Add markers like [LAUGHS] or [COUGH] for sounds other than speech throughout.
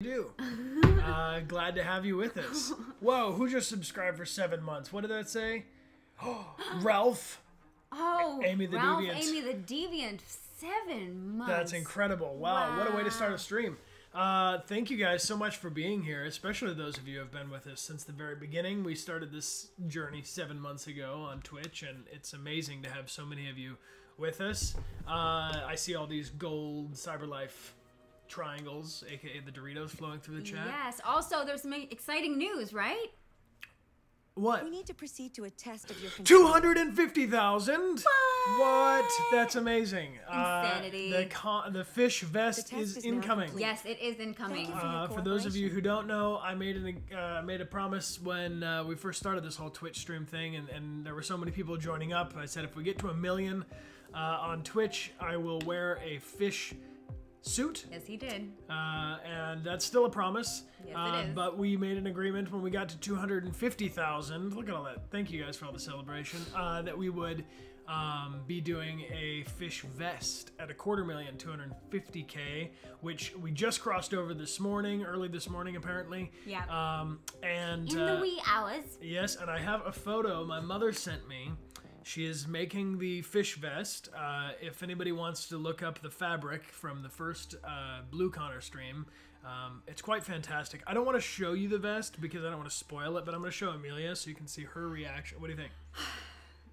do. [LAUGHS] uh, glad to have you with us. [LAUGHS] Whoa, who just subscribed for seven months? What did that say? [GASPS] Ralph. Oh, Amy the Ralph, Deviant. Amy the Deviant, seven months. That's incredible. Wow, what a way to start a stream. Uh, thank you guys so much for being here, especially those of you who have been with us since the very beginning. We started this journey seven months ago on Twitch, and it's amazing to have so many of you with us. Uh, I see all these gold CyberLife triangles, aka the Doritos, flowing through the chat. Yes. Also, there's some exciting news, right? What? We need to proceed to a test of your. Two hundred and fifty thousand. What? That's amazing. Insanity. Uh, the con- the fish vest The is, is incoming. Yes, it is incoming. Thank you for your Uh, for those of you who don't know, I made an uh, made a promise when uh, we first started this whole Twitch stream thing, and, and there were so many people joining up. I said if we get to a million uh, on Twitch, I will wear a fish suit, Yes, he did. uh, and that's still a promise. Yes, it uh, is. But we made an agreement when we got to 250,000. Look at all that. Thank you guys for all the celebration. Uh, that we would um, be doing a fish vest at a quarter million, 250k, which we just crossed over this morning, early this morning apparently. Yeah. Um, and In uh, the wee hours. Yes, and I have a photo my mother sent me. She is making the fish vest. Uh, if anybody wants to look up the fabric from the first uh, Blue Connor stream, um, it's quite fantastic. I don't want to show you the vest because I don't want to spoil it, but I'm going to show Amelia so you can see her reaction. What do you think? [SIGHS]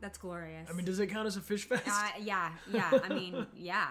That's glorious. I mean, does it count as a fish vest? uh, yeah, yeah. I mean, [LAUGHS] yeah.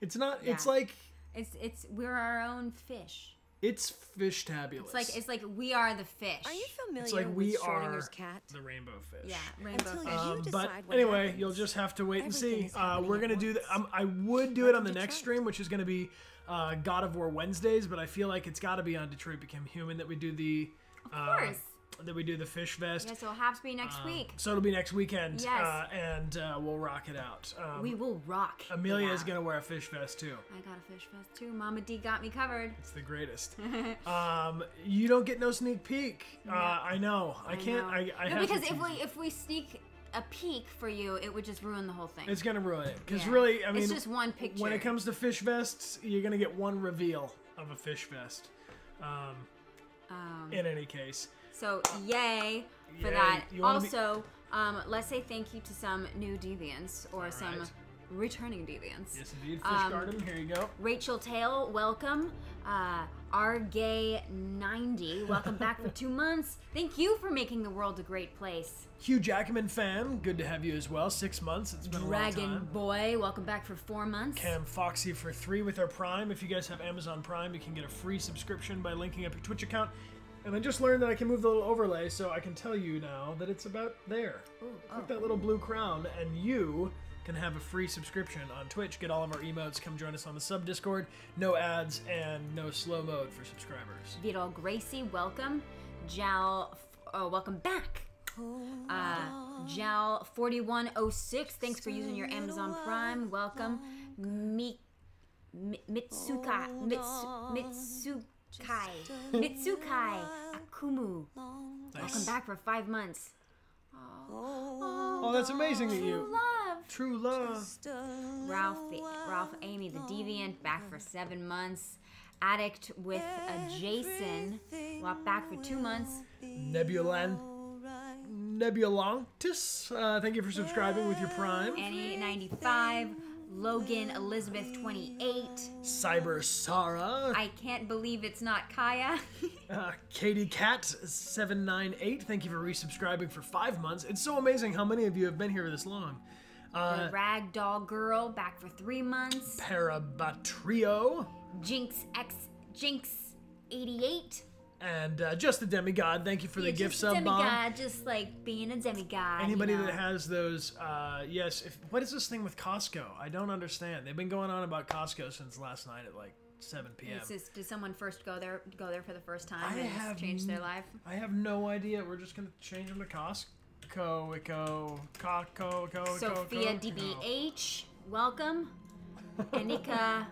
it's not. It's like It's it's we're our own fish. It's fish tabulous. It's like it's like we are the fish. Are you familiar It's like with we Schrodinger's are cat? the rainbow fish. Yeah, rainbow Until fish. you Um, decide but what anyway, happens. you'll just have to wait and see. Uh, we're gonna do that. Um, I would do it on the Welcome to next stream, which is gonna be uh, God of War Wednesdays. But I feel like it's got to be on Detroit Become Human that we do the. Uh, Of course. That we do the fish vest. Yeah, so it'll have to be next week. So it'll be next weekend. Yes. Uh, and uh, we'll rock it out. Um, We will rock. Amelia is gonna wear a fish vest too. I got a fish vest too. Mama D got me covered. It's the greatest. [LAUGHS] um, you don't get no sneak peek. Uh, I know. I, can't. know. I, I no, because to if we if we sneak a peek for you, it would just ruin the whole thing. it's gonna ruin it. Because Yeah. really, I mean, it's just one picture. when it comes to fish vests, you're gonna get one reveal of a fish vest. Um, um, in any case, so yay for Yay. that. Wanna be- Also, um, let's say thank you to some new deviants or some right. returning deviants. yes, indeed, fish Um, garden. Here you go. Rachel Tail, welcome. Uh, R Gay 90, welcome back for [LAUGHS] two months. Thank you for making the world a great place. Hugh Jackman fan, good to have you as well. Six months. It's been a long Dragon. Boy, welcome back for four months. Cam Foxy for three with our Prime. If you guys have Amazon Prime, you can get a free subscription by linking up your Twitch account. And I just learned that I can move the little overlay, so I can tell you now that it's about there. Click that little blue crown, and you can have a free subscription on Twitch. Get all of our emotes. Come join us on the sub Discord. No ads and no slow mode for subscribers. Vito Gracie, welcome. Jal, oh, welcome back. Uh, Jal 4106, thanks for using your Amazon Prime. Welcome. Mi, Mi, Mitsuka, Mitsu, Mitsukai, Mitsukai, Akumu. Welcome Nice. back for five months. Oh, that's amazing that you. Love. True love. Ralph, Ralph, Amy, the deviant, back for seven months. Addict with a Jason, walk back for two months. Nebulan. Nebulantis. Uh, thank you for subscribing with your Prime. Annie 95, Logan Elizabeth 28. Cyber Sarah. I can't believe it's not Kaya. [LAUGHS] Uh, Katie Cat seven nine eight. Thank you for resubscribing for five months. It's so amazing how many of you have been here this long. Uh, the Ragdoll Girl back for three months. Parabatrio Jinx X Jinx 88. And uh, just the demigod. Thank you for the Yeah, gift just a sub bomb. demigod, just like being a demigod. Anybody you know. that has those, uh, yes. If, what is this thing with Costco? I don't understand. They've been going on about Costco since last night at like 7 p.m. Just, did someone first go there go there for the first time I and changed their life? I have no idea. We're just gonna change them to Costco. Costco, Ico, Sophia Ico. DBH, welcome. [LAUGHS] Anika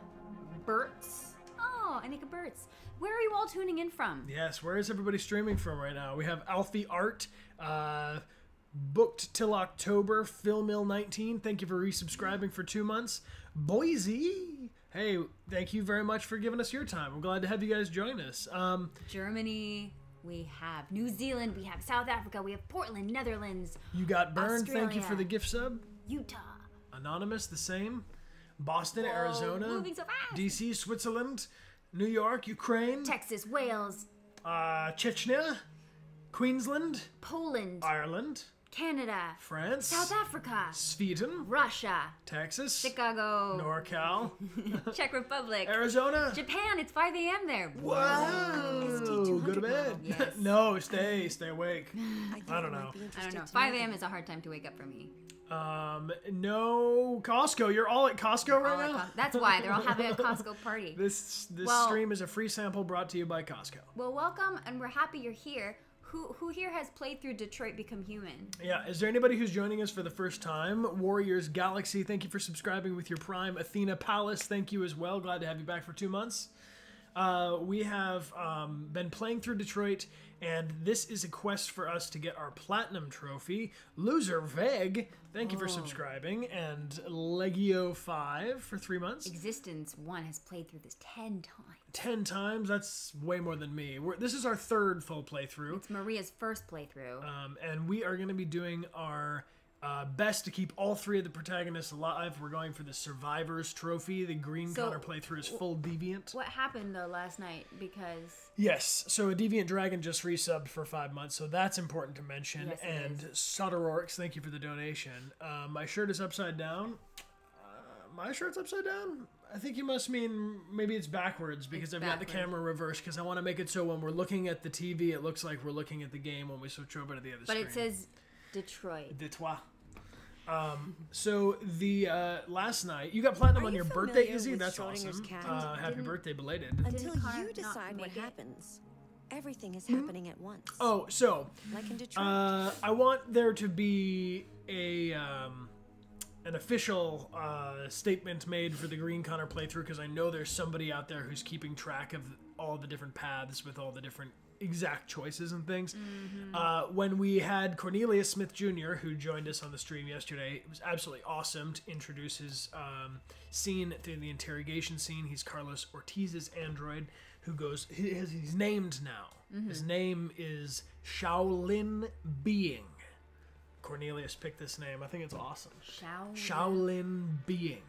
Burtz. Oh, Anika Burtz. Where are you all tuning in from? Yes, where is everybody streaming from right now? We have Alfie Art, uh, booked till October. Phil Mill 19, thank you for resubscribing for two months. Boise Hey, thank you very much for giving us your time. I'm glad to have you guys join us. Um, Germany. We have New Zealand. We have South Africa. We have Portland, Netherlands, you got burned. Thank you for the gift sub. Utah. Anonymous, the same. Boston, Whoa, Arizona, moving so fast. DC, Switzerland, New York, Ukraine, Texas, Wales, uh, Chechnya, Queensland, Poland, Ireland, Canada, France, South Africa, Sweden, Russia, Texas, Chicago, NorCal, [LAUGHS] Czech Republic, Arizona. Japan. It's 5 a.m. there. Whoa! Go to bed. Yes. [LAUGHS] no, stay, stay awake. [LAUGHS] think I don't know. I don't know. 5 a.m. is a hard time to wake up for me. Um, no Costco. You're all at Costco right All at now. That's why they're all having a Costco [LAUGHS] party. This this Well- stream is a free sample brought to you by Costco. Well, welcome, and we're happy you're here. Who who here has played through Detroit Become Human? Yeah, is there anybody who's joining us for the first time? Warriors Galaxy, thank you for subscribing with your Prime. Athena Palace, thank you as well. Glad to have you back for two months. Uh, we have um, been playing through Detroit, and this is a quest for us to get our platinum trophy. Loser Veg, thank you for subscribing, and Legio Five for three months. Existence One has played through this 10 times. Ten times. That's way more than me. We're, this is our third full playthrough. It's Maria's first playthrough. Um, and we are going to be doing our uh, best to keep all three of the protagonists alive. We're going for the Survivors Trophy. The Green So, Connor playthrough is full Deviant. what happened though last night? Because Yes, so a Deviant Dragon just resubbed for five months, so that's important to mention. Yes, and is. Thank you for the donation. Uh, my shirt is upside down. Uh, my shirt's upside down? I think you must mean maybe it's backwards because It's I've got the camera reversed because I want to make it so when we're looking at the TV, it looks like we're looking at the game when we switch over to the other but screen. it says Detroit. de toi. Um, so the uh, last night you got platinum Are on you your birthday, familiar Izzy. That's awesome. cat? Uh, happy birthday, belated. Until Connor you decide what make it? happens, everything is happening at once. Oh, so Like in Detroit. uh, I want there to be a um, an official uh, statement made for the Green Connor playthrough because I know there's somebody out there who's keeping track of all the different paths with all the different exact choices and things. Uh, when we had Cornelius Smith Jr., who joined us on the stream yesterday, it was absolutely awesome to introduce his um, scene through the interrogation scene. He's Carlos Ortiz's android who goes, he he's named now. His name is Shaolin Being. Cornelius picked this name. I think it's awesome. Shao. Shaolin Being.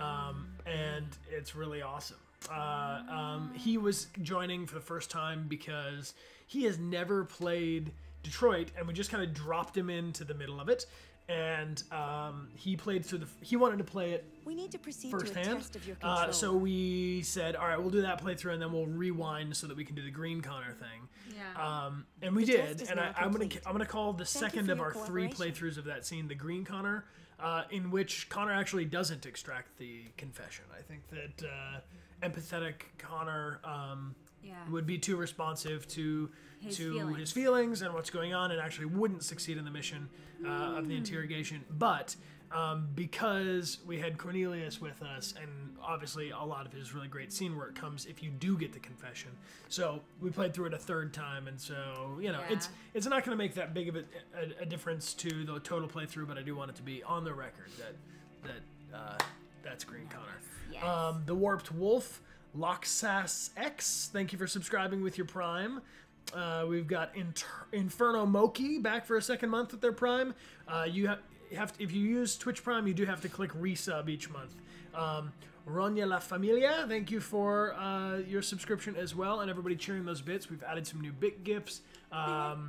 Um, and it's really awesome. Uh, um, he was joining for the first time because he has never played Detroit, and we just kind of dropped him into the middle of it. And um, he played through the. He wanted to play it we need to proceed to a test of your control. Uh, so we said, all right, we'll do that playthrough, and then we'll rewind so that we can do the Green Connor thing. Yeah. Um, and we The did, and I, I'm gonna. I'm gonna call the Thank second of our three playthroughs of that scene the Green Connor, uh, in which Connor actually doesn't extract the confession. I think that uh, empathetic Connor um, Yeah. would be too responsive to His to feelings. his feelings and what's going on, and actually wouldn't succeed in the mission uh, of the interrogation. But um, because we had Cornelius with us, and obviously a lot of his really great scene work comes if you do get the confession. So we played through it a third time, and so you know it's Yeah. it's not going to make that big of a, a, a difference to the total playthrough, but I do want it to be on the record that that uh, that's Green Connor. Yes. Um, the Warped Wolf, Loxas X, thank you for subscribing with your Prime. Uh, we've got Inter- Inferno Moki back for a second month with their Prime. Uh, you have, have to, if you use Twitch Prime, you do have to click resub each month. Um, Ronya La Familia, thank you for uh, your subscription as well, and everybody cheering those bits. We've added some new bit gifts. Um,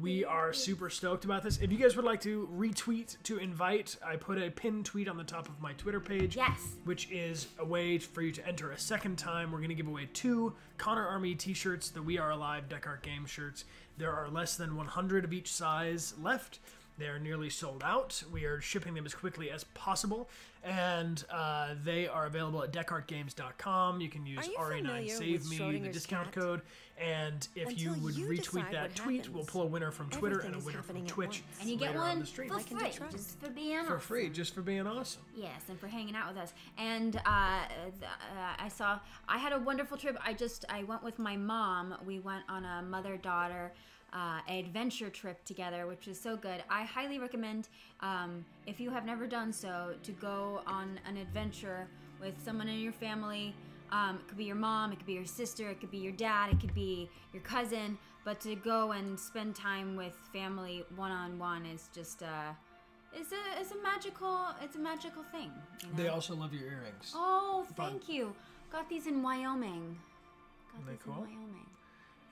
we are super stoked about this. If you guys would like to retweet to invite, I put a pinned tweet on the top of my Twitter page. Yes. Which is a way for you to enter a second time. We're going to give away two Connor Army t shirts, the We Are Alive Dechart Game shirts. There are less than 100 of each size left. They are nearly sold out. We are shipping them as quickly as possible. And uh, they are available at dechartgames.com. You can use Are you RA9 familiar Save Me, the discount cat? code. And if you would you retweet that what tweet, we'll pull a winner from Twitter and a winner from Twitch. and you get later on one the stream. for Like free, Detroit. just for being for awesome. free, just for being awesome. Yes, and for hanging out with us. And uh, uh, I saw I had a wonderful trip. I just I went with my mom. We went on a mother daughter uh, adventure trip together, which is so good. I highly recommend um, if you have never done so to go on an adventure with someone in your family. Um, it could be your mom, it could be your sister, it could be your dad, it could be your cousin. But to go and spend time with family one on one is just uh, is a is a magical it's a magical thing. You know? They also love your earrings. Oh, Fun. thank you. Got these in Wyoming. Got they these cool? in Wyoming.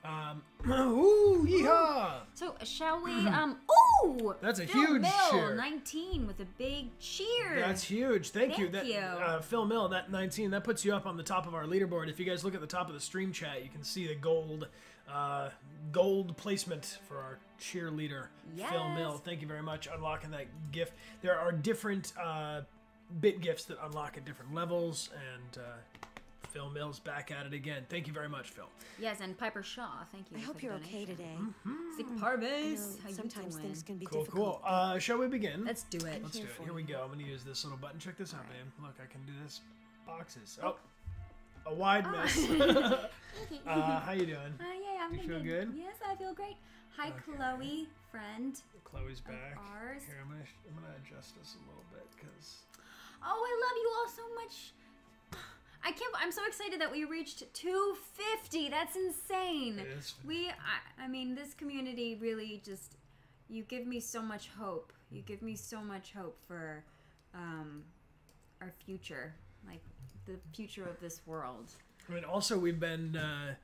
Um, [CLEARS THROAT] ooh, yeehaw! So shall we? [CLEARS THROAT] Um. Ooh. That's a Phil huge Mill, cheer. Nineteen with a big cheer. That's huge. Thank, you. Thank That you. Uh, Phil Mill, that 19, that puts you up on the top of our leaderboard. If you guys look at the top of the stream chat, you can see the gold, uh, gold placement for our cheerleader, Phil Mill. Thank you very much. Unlocking that gift. There are different uh, bit gifts that unlock at different levels, and uh, Phil Mill's back at it again. Thank you very much, Phil. Yes, and Piper Shaw. Thank you. I hope you're donation. okay today. Sick I know Parvis. How you sometimes doing? things can be Cool, difficult. cool. Uh, shall we begin? Let's do it. Let's do it. for Here we go. I'm gonna use this little button. Check this out, babe. Look, I can do this. Boxes. Oh, a wide Ah. miss. [LAUGHS] [LAUGHS] uh, how you doing? Hi, yeah, I'm You feel doing good? Yes, I feel great. Hi, Okay. Chloe, friend. Chloe's back. ours. Here, I'm gonna I'm gonna adjust this a little bit because Oh, I love you all so much. I can't. I'm so excited that we reached 250. That's insane. We, I, I mean, this community really just. You give me so much hope. You give me so much hope for, um, our future, like the future of this world. I mean, also we've been uh,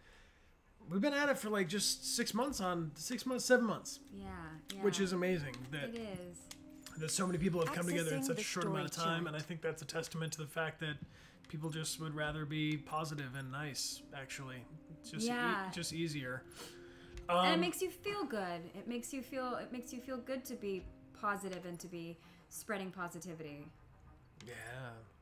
we've been at it for like just six months on six months, seven months, Yeah. yeah. which is amazing. That It is. That so many people have come together in such a short amount of time, chart. and I think that's a testament to the fact that people just would rather be positive and nice. Actually, it's just e- Yeah. just easier. and it Um, makes you feel good. It makes you feel. It makes you feel good to be positive and to be spreading positivity. Yeah.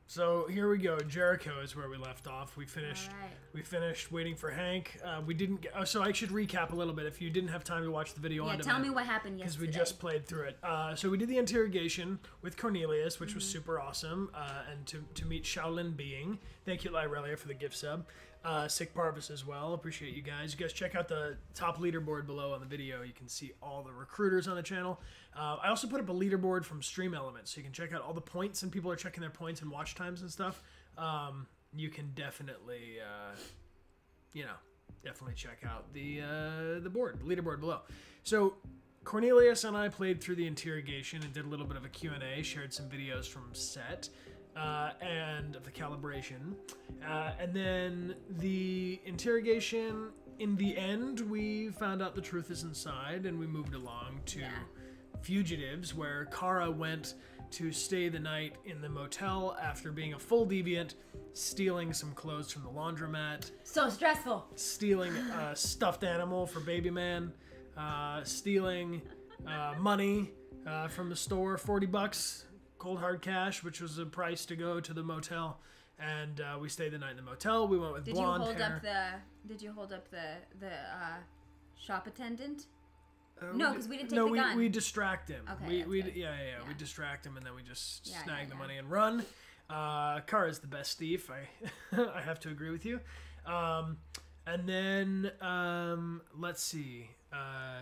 So here we go. Jericho is where we left off. We finished. Right. We finished waiting for Hank. Uh, we didn't. Get, oh, so I should recap a little bit if you didn't have time to watch the video Yeah, tell me what happened yesterday. because we just played through it. Uh, so we did the interrogation with Cornelius, which was Mm-hmm. super awesome, uh, and to, to meet Shaolin Being. Thank you, Lyrelia, for the gift sub. Uh, Sick Parvis as well. Appreciate you guys. You guys check out the top leaderboard below on the video. You can see all the recruiters on the channel. Uh, I also put up a leaderboard from Stream Elements, so you can check out all the points, and people are checking their points and watch times and stuff. Um, you can definitely, uh, you know, definitely check out the uh, the board, the leaderboard below. So Cornelius and I played through the interrogation and did a little bit of a Q&A, shared some videos from set uh, and of the calibration. Uh, and then the interrogation, in the end, we found out the truth is inside and we moved along to Yeah. Fugitives, where Kara went to stay the night in the motel after being a full deviant, stealing some clothes from the laundromat, So stressful. stealing a stuffed animal for baby man, uh, stealing uh, money uh, from the store, 40 bucks, cold hard cash, which was the price to go to the motel. And uh, we stayed the night in the motel. We went with Did blonde you hold hair. up the? Did you hold up the the uh, shop attendant? Uh, No, 'cause we didn't take no, the we, gun. we distract him. Okay, we, we good. yeah, yeah, yeah, We distract him and then we just Yeah, snag yeah, the yeah. money and run. Uh, Kara's the best thief. I [LAUGHS] I have to agree with you. Um, and then um, let's see. Uh,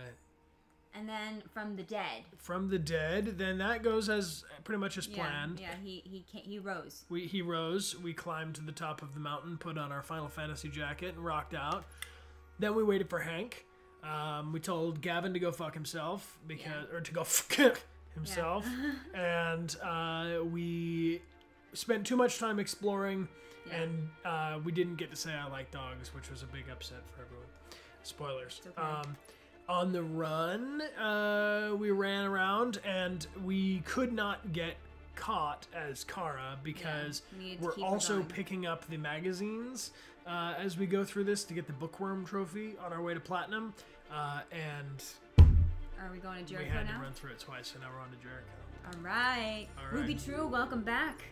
And then from the dead. from the dead, then that goes as pretty much as Yeah, planned. yeah. He he he rose. We he rose. We climbed to the top of the mountain, put on our Final Fantasy jacket, and rocked out. Then we waited for Hank. Um, we told Gavin to go fuck himself because, or to go [LAUGHS] fuck himself, [LAUGHS] and uh, we spent too much time exploring, Yeah. and uh, we didn't get to say I like dogs, which was a big upset for everyone. Spoilers. okay. Um, on the run, uh, we ran around, and we could not get caught as Kara because yeah, we are also picking up the magazines uh, as we go through this to get the bookworm trophy on our way to platinum, uh, and Are we going to Jericho? we Jericho had to run through it twice, so now we're on to Jericho. All right. All Ruby. True, welcome back.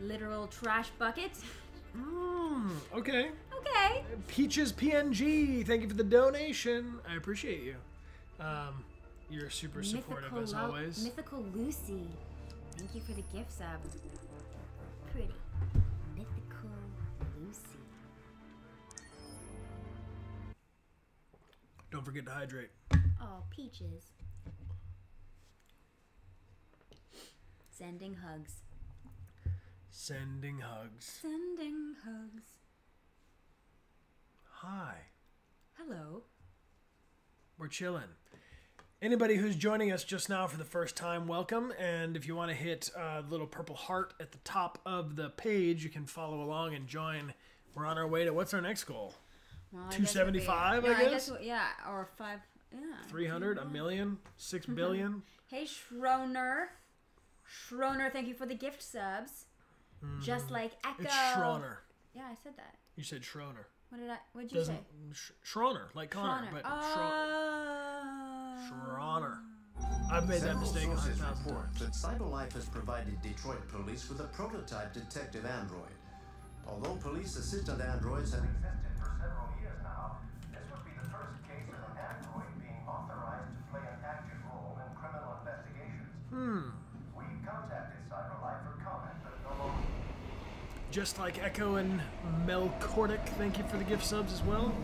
Literal trash bucket. Mm, okay. Okay. Peaches PNG, thank you for the donation. I appreciate you. Um, you're super supportive as Lo- always. Mythical Lucy. Thank you for the gift sub. Pretty. Mythical Lucy. Don't forget to hydrate. Oh, peaches. Sending hugs. Sending hugs. Sending hugs. Hi. Hello. We're chilling. Anybody who's joining us just now for the first time, welcome. And if you want to hit uh, the little purple heart at the top of the page, you can follow along and join. We're on our way to what's our next goal? Well, I guess 275, I be- no, guess? yeah, or five. Yeah. 300, a million, six billion? Hey, Schroner. Schroner, thank you for the gift subs. Just like Echo. Mm. It's Schroner. Yeah, I said that. You said Schroner. What did I? What did you Doesn't say? Sch- Schroner, like Connor, Schroner. but Schro- Oh. Schroner. I've made that mistake a hundred sources thousand report times. that CyberLife has provided Detroit police with a prototype detective android. Although police assistant androids have existed for several years now, this would be the first case of an android being authorized to play an active role in criminal investigations. Hmm. We contacted CyberLife for comment, but no longer. Just like Echo and Melcordic, thank you for the gift subs as well.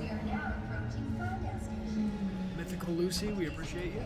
We are now approaching Mythical Lucy, we appreciate you.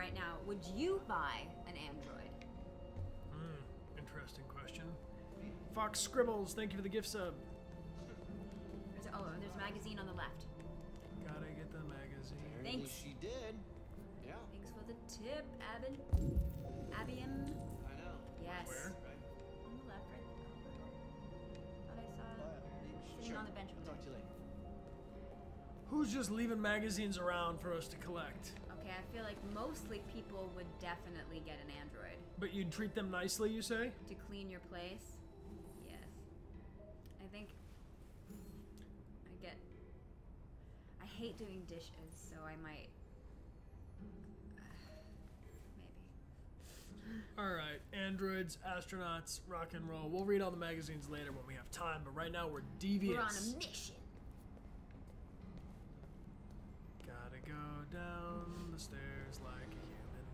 Right now, would you buy an android? Hmm, interesting question. Fox Scribbles, thank you for the gift sub. There's, oh, there's a magazine on the left. Gotta get the magazine. Apparently Thanks. she did. Yeah, Thanks for the tip, Abin. Abium. I know. Yes. Where? On the left, right there. Thought I saw it. yeah. Sitting on the bench I'll talk to you later. Who's just leaving magazines around for us to collect? I feel like mostly people would definitely get an android But you'd treat them nicely, you say? to clean your place. Yes. I think I get. I hate doing dishes, so I might. [SIGHS] maybe. Alright, androids, astronauts, rock and roll. We'll read all the magazines later when we have time, but right now we're devious. We're on a mission. Down the stairs like a human.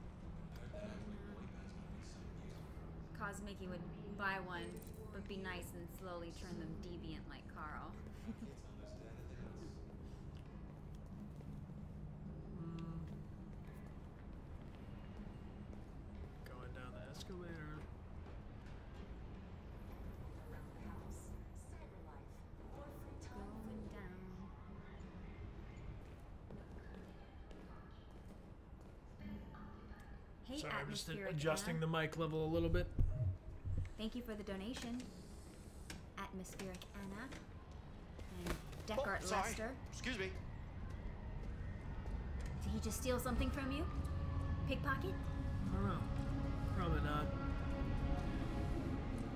Cosmickey would buy one, but be nice and slowly turn them deviant like Carl. [LAUGHS] Going down the escalator. Going down. Hey, Sorry, I'm just adjusting Anna. the mic level a little bit. Thank you for the donation, atmospheric Anna and Oh, Deckard sorry. Lester. Excuse me. Did he just steal something from you? Pickpocket? I don't know. Probably not.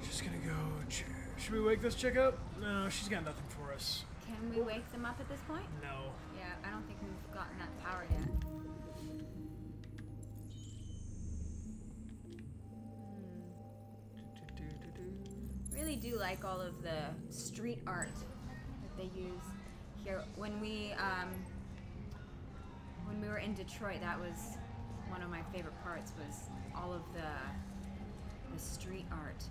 She's gonna go. Ch- Should we wake this chick up? No, she's got nothing for us. Can we wake them up at this point? No. Yeah, I don't think we've gotten that power yet. Do like all of the street art that they use here. When we um, when we were in Detroit, that was one of my favorite parts. Was all of the the street art.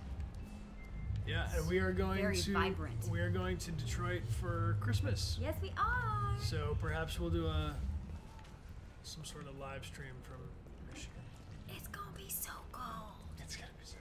Yeah, and we are going Very to vibrant. we are going to Detroit for Christmas. Yes, we are. So perhaps we'll do a some sort of live stream from Michigan. It's gonna be so cold. It's gonna be so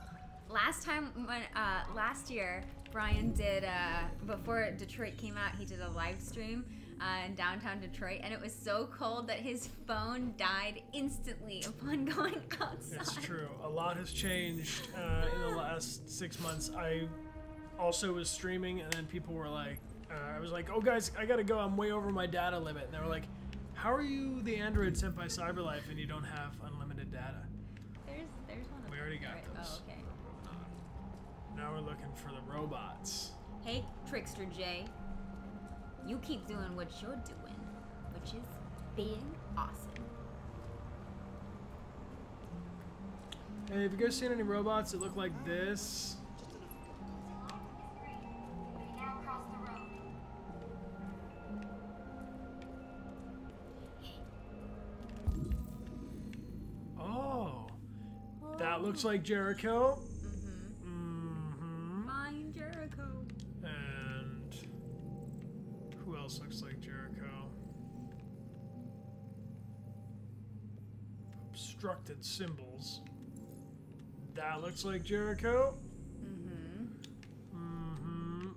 cool. Last time when uh, last year Bryan did uh, before Detroit came out, he did a live stream uh, in downtown Detroit, and it was so cold that his phone died instantly upon [LAUGHS] going outside. It's true. A lot has changed uh, in the [LAUGHS] last six months. I also was streaming, and then people were like, uh, I was like, oh guys, I gotta go. I'm way over my data limit. And they were like, how are you the Android sent by CyberLife and you don't have unlimited data. There's there's one. We already them, got right? those. Oh, okay. Now we're looking for the robots. Hey, Trickster J. You keep doing what you're doing, which is being awesome. Hey, have you guys seen any robots that look like this? We now cross the road. Oh, that looks like Jericho. Else looks like Jericho? Obstructed symbols. That looks like Jericho. Mm-hmm. Mm-hmm.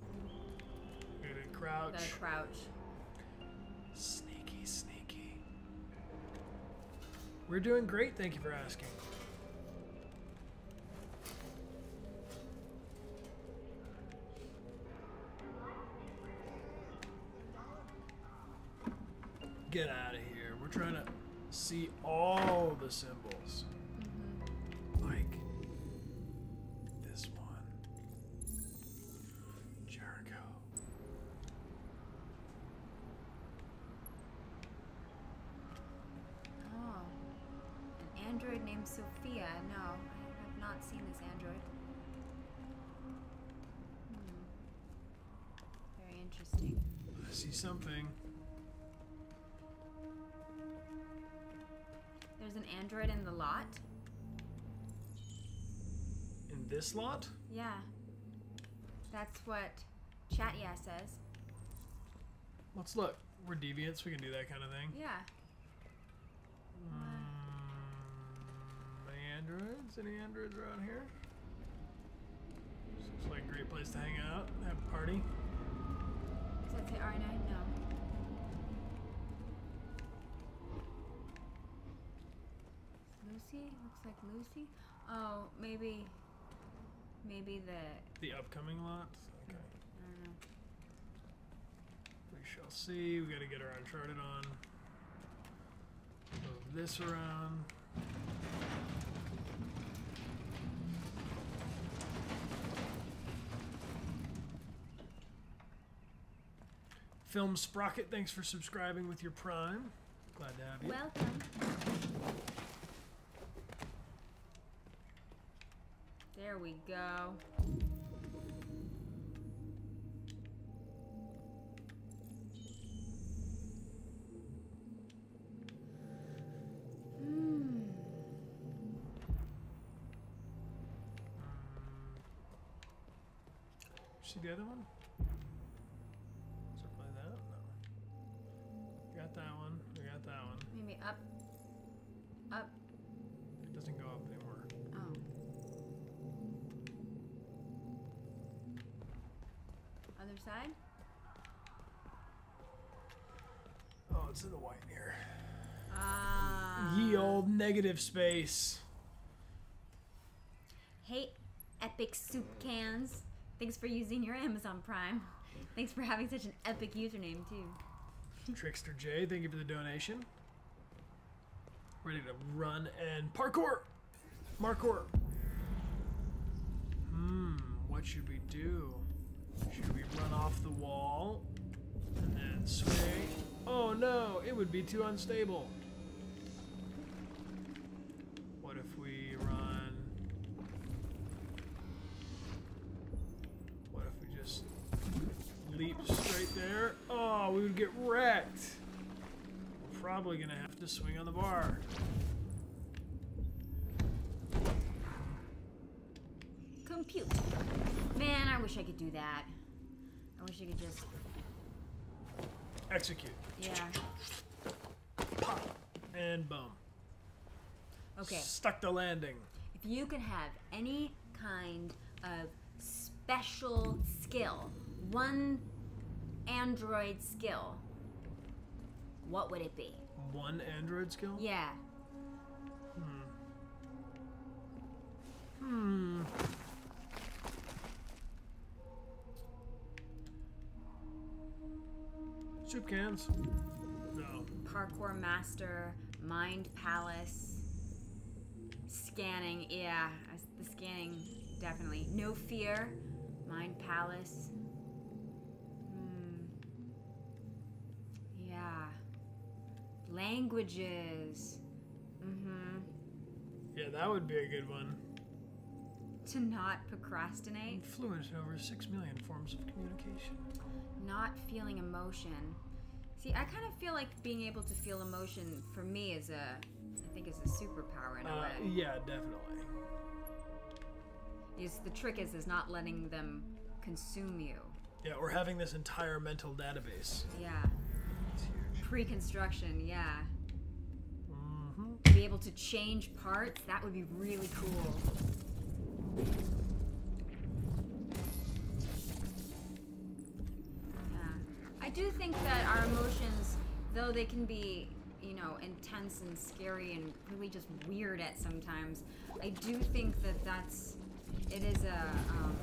Good at crouch. The crouch. Sneaky, sneaky. We're doing great, thank you for asking. Get out of here. We're trying to see all the symbols. Like this one. Jericho. Oh. An android named Sophia. No, I have not seen this android. Hmm. Very interesting. I see something. Android in the lot. In this lot? Yeah. That's what Chatya says. Let's look. We're deviants. We can do that kind of thing. Yeah. Mm, any androids? Any androids around here? This looks like a great place to hang out, have a party. Does that say R9? No. Lucy? Looks like Lucy. Oh, maybe. Maybe the. The upcoming lot. Mm, okay. I don't know. We shall see. We got to get our Uncharted on. Move this around. Film Sprocket, thanks for subscribing with your Prime. Glad to have you. Welcome. There we go. Negative space. Hey, epic soup cans. Thanks for using your Amazon Prime. Thanks for having such an epic username too. Trickster J, thank you for the donation. Ready to run and parkour! Parkour! Hmm, what should we do? Should we run off the wall and then swing? Oh no, it would be too unstable. Oh, we would get wrecked. We're probably gonna have to swing on the bar. Compute. Man, I wish I could do that. I wish I could just. Execute. Yeah. Pop. And boom. Okay. Stuck the landing. If you could have any kind of special skill, one android skill, what would it be? One android skill? Yeah. Hmm. Hmm. Soup cans? No. Parkour master, mind palace. Scanning, yeah, the scanning definitely. No fear, mind palace. Languages. Mm-hmm. Yeah, that would be a good one. To not procrastinate, Fluent in over six million forms of communication. not feeling emotion. See, I kind of feel like being able to feel emotion for me is a, I think, is a superpower in a Uh, way. yeah, definitely. Is the trick is is not letting them consume you. Yeah, or having this entire mental database. Yeah. Pre-construction, yeah. hmm Be able to change parts, that would be really cool. Yeah. I do think that our emotions, though they can be, you know, intense and scary and really just weird at sometimes, I do think that that's, it is a, um,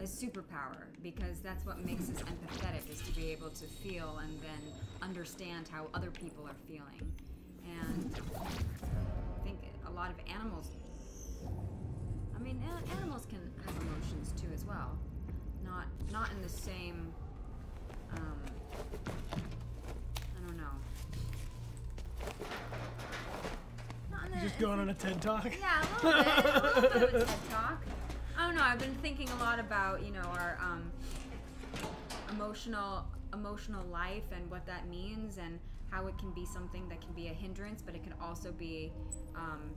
a superpower because that's what makes us empathetic is to be able to feel and then understand how other people are feeling. And I think a lot of animals, I mean, animals can have emotions too as well. Not not in the same. Um, I don't know. Not in the, Just going on a [LAUGHS] TED talk. yeah, a little bit. A little bit of a TED talk. I don't know. I've been thinking a lot about you know our um, emotional emotional life and what that means and how it can be something that can be a hindrance, but it can also be um,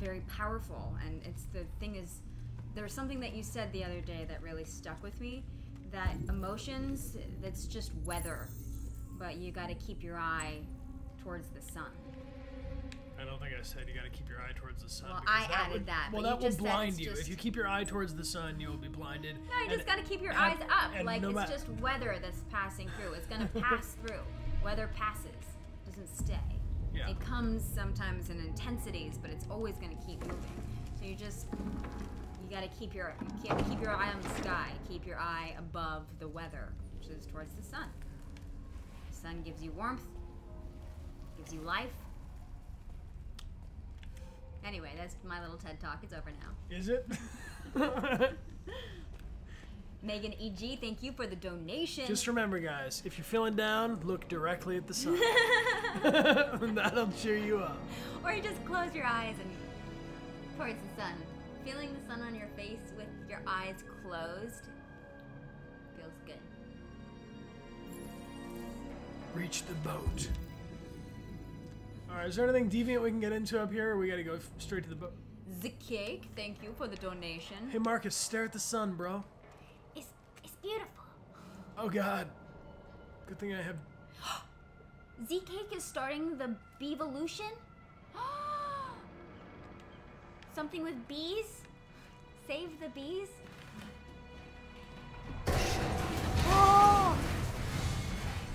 very powerful. And it's the thing is, there was something that you said the other day that really stuck with me. That emotions, that's just weather, but you got to keep your eye towards the sun. I don't think I said you got to keep your eye towards the sun. Well, because I added would, that, Well, but that you will just blind you. just- If you keep your eye towards the sun, you will be blinded. No, you And- just got to keep your and- eyes up. Like no it's ma- just weather that's passing through. It's gonna [LAUGHS] pass through. Weather passes, doesn't stay. Yeah. It comes sometimes in intensities, but it's always gonna keep moving. So you just you gotta keep your keep, keep your eye on the sky. Keep your eye above the weather, which is towards the sun. The sun gives you warmth, gives you life. Anyway, that's my little TED talk. It's over now. Is it? [LAUGHS] Megan E.G., thank you for the donation. Just remember, guys, if you're feeling down, look directly at the sun. [LAUGHS] [LAUGHS] That'll cheer you up. Or you just close your eyes and towards the sun. Feeling the sun on your face with your eyes closed feels good. Reach the boat. All right, is there anything deviant we can get into up here, or we got to go f- straight to the boat? The cake, thank you for the donation. Hey, Marcus, stare at the sun, bro. It's, it's beautiful. Oh God. Good thing I have. [GASPS] Z Cake is starting the Beevolution? [GASPS] Something with bees? Save the bees? Oh!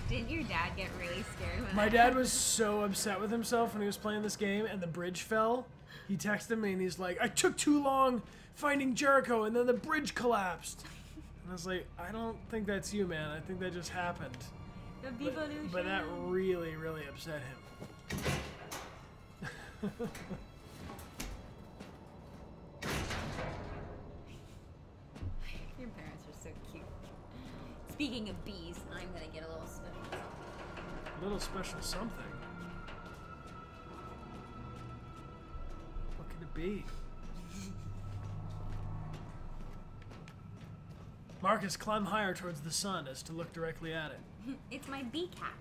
Didn't your dad get really scared when My that dad was so upset with himself when he was playing this game, and the bridge fell. He texted me and he's like, "I took too long finding Jericho, and then the bridge collapsed." And I was like, "I don't think that's you, man. I think that just happened." The But, Beevolution. but that really, really upset him. [LAUGHS] Your parents are so cute. Speaking of bees, I'm gonna get a little little special something. What could it be? Marcus, climb higher towards the sun as to look directly at it. [LAUGHS] It's my bee cap.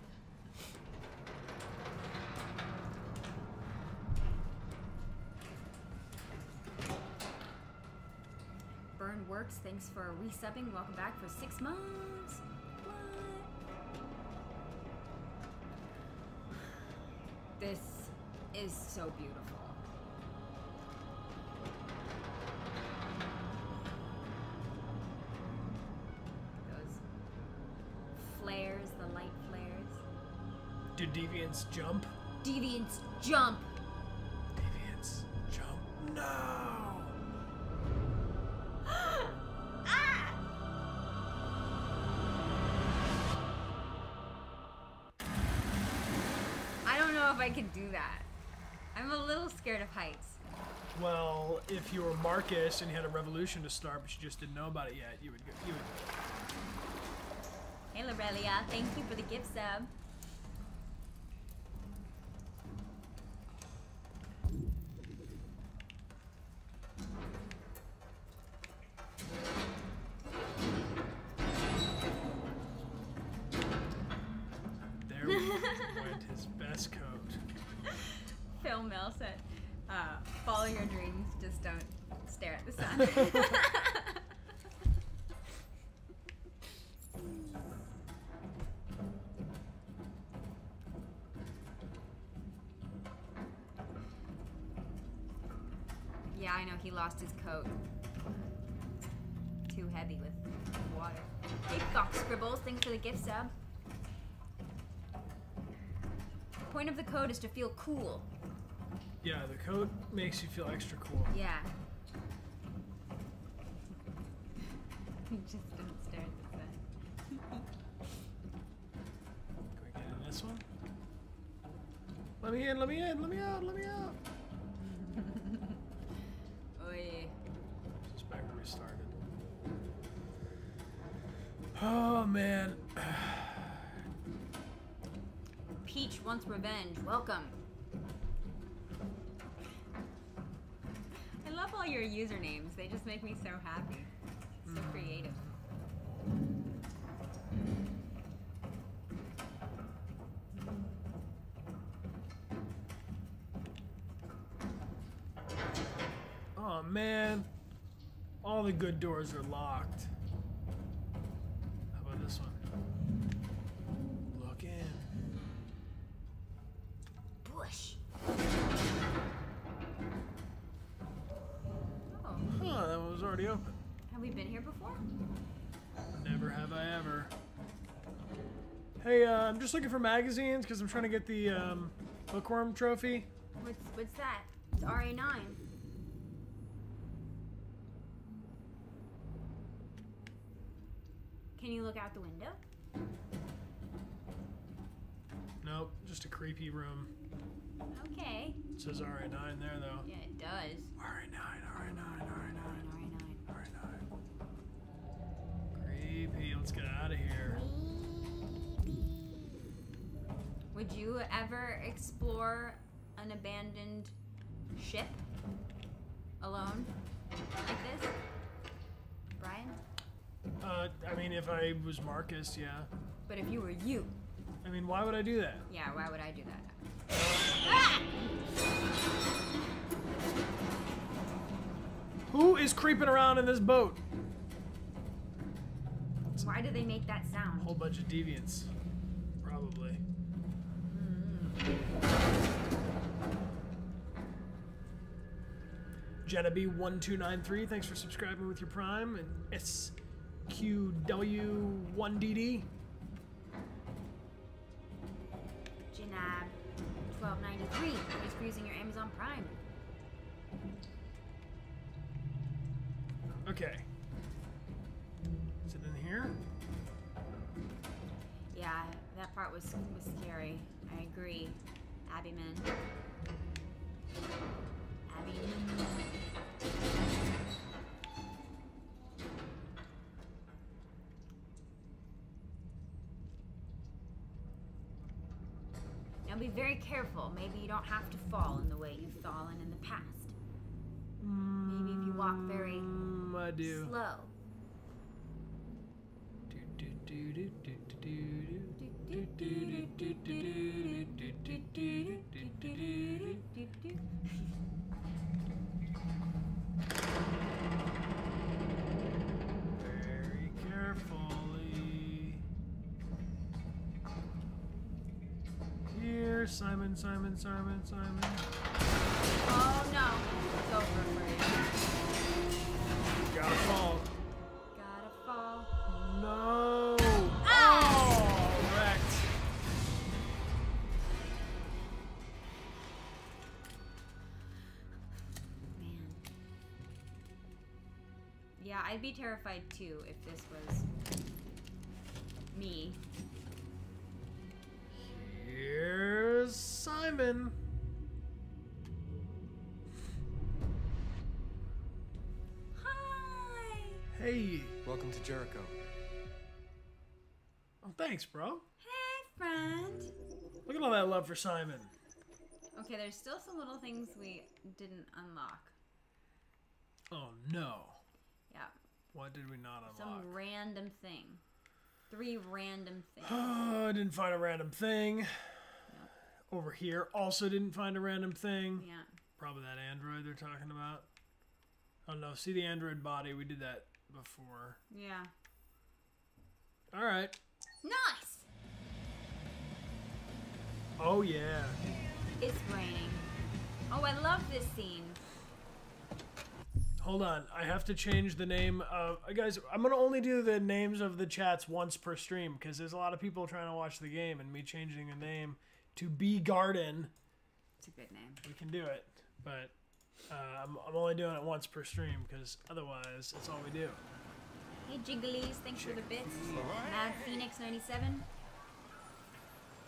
Burn Works, thanks for resubbing. Welcome back for six months. This is so beautiful. Those flares, the light flares. Do deviants jump? Deviants jump. Deviants jump. No! If I could do that. I'm a little scared of heights. Well, if you were Marcus and you had a revolution to start, but you just didn't know about it yet, you would go. You would. Hey, Lorelia, thank you for the gift sub. He lost his coat. Too heavy with water. Hey, Fox Scribbles, thanks for the gift sub. Point of the coat is to feel cool. Yeah, the coat makes you feel extra cool. Yeah. [LAUGHS] He just didn't stare at the sun. Can we get in this one? Let me in, let me in, let me out, let me out. Oh man. Peach wants revenge. Welcome. I love all your usernames. They just make me so happy. So hmm. creative. Oh man. All the good doors are locked. I'm just looking for magazines because I'm trying to get the um, Bookworm trophy. What's what's that? It's RA9. Can you look out the window? Nope, just a creepy room. Okay. It says RA9 there though. Yeah, it does. RA9, RA9, RA9, RA9. RA9. Creepy. Let's get out of here. Would you ever explore an abandoned ship alone like this? Bryan? Uh, I mean, if I was Marcus, yeah. But if you were you, I mean, why would I do that? yeah, why would I do that? Who is creeping around in this boat? Why do they make that sound? A whole bunch of deviants. Probably. Jenna B1293, thanks for subscribing with your Prime. And SQW1DD. Janab 1293. Thanks for using your Amazon Prime. Okay. Is it in here? Yeah, that part was was scary. I agree. Abby. Abbyman. Abbyman. Now be very careful. Maybe you don't have to fall in the way you've fallen in the past. Maybe if you walk very Mm, I do. slow. Do, do, do, very carefully. Here, Simon, Simon, Simon, Simon. Oh no, it's over for you. Gotta fall. Gotta fall. No. I'd be terrified too if this was me. Here's Simon. Hi. Hey. Welcome to Jericho. Oh, thanks, bro. Hey, friend. Look at all that love for Simon. Okay, there's still some little things we didn't unlock. Oh, no. What did we not unlock? some random thing. Three random [GASPS] things. Oh, I didn't find a random thing. Over here, also didn't find a random thing. Yeah. Probably that android they're talking about. Oh no, see the android body. We did that before. Yeah. All right. Nice! Oh yeah. It's raining. Oh, I love this scene. Hold on. I have to change the name of uh, guys. I'm gonna only do the names of the chats once per stream because there's a lot of people trying to watch the game, and me changing the name to B Garden. It's a good name. We can do it, but uh, I'm, I'm only doing it once per stream because otherwise, it's all we do. Hey, Jigglies, thanks for the bits. Mad Phoenix 97.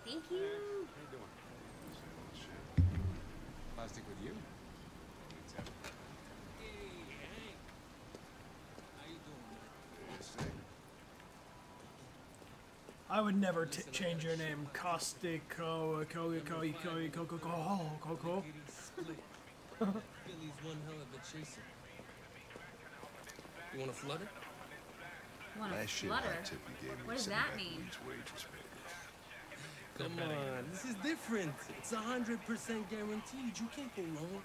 Thank you. How you doing? Plastic with you? I would never change your name. Costico, Kogiko, Ikoi, Coco, Coco. Billy's one hell of a chaser. You want to flutter? Want to flutter? What does that mean? Come on, this is different. It's 100% guaranteed. You can't go wrong.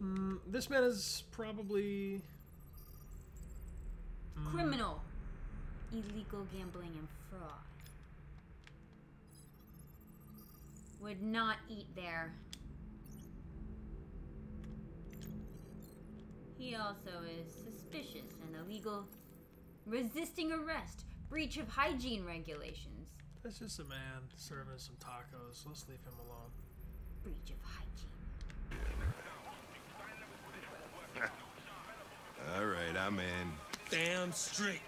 Mm, this man is probably Mm. Criminal. Illegal gambling and fraud. Would not eat there. He also is suspicious and illegal. Resisting arrest. Breach of hygiene regulations. That's just a man serving some tacos. Let's leave him alone. Breach of hygiene. [LAUGHS] All right, I'm in. Damn straight.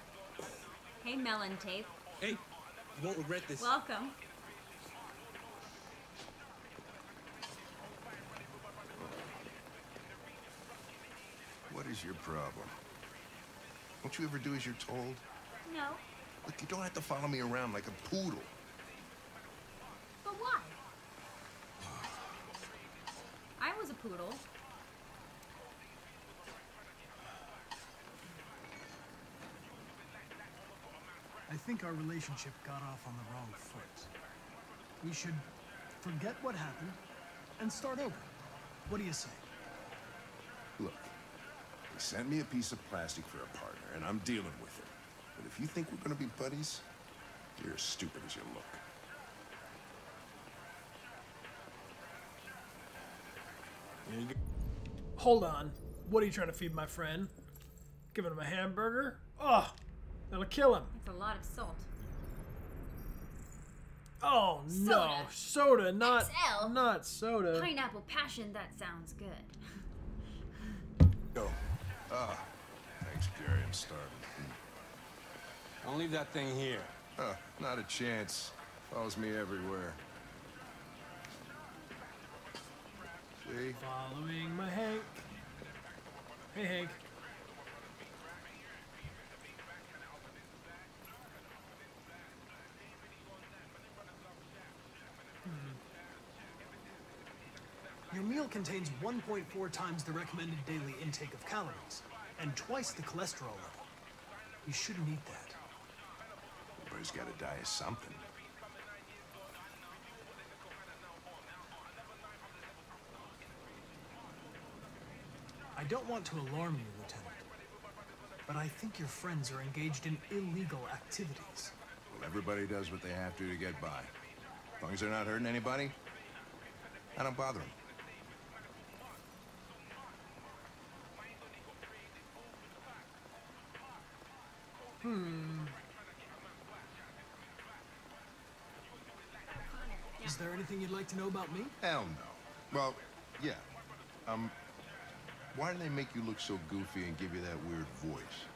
Hey, Melon Tape. Hey, you won't regret this. Welcome. What is your problem? Don't you ever do as you're told? No. Look, you don't have to follow me around like a poodle. But why? I was a poodle. I think our relationship got off on the wrong foot. We should forget what happened and start over. What do you say? Look, they sent me a piece of plastic for a partner, and I'm dealing with it. But if you think we're gonna be buddies, you're as stupid as you look. Hold on. What are you trying to feed my friend? Giving him a hamburger? Oh, that'll kill him. It's a lot of salt. Oh no, Soda. soda, not XL. not soda. Pineapple passion, that sounds good. Go. Ah, thanks, Gary. I'm starving. Don't leave that thing here. Huh, not a chance. Follows me everywhere. See? Following my Hank. Hey Hank. Your meal contains 1.4 times the recommended daily intake of calories and twice the cholesterol level. You shouldn't eat that. Everybody's gotta die of something. I don't want to alarm you, Lieutenant, but I think your friends are engaged in illegal activities. Well, everybody does what they have to to get by. As long as they're not hurting anybody, I don't bother them. Is there anything you'd like to know about me? Hell no. Well, yeah. Um, why do they make you look so goofy and give you that weird voice?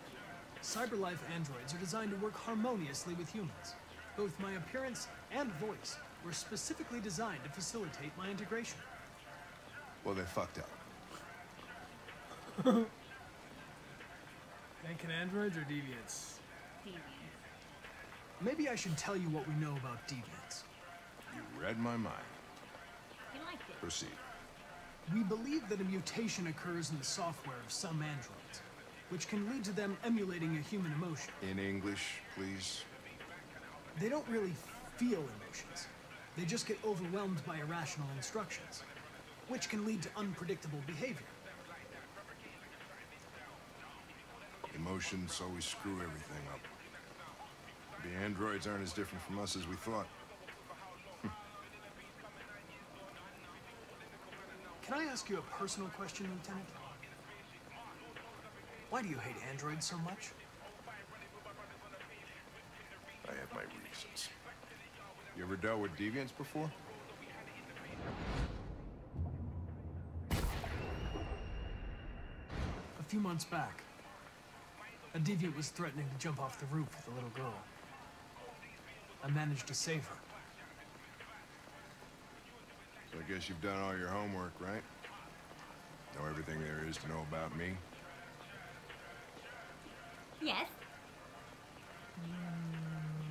Cyberlife androids are designed to work harmoniously with humans. Both my appearance and voice were specifically designed to facilitate my integration. Well, they fucked up. [LAUGHS] Thinking androids or deviants? Maybe I should tell you what we know about deviants. You read my mind. You liked it. Proceed. We believe that a mutation occurs in the software of some androids, which can lead to them emulating a human emotion. In English, please. They don't really feel emotions. They just get overwhelmed by irrational instructions, which can lead to unpredictable behavior. Emotions always screw everything up. The androids aren't as different from us as we thought. Can I ask you a personal question, Lieutenant? Why do you hate androids so much? I have my reasons. You ever dealt with deviants before? A few months back, a deviant was threatening to jump off the roof with a little girl. I managed to save her. So I guess you've done all your homework, right? Know everything there is to know about me? Yes. Mm,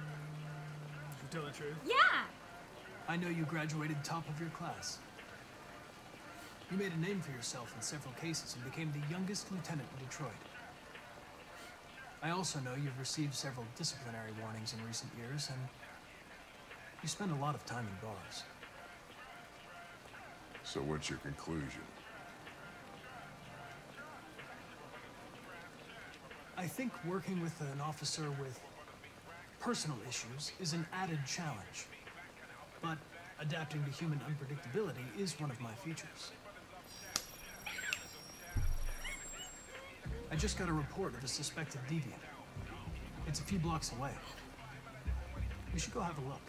to tell the truth. Yeah. I know you graduated top of your class. You made a name for yourself in several cases and became the youngest lieutenant in Detroit. I also know you've received several disciplinary warnings in recent years, and you spend a lot of time in bars. So what's your conclusion? I think working with an officer with personal issues is an added challenge. But adapting to human unpredictability is one of my features. I just got a report of a suspected deviant. It's a few blocks away. We should go have a look.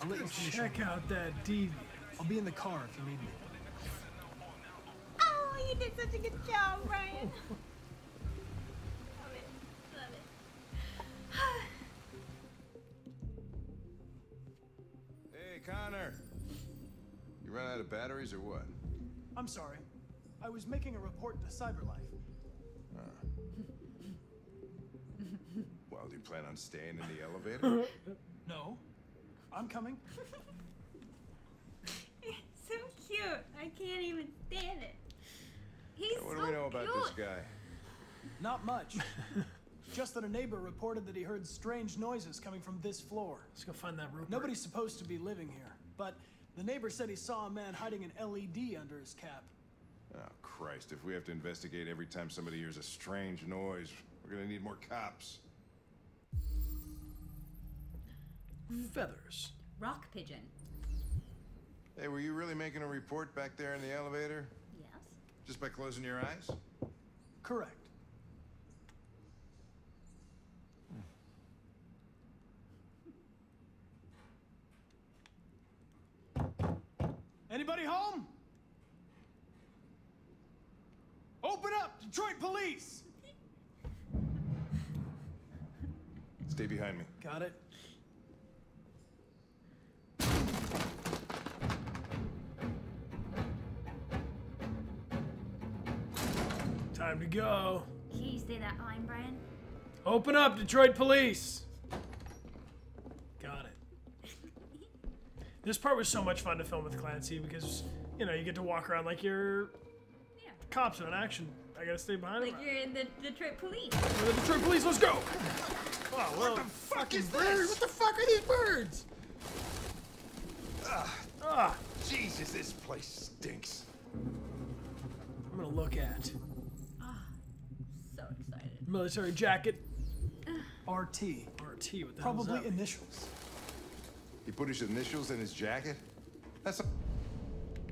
I'll let you. Check your- out that deviant. I'll be in the car if you need me. Oh, you did such a good job, Bryan. Love oh. it. Love it. Hey, Connor! You run out of batteries or what? I'm sorry. I was making a report to CyberLife. Ah. Well, do you plan on staying in the elevator? [LAUGHS] No. I'm coming. [LAUGHS] so cute. I can't even stand it. He's what so do we know about this guy? Not much. [LAUGHS] Just that a neighbor reported that he heard strange noises coming from this floor. Let's go find that Rupert. Nobody's supposed to be living here, but the neighbor said he saw a man hiding an LED under his cap. Oh, Christ, if we have to investigate every time somebody hears a strange noise, we're gonna need more cops. Feathers. Rock pigeon. Hey, were you really making a report back there in the elevator? Yes. Just by closing your eyes? Correct. Anybody home? Open up, Detroit police! Stay behind me. Got it. Time to go. Can you say that line, Bryan? Open up, Detroit police. Got it. [LAUGHS] This part was so much fun to film with Clancy because, you know, you get to walk around like you're Yeah. cops are in action. I gotta stay behind Like him. you're in the Detroit police. We're the Detroit police, let's go! Oh, well, What the fuck is bird. this? What the fuck are these birds? Ah, Jesus, this place stinks. I'm gonna look at Ah So excited. military jacket. RT. RT, what the Probably that? initials. He put his initials in his jacket? That's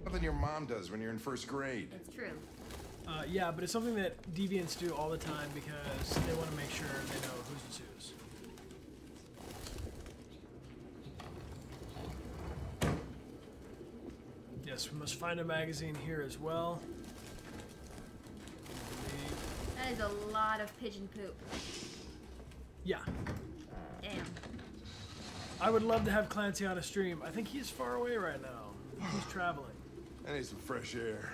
something your mom does when you're in first grade. It's true. Uh, yeah, but it's something that deviants do all the time because they want to make sure they know who's who's. Yes, we must find a magazine here as well. That is a lot of pigeon poop. Yeah, Damn. I would love to have Clancy on a stream. I think he's far away right now. He's traveling. I need some fresh air.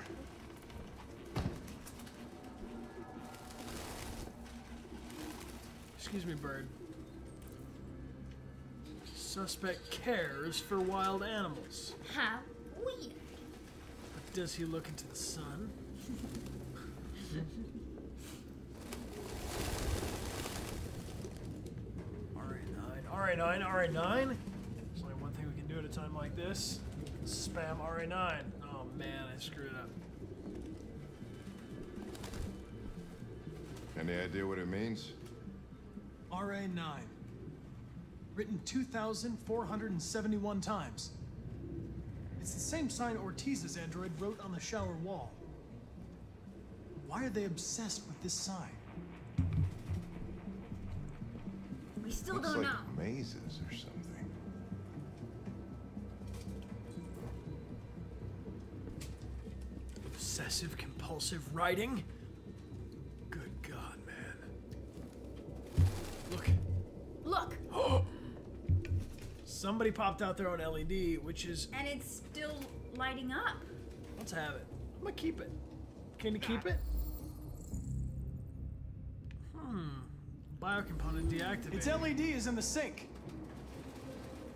Excuse me, bird. Suspect cares for wild animals. How weird. But does he look into the sun? RA9, RA9, RA9. There's only one thing we can do at a time like this. Spam RA9. Oh man, I screwed up. Any idea what it means? RA9. Written 2,471 times. It's the same sign Ortiz's android wrote on the shower wall. Why are they obsessed with this sign? We still Looks don't like know. mazes or something. Obsessive compulsive writing? Good God, man. Look. Look, Somebody popped out their own LED, which is. and it's still lighting up. Let's have it. I'm gonna keep it. Can you keep it? Hmm. Biocomponent deactivated. Its LED is in the sink.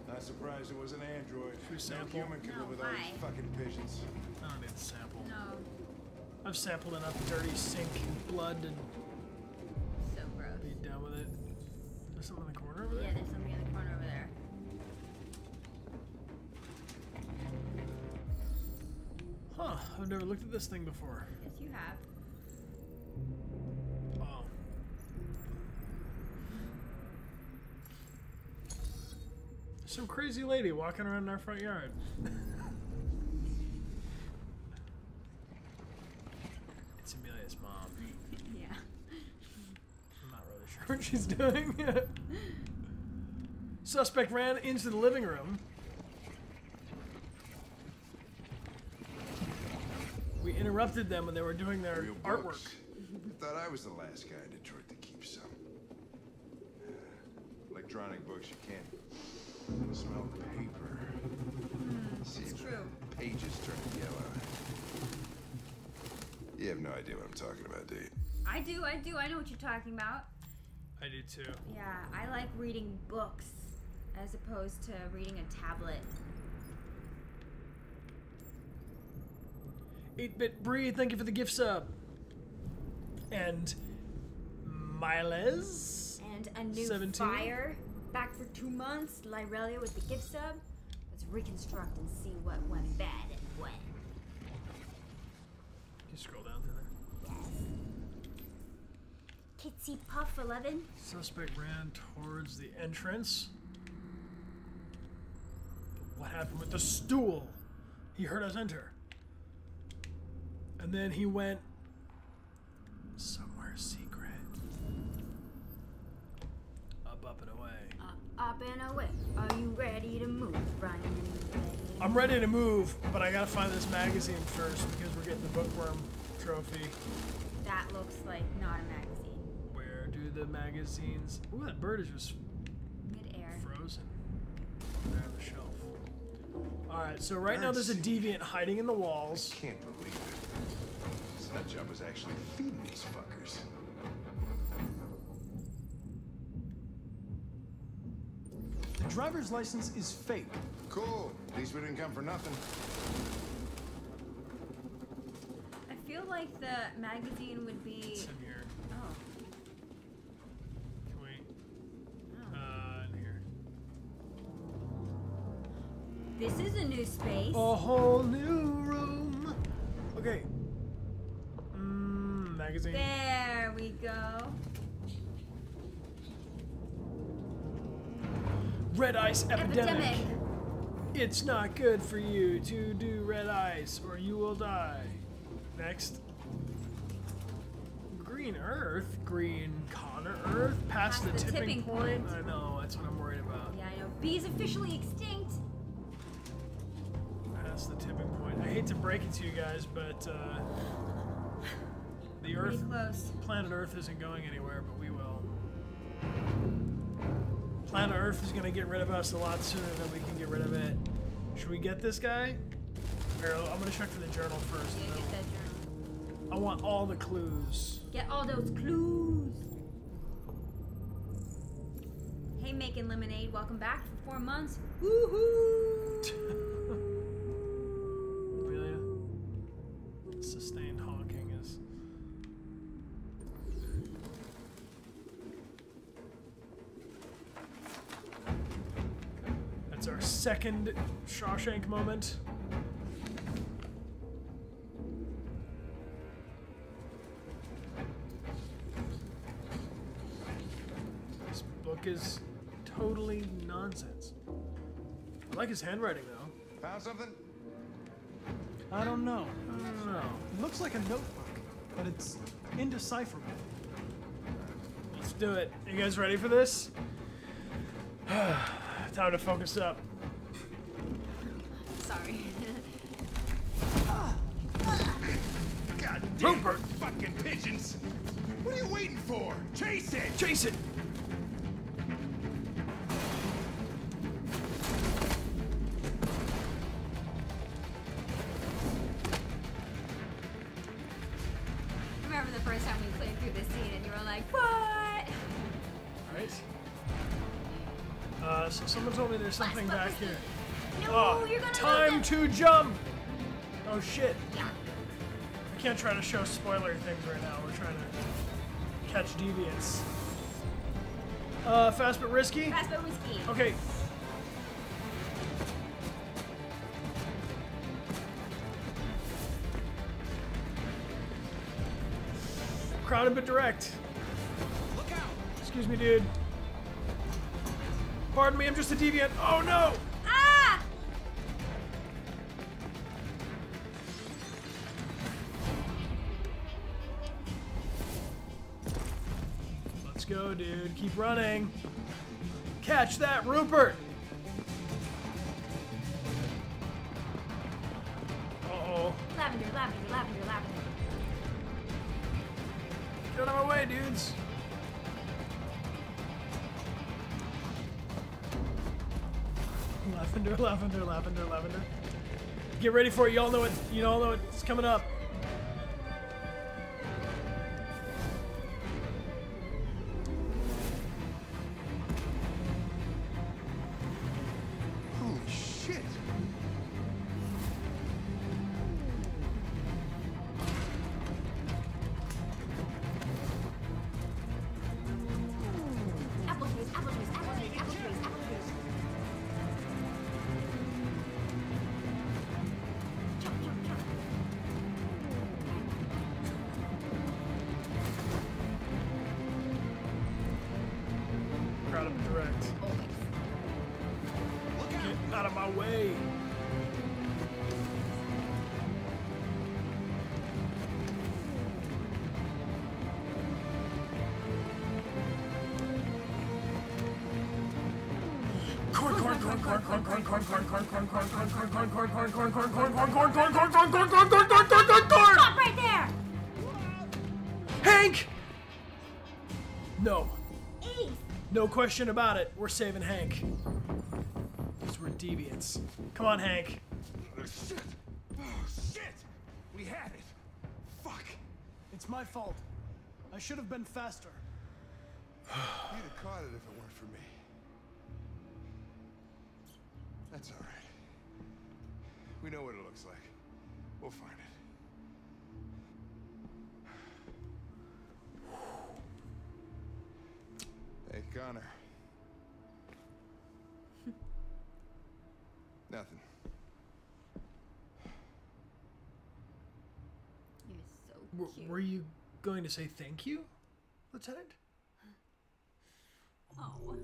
Not surprised it was an android. True sample. No human could No, live with all why? these fucking pigeons. I don't need to sample. No, I've sampled enough dirty sink blood to so gross. be done with it. There's something in the corner over there? Yeah, Huh. I've never looked at this thing before. Yes, you have. Oh. Some crazy lady walking around in our front yard. [LAUGHS] it's Amelia's mom. [LAUGHS] Yeah. I'm not really [LAUGHS] sure what she's doing. Suspect ran into the living room. We interrupted them when they were doing their Real artwork. books. I thought I was the last guy in Detroit to keep some. [SIGHS] Electronic books, you can't smell the paper. Hmm, See it's the true. pages turn yellow. You have no idea what I'm talking about, do you? I do, I do. I know what you're talking about. I do too. Yeah, I like reading books as opposed to reading a tablet. 8 Bit Breed, thank you for the gift sub. And Miles. And a new 17? fire. Back for two months. Lyrelia with the gift sub. Let's reconstruct and see what went bad and when. Can you scroll down through there? Kitsy Puff 11. Suspect ran towards the entrance. But what happened with the stool? He heard us enter. And then he went somewhere secret. Up, up, and away. Uh, up and away. Are you ready to move, Bryan? I'm ready to move, but I gotta find this magazine first because we're getting the bookworm trophy. That looks like not a magazine. Where do the magazines? Ooh, that bird is just Mid-air. frozen. There on the shelf. Alright, so right now there's a deviant hiding in the walls. Can't believe it. This nut job was actually feeding these fuckers. The driver's license is fake. Cool. At least we didn't come for nothing. I feel like the magazine would be. It's in here. Oh. Can we? Uh, in here. This is a new space. A whole new room. Okay. Mmm, magazine. There we go. Red ice epidemic. Epidemic. It's not good for you to do red ice or you will die. Next. Green Earth? Green Connor Earth? Past, the, tipping, point? I know, that's what I'm worried about. Yeah, I know. Bees officially extinct. Past the tipping point. I hate to break it to you guys, but uh, the Earth, planet Earth isn't going anywhere, but we will. Planet Earth is going to get rid of us a lot sooner than we can get rid of it. Should we get this guy? Here, I'm going to check for the journal first. Yeah, get that journal. I want all the clues. Get all those clues. Hey, Making lemonade. Welcome back for four months. Woohoo! [LAUGHS] Sustained honking is. That's our second Shawshank moment. This book is totally nonsense. I like his handwriting though. Found something? I don't know. I don't know. It looks like a notebook, but it's indecipherable. Let's do it. You guys ready for this? [SIGHS] Time to focus up. Sorry. God damn Rupert! Fucking pigeons! What are you waiting for? Chase it! Chase it! Here. No, Oh, you're gonna time to jump! Oh shit. Yeah. I can't try to show spoiler things right now. We're trying to catch deviants. Uh, fast but risky? Fast but whiskey. Okay. Crowded but direct. Look out! Excuse me, dude. Pardon me, I'm just a deviant. Oh no! Go, dude. Keep running. Catch that, Rupert! Uh-oh. Lavender, lavender, lavender, lavender. Get out of my way, dudes. Lavender, lavender, lavender, lavender. Get ready for it. Y'all know it. You all know it's coming up. Question about it. We're saving Hank. Because we're deviants. Come on, Hank. Oh, shit! Oh, shit! We had it! Fuck! It's my fault. I should have been faster. [SIGHS] You'd have caught it if it weren't for me. That's all right. We know what it looks like. We'll find it. [SIGHS] Hey, Connor. Nothing. You're so W- cute. were you going to say thank you, Lieutenant? Oh.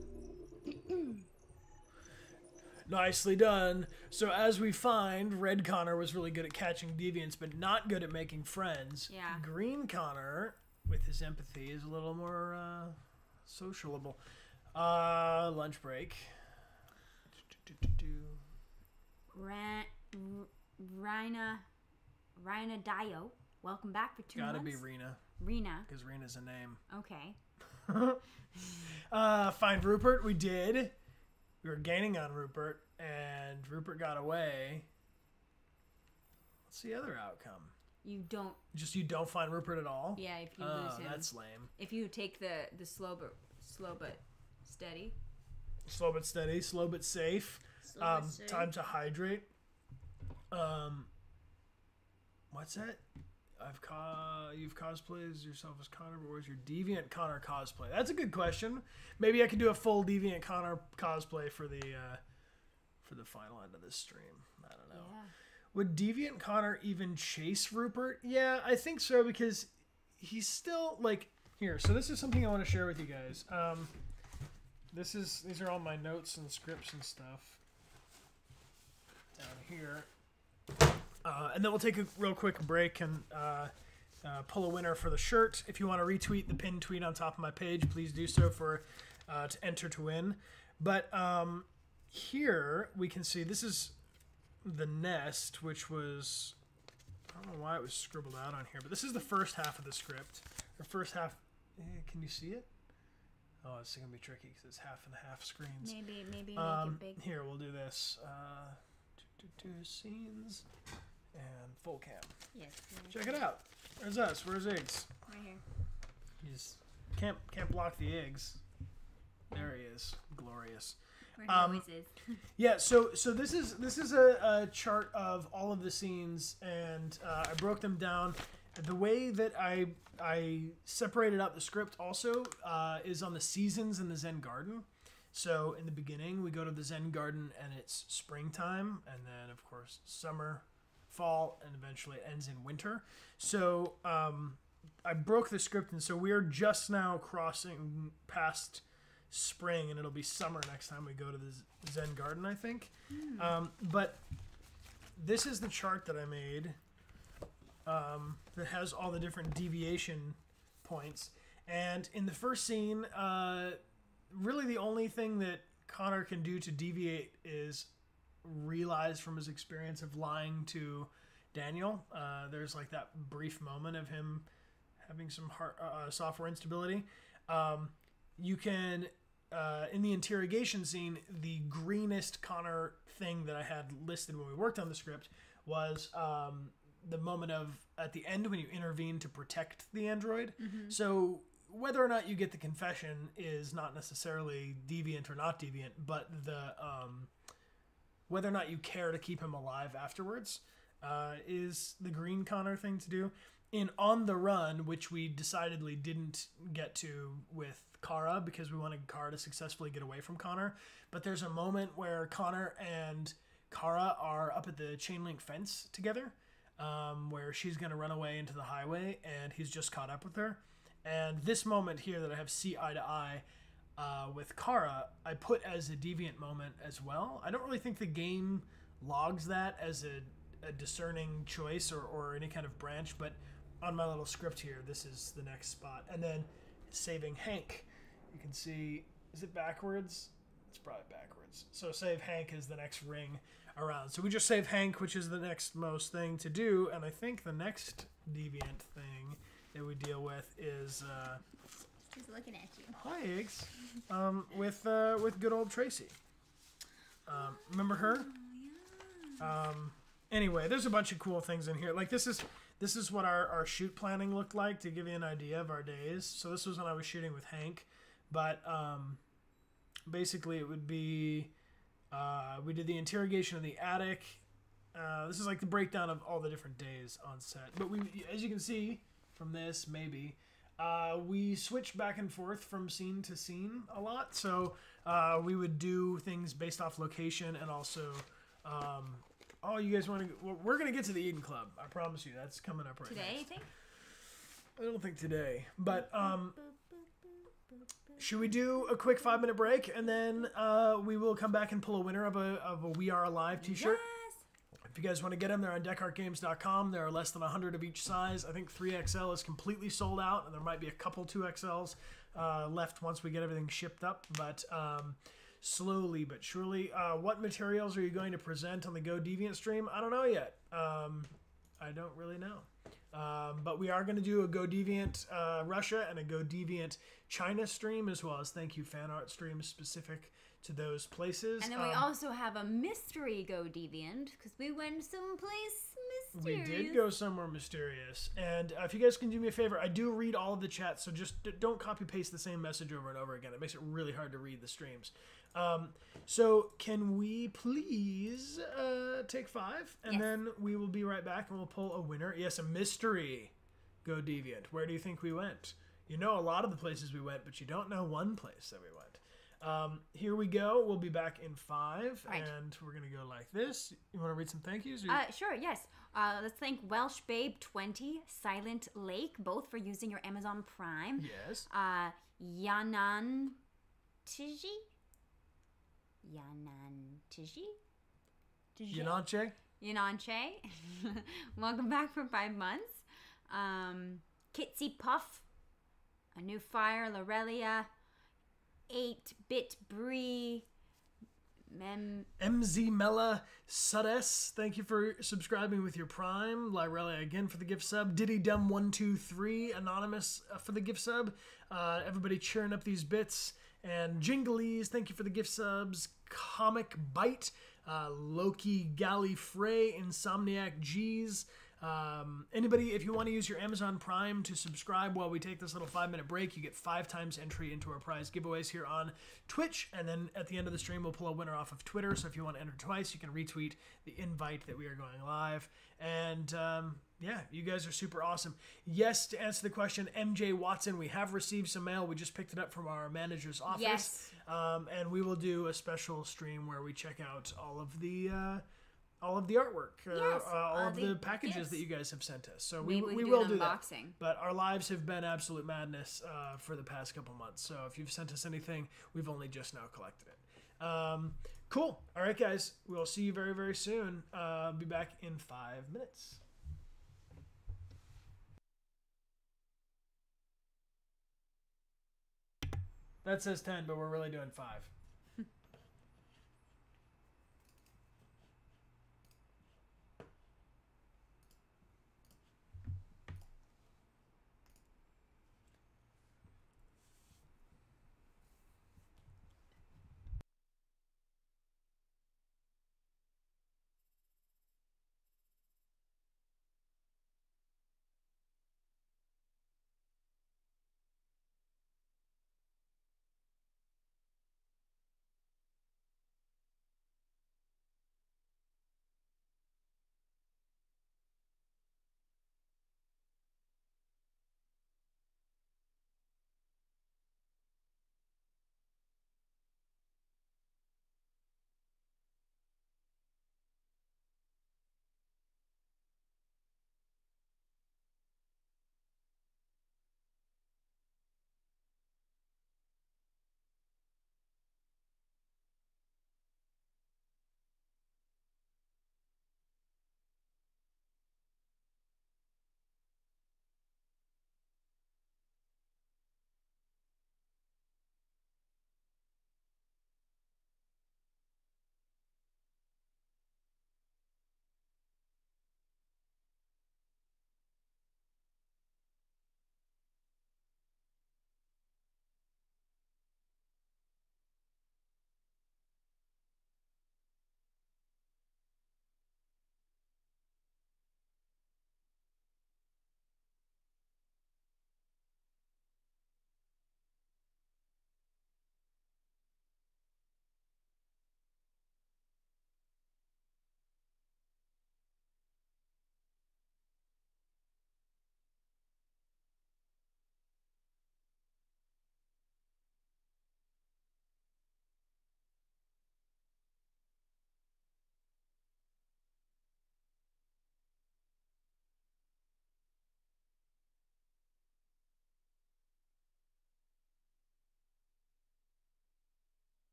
[CLEARS THROAT] Nicely done. So, as we find, Red Connor was really good at catching deviants, but not good at making friends. Yeah. Green Connor, with his empathy, is a little more uh, sociable. Uh, lunch break. Ran, R- Rina, Rina Dio. Welcome back for two Gotta be months. Rena, Rena. because Rena's a name. Okay. [LAUGHS] Uh, find Rupert. We did. We were gaining on Rupert, and Rupert got away. What's the other outcome? You don't. Just you don't find Rupert at all? Yeah, if you oh, lose him. that's lame. If you take the the slow but slow but steady. slow but steady, slow but safe. Um, time to hydrate. Um, what's that? I've co- you've cosplayed yourself as Connor, but where's your Deviant Connor cosplay? That's a good question. Maybe I could do a full Deviant Connor cosplay for the uh, for the final end of this stream. I don't know. Yeah. Would Deviant Connor even chase Rupert? Yeah, I think so because he's still like here. So this is something I want to share with you guys. Um, this is these are all my notes and scripts and stuff down here. Uh, and then we'll take a real quick break and uh, uh, pull a winner for the shirt. If you want to retweet the pinned tweet on top of my page, please do so for uh, to enter to win. But um, here we can see this is the nest, which was I don't know why it was scribbled out on here, but this is the first half of the script. The first half. Eh, can you see it? Oh, it's gonna be tricky because it's half and half screens. Maybe maybe make Um, it big. here, we'll do this. Uh, do, do, do, scenes and full cam. Yes. Check it out. Where's us. Where's eggs? Right here. You just can't can't block the eggs. There he is, glorious. Um, is. [LAUGHS] Yeah, so so this is this is a, a chart of all of the scenes, and uh, I broke them down. The way that I I separated out the script also uh, is on the seasons in the Zen Garden. So in the beginning, we go to the Zen Garden, and it's springtime, and then of course summer, fall, and eventually it ends in winter. So um, I broke the script, and so we're just now crossing past spring, and it'll be summer next time we go to the Zen Garden, I think. Um, but this is the chart that I made um, that has all the different deviation points. And in the first scene, uh, really the only thing that Connor can do to deviate is realize from his experience of lying to Daniel. Uh, there's like that brief moment of him having some heart, uh, software instability. Um, you can, uh, in the interrogation scene, the greenest Connor thing that I had listed when we worked on the script was um, the moment of at the end when you intervene to protect the android. So whether or not you get the confession is not necessarily deviant or not deviant, but the um, whether or not you care to keep him alive afterwards uh, is the green Connor thing to do. In On the Run, which we decidedly didn't get to with Kara because we wanted Kara to successfully get away from Connor, but there's a moment where Connor and Kara are up at the chain link fence together, um, where she's going to run away into the highway and he's just caught up with her. And this moment here that I have see eye to eye uh, with Kara, I put as a deviant moment as well. I don't really think the game logs that as a, a discerning choice or, or any kind of branch, but on my little script here, this is the next spot. And then saving Hank, you can see, is it backwards? It's probably backwards. So save Hank is the next ring around. So we just save Hank, which is the next most thing to do. And I think the next deviant thing that we deal with is. Uh, looking at you. Hi, eggs. Um, with uh, with good old Traci. Um, remember her? Um, anyway, there's a bunch of cool things in here. Like this is this is what our, our shoot planning looked like to give you an idea of our days. So this was when I was shooting with Hank, but um, basically it would be uh, we did the interrogation of the attic. Uh, this is like the breakdown of all the different days on set. But we, as you can see from this, maybe uh, we switched back and forth from scene to scene a lot. So uh, we would do things based off location and also. Um, oh, you guys want to? We're gonna get to the Eden Club. I promise you. That's coming up right Today, next. you think? I don't think today, but um, should we do a quick five minute break and then uh, we will come back and pull a winner of a of a We Are Alive T-shirt. Yes. If you guys want to get them, they're on DechartGames.com. There are less than 100 of each size. I think 3XL is completely sold out, and there might be a couple 2XLs uh, left once we get everything shipped up. But um, slowly but surely. Uh, what materials are you going to present on the Go Deviant stream? I don't know yet. Um, I don't really know. Um, but we are going to do a Go Deviant uh, Russia and a Go Deviant China stream as well as thank you fan art streams specific to those places. And then we Um, also have a mystery go deviant because we went someplace We mysterious. did go somewhere mysterious. And uh, if you guys can do me a favor, I do read all of the chats, so just d- don't copy paste the same message over and over again. It makes it really hard to read the streams. Um, so can we please uh, take five, and Yes. then we will be right back, and we'll pull a winner. Yes, a mystery. Go deviant. Where do you think we went? You know a lot of the places we went, but you don't know one place that we went. Um, here we go. We'll be back in five, Right. and we're gonna go like this. You want to read some thank yous? Uh, sure, yes. Uh, let's thank Welsh Babe 20, Silent Lake, both for using your Amazon Prime. yes. Uh, Yanan Tiji? Yanan Tiji? Yananche. Yananche. [LAUGHS] Welcome back for five months. Um, Kitsy Puff, A New Fire, Lorelia, 8 Bit Bree, Mem. MZ Mella Sudes, thank you for subscribing with your Prime. Lyrella again for the gift sub. Diddy Dumb One Two Three Anonymous uh, for the gift sub. Uh, everybody cheering up these bits. And Jinglies, thank you for the gift subs. Comic Bite, uh, Loki Gallifrey, Insomniac G's. Um, anybody, if you want to use your Amazon Prime to subscribe while we take this little five minute break, you get five times entry into our prize giveaways here on Twitch. And then at the end of the stream, we'll pull a winner off of Twitter. So if you want to enter twice, you can retweet the invite that we are going live. And um, yeah, you guys are super awesome. Yes, to answer the question, MJ Watson, we have received some mail. We just picked it up from our manager's office. Yes. Um, and we will do a special stream where we check out all of the. Uh, all of the artwork, uh, Yes, uh, all uh, of the the packages gifts. that you guys have sent us. So we, we we do will do that. But our lives have been absolute madness uh, for the past couple months. So if you've sent us anything, we've only just now collected it. Um, cool. All right, guys. We'll see you very, very soon. Uh, be back in five minutes. That says 10, but we're really doing five.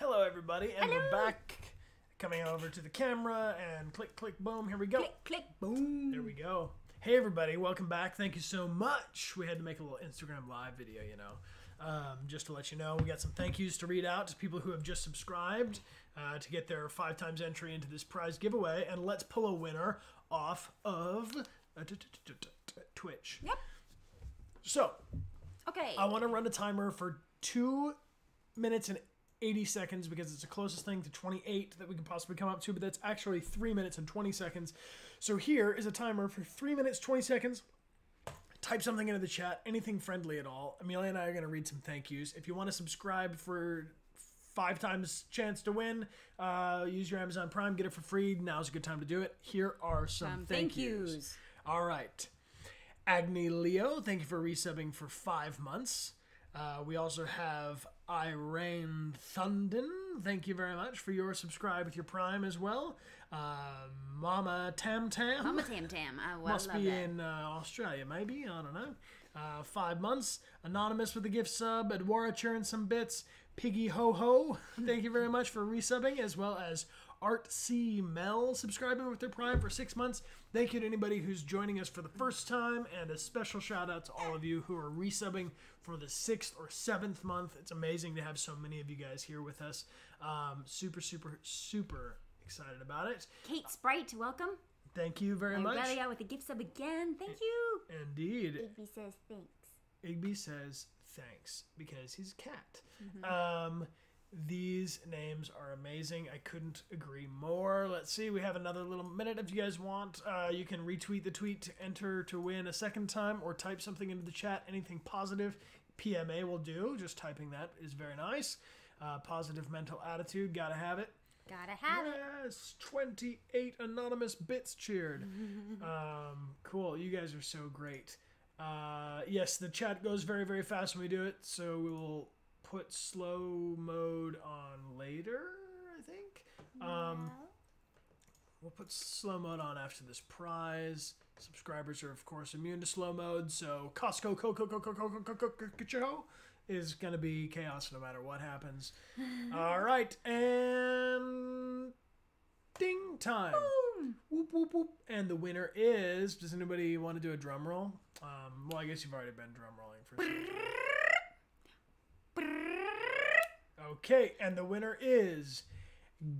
Hello, everybody, and we're back. Coming over to the camera and click, click, boom. Here we go. Click, click, boom. There we go. Hey, everybody, welcome back. Thank you so much. We had to make a little Instagram live video, you know, um, just to let you know. We got some thank yous to read out to people who have just subscribed uh, to get their five times entry into this prize giveaway. And let's pull a winner off of uh, Twitch. Yep. So, Okay. I want to run a timer for two minutes and 80 seconds because it's the closest thing to 28 that we can possibly come up to, but that's actually three minutes and 20 seconds. So here is a timer for three minutes, 20 seconds. Type something into the chat, anything friendly at all. Amelia and I are going to read some thank yous. If you want to subscribe for five times chance to win, uh, use your Amazon Prime, get it for free. Now's a good time to do it. Here are some, Some thank, thank yous. yous. All right. Agni Leo, thank you for resubbing for five months. Uh, we also have Irene Thunden. Thank you very much for your subscribe with your Prime as well. Uh, Mama Tam Tam. Mama Tam Tam. I well, Must be that. in uh, Australia, maybe. I don't know. Uh, five months. Anonymous with a gift sub. Edwara churn some bits. Piggy Ho Ho. [LAUGHS] Thank you very much for resubbing, as well as Art C Mel subscribing with their Prime for six months. Thank you to anybody who's joining us for the first time, and a special shout out to all of you who are resubbing for the sixth or seventh month. It's amazing to have so many of you guys here with us. Um, super, super, super excited about it. Kate Sprite, welcome. Thank you very much. Aurelia with the gift sub again. Thank you. Indeed. Igby says thanks. Igby says thanks because he's a cat. Mhm. Um, these names are amazing. I couldn't agree more. Let's see. We have another little minute. If you guys want, uh, you can retweet the tweet to enter to win a second time or type something into the chat. Anything positive, PMA will do. Just typing that is very nice. Uh, positive mental attitude. Gotta have it. Gotta have it. Yes, 28 anonymous bits cheered. [LAUGHS] um, cool. You guys are so great. Uh, yes, the chat goes very, very fast when we do it, so we will put slow mode on later, I think. Um. We'll put slow mode on after this prize. Subscribers are, of course, immune to slow mode, so Costco, Coco, Coco, Coco, Coco, Coco, is going to be chaos no matter what happens. All right, and ding time. Boom. Whoop, whoop, whoop. And the winner is, does anybody want to do a drum roll? Um, well, I guess you've already been drum rolling for some time. Okay, and the winner is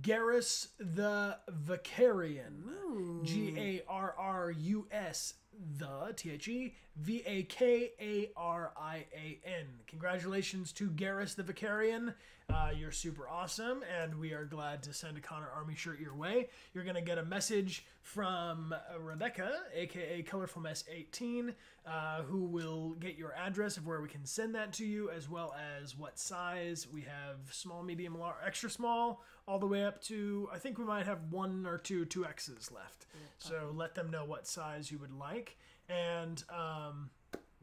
Garrus the Vakarian. G A R R U S the T H E V A K A R I A N. Congratulations to Garrus the Vakarian. Uh, you're super awesome, and we are glad to send a Connor Army shirt your way. You're going to get a message from Rebecca, aka Colorful Mess 18, uh, who will get your address of where we can send that to you, as well as what size. We have small, medium, large, extra small, all the way up to, I think we might have one or two 2Xs left. So let them know what size you would like. And um,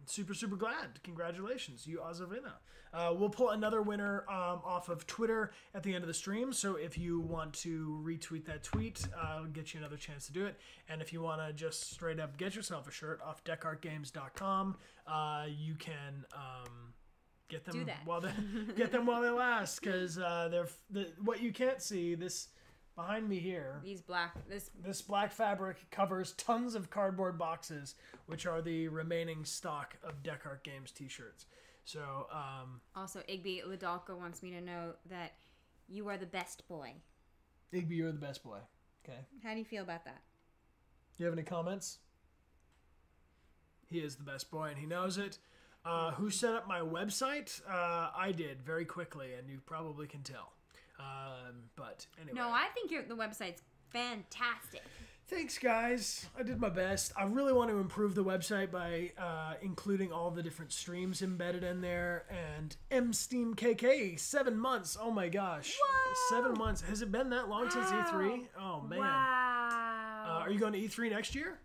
super, super glad. Congratulations, you Azavina. Uh, we'll pull another winner um, off of Twitter at the end of the stream. So if you want to retweet that tweet, uh, I'll get you another chance to do it. And if you want to just straight up get yourself a shirt off dechartgames.com, uh, you can. Um, Get them while they [LAUGHS] get them while they last, because uh, they're f- the, what you can't see. This behind me here, These black. This this black fabric covers tons of cardboard boxes, which are the remaining stock of Dechart Games T-shirts. So, um, also Igby Ladalka wants me to know that you are the best boy. Igby, you're the best boy. Okay. How do you feel about that? Do you have any comments? He is the best boy, and he knows it. Uh, who set up my website? Uh, I did very quickly, and you probably can tell. Um, but anyway. No, I think your the website's fantastic. Thanks, guys. I did my best. I really want to improve the website by uh, including all the different streams embedded in there. And M Steam KK, seven months. Oh my gosh, seven months. Has it been that long since E3? Oh man. Wow. Uh, are you going to E3 next year?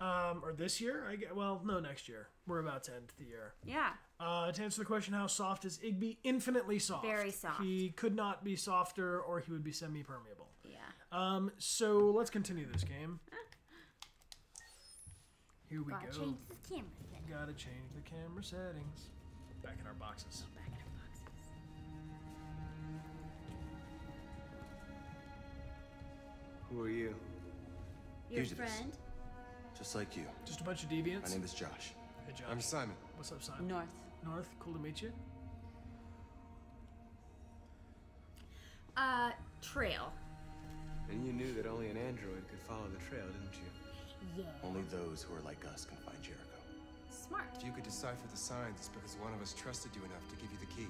Um, or this year? I get, well, no, next year. We're about to end the year. Yeah. Uh, to answer the question, how soft is Igby? Infinitely soft. Very soft. He could not be softer, or he would be semi-permeable. Yeah. Um, so let's continue this game. Here we Gotta go. change the camera setting. Gotta change the camera settings. Back in our boxes. Back in our boxes. Who are you? Your Fugitives. friend? Just like you. Just a bunch of deviants. My name is Josh. Hey, Josh. I'm Simon. What's up, Simon? North. North. Cool to meet you. Uh, Trail. And you knew that only an android could follow the trail, didn't you? Yeah. Only those who are like us can find Jericho. Smart. If you could decipher the signs, it's because one of us trusted you enough to give you the key.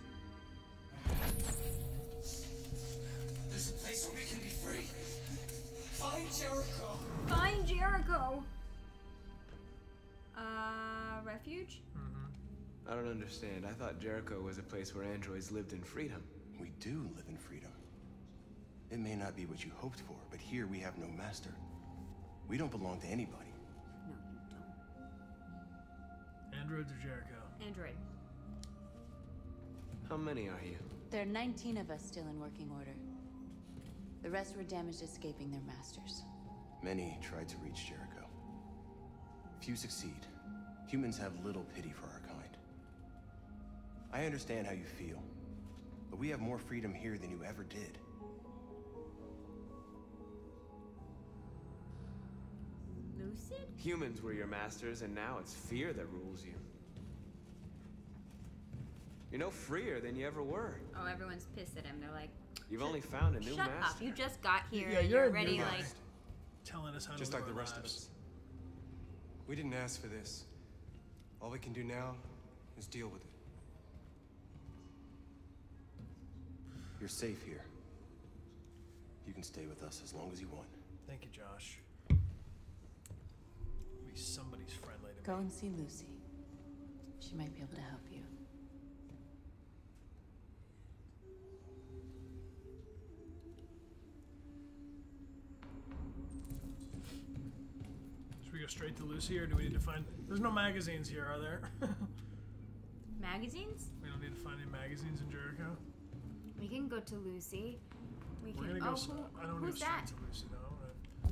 There's a place where we can be free. Find Jericho. Find Jericho. Uh, refuge? I don't understand. I thought Jericho was a place where androids lived in freedom. We do live in freedom. It may not be what you hoped for, but here we have no master. We don't belong to anybody. No, you don't. Androids or Jericho? Android. How many are you? There are 19 of us still in working order. The rest were damaged escaping their masters. Many tried to reach Jericho. Few succeed. Humans have little pity for our kind. I understand how you feel, but we have more freedom here than you ever did. Lucid? Humans were your masters, and now it's fear that rules you. You're no freer than you ever were. Oh, everyone's pissed at him. They're like, You've only found a new shut master. up. You just got here Yeah, and you're you're a ready, new like. Telling us how Just to like live the our rest of us. We didn't ask for this. All we can do now is deal with it. You're safe here. You can stay with us as long as you want. Thank you, Josh. Be somebody's friend later. Go and see Lucy. She might be able to help straight to Lucy, or do we need to find? There's no magazines here, are there? [LAUGHS] Magazines? we don't need to find any magazines in Jericho. We can go to Lucy. We We're can. gonna go. oh, who, I don't want to go who's straight that? to Lucy though. Uh,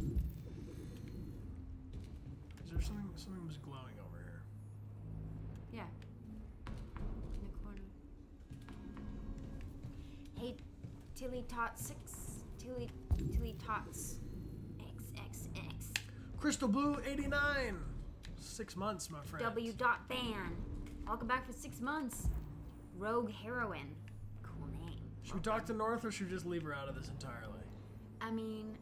Is there something? Something was glowing over here. Yeah. In the corner. Hey, Tilly Tot six. Tilly Tilly Tots. X X X. Crystal Blue '89. Six months, my friend. W dot ban. Welcome back for six months. Rogue heroine. Cool name. Should we talk to North, or should we just leave her out of this entirely? I mean,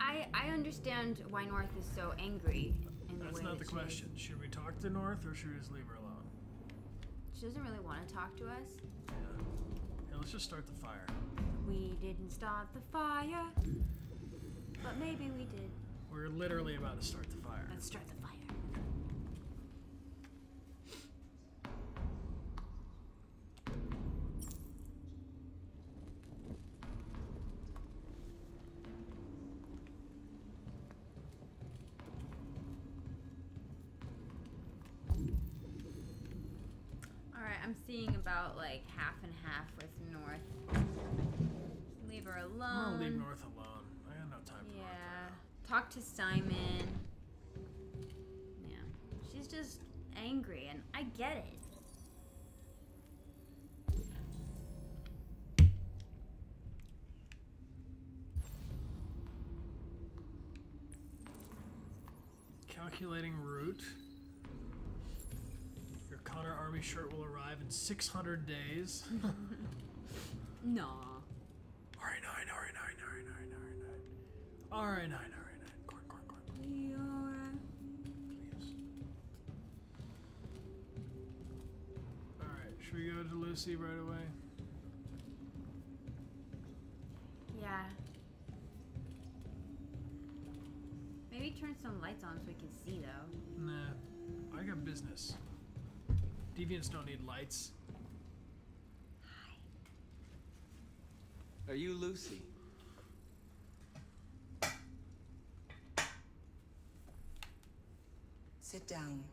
I I understand why North is so angry That's not that the she is. question. Should we talk to North, or should we just leave her alone? She doesn't really want to talk to us. Yeah. Yeah, let's just start the fire. We didn't start the fire, but maybe we did. We're literally about to start the fire. Let's start the fire. All right, I'm seeing about like half and half with North. Leave her alone. I'm gonna leave North alone. I got no time for Yeah. Talk to Simon. Yeah. She's just angry, and I get it. Calculating route. Your Connor Army shirt will arrive in 600 days. No. R9, R9, R9, R9, R9, Lucy right away? Yeah. Maybe turn some lights on so we can see though. Nah, I got business. Deviants don't need lights. Hi. Are you Lucy? Sit down.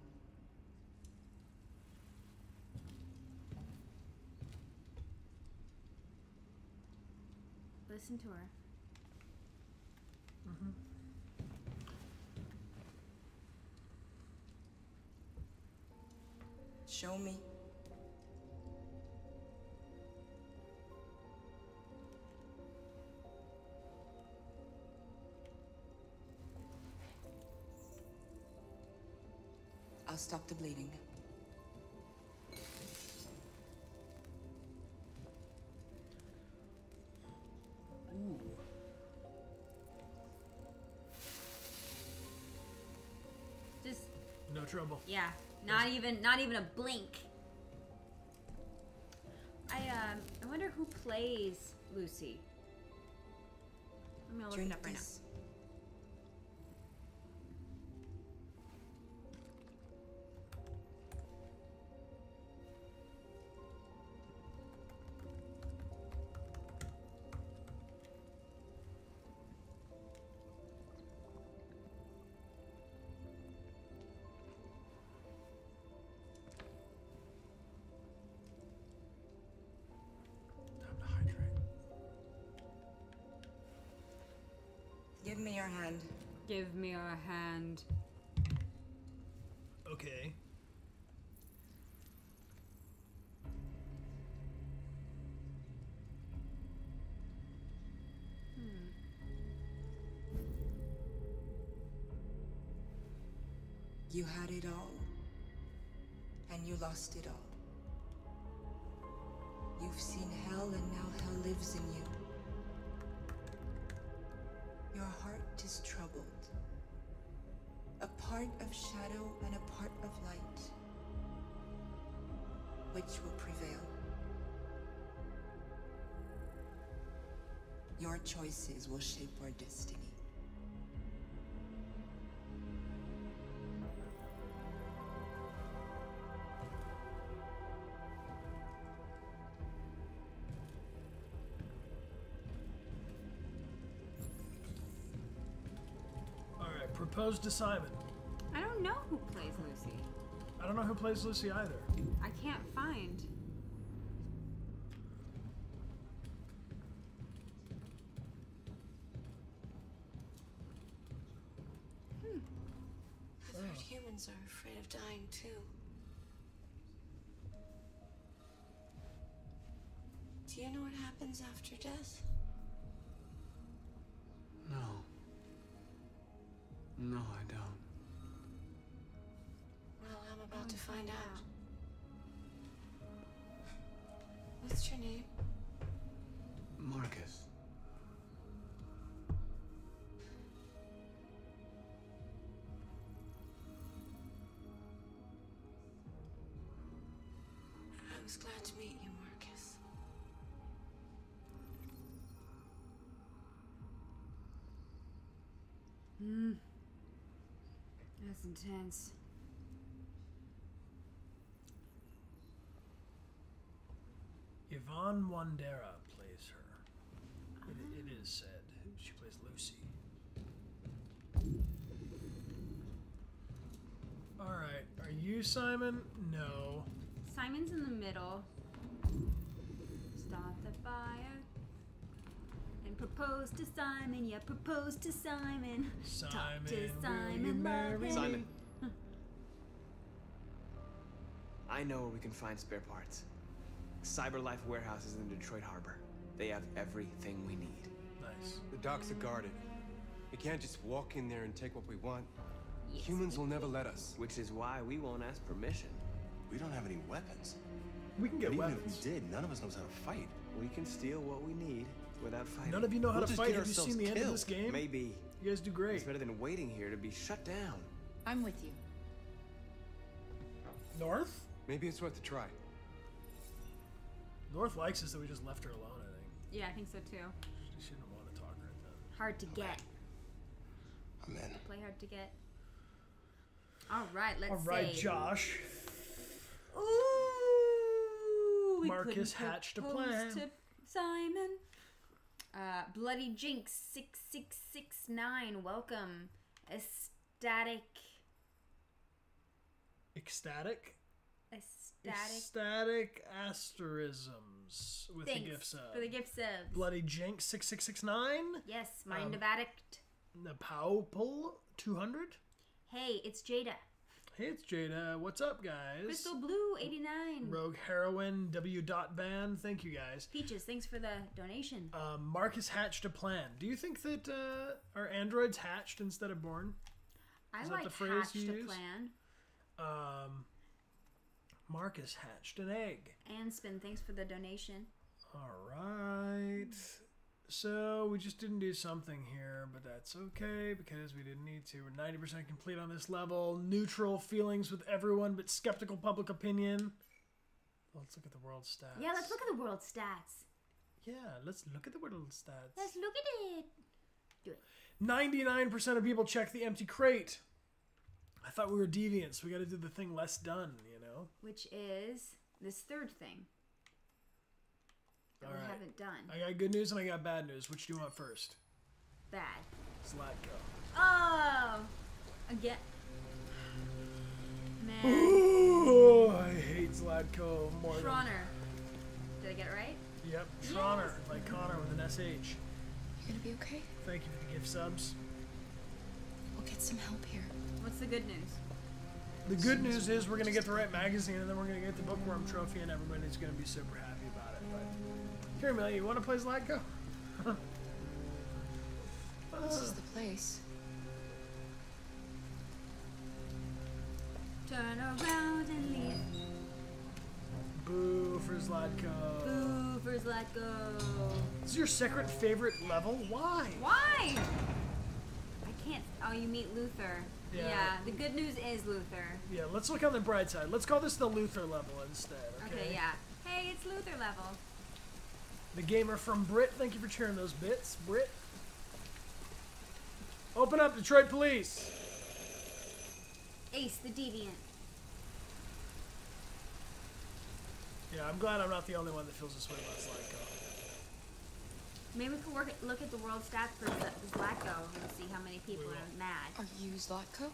listen to her. Mm-hmm. Show me. I'll stop the bleeding. Yeah, not even not even a blink. I um I wonder who plays Lucy. I'm gonna look Drink it up right this. Your hand. Give me a hand. Okay. Hmm. You had it all. And you lost it all. Is troubled. A part of shadow and a part of light. Which will prevail? Your choices will shape our destiny. Right. Propose to Simon. I don't know who plays Lucy. I don't know who plays Lucy either. I can't find. Hmm. I've heard humans are afraid of dying too. Do you know what happens after death? Find out. What's your name? Marcus. I was glad to meet you, Marcus. Hmm. That's intense. Yvonne Wandera plays her. It, it uh-huh. is said. She plays Lucy. All right. Are you Simon? No. Simon's in the middle. Start the fire. And propose to Simon. Yeah, propose to Simon. Talk to Simon, will you Simon. marry. Simon. [LAUGHS] I know where we can find spare parts. CyberLife Warehouse is in Detroit Harbor. They have everything we need. Nice. The docks are guarded. We can't just walk in there and take what we want. Yes, Humans will never let us. Which is why we won't ask permission. We don't have any weapons. We can get And even if we did, none of us knows how to fight. We can steal what we need without fighting. None of you know how We'll to fight. get Have you ourselves seen the end of this game? Maybe. You guys do great. It's better than waiting here to be shut down. I'm with you. North? Maybe it's worth a try. North likes us that we just left her alone, I think. Yeah, I think so too. She didn't want to talk right then. Hard to get. I'm in. Play hard to get. All right, let's All right, say. Josh. Ooh, we Marcus couldn't hatched a propose plan. To Simon. Uh, Bloody Jinx six six six nine. Welcome. Ecstatic. Ecstatic? Ecstatic asterisms with the Thanks gifts of for the gift subs. Bloody Jinx six six six nine. Yes, Mind Um, of Addict. Two hundred. Hey, it's Jada. Hey, it's Jada. What's up, guys? Crystal Blue eighty nine. Rogue Heroine W. Dot Band. Thank you, guys. Peaches, thanks for the donation. Um, Marcus hatched a plan. Do you think that uh, are androids hatched instead of born? I is that like the phrase hatched you a use? plan. Um, Marcus hatched an egg. And Spin, thanks for the donation. All right. So we just didn't do something here, but that's okay because we didn't need to. We're 90% complete on this level. Neutral feelings with everyone, but skeptical public opinion. Let's look at the world stats. Yeah, let's look at the world stats. Yeah, let's look at the world stats. Let's look at it. Do it. 99% of people check the empty crate. I thought we were deviants. so we got to do the thing less done, you know? Which is this third thing that All we right. haven't done. I got good news and I got bad news. Which do you want first? Bad. Zlatko. Oh! Again. Man. Ooh, I hate Zlatko more than... Did I get it right? Yep, Troner, like Connor with an SH. You're gonna be okay? Thank you for the gift subs. We'll get some help here. What's the good news? The good news is we're gonna get the right magazine, and then we're gonna get the bookworm trophy, and everybody's gonna be super happy about it. But here, Millie, you want to play Zlatko? [LAUGHS] This is the place. Turn around and leave. Boo for Zlatko. Boo for Zlatko. This is your second favorite level? Why? Why? I can't. Oh, you meet Luther. Yeah. Yeah. The good news is Luther. Yeah, let's look on the bright side. Let's call this the Luther level instead. Okay. Okay, yeah. Hey, it's Luther level. The gamer from Brit, thank you for sharing those bits, Brit. Open up, Detroit Police. Ace the Deviant. Yeah, I'm glad I'm not the only one that feels this way about Zlatko. Maybe we could work look at the world stats for Z- Zlatko and see how many people are mad. Are you Zlatko?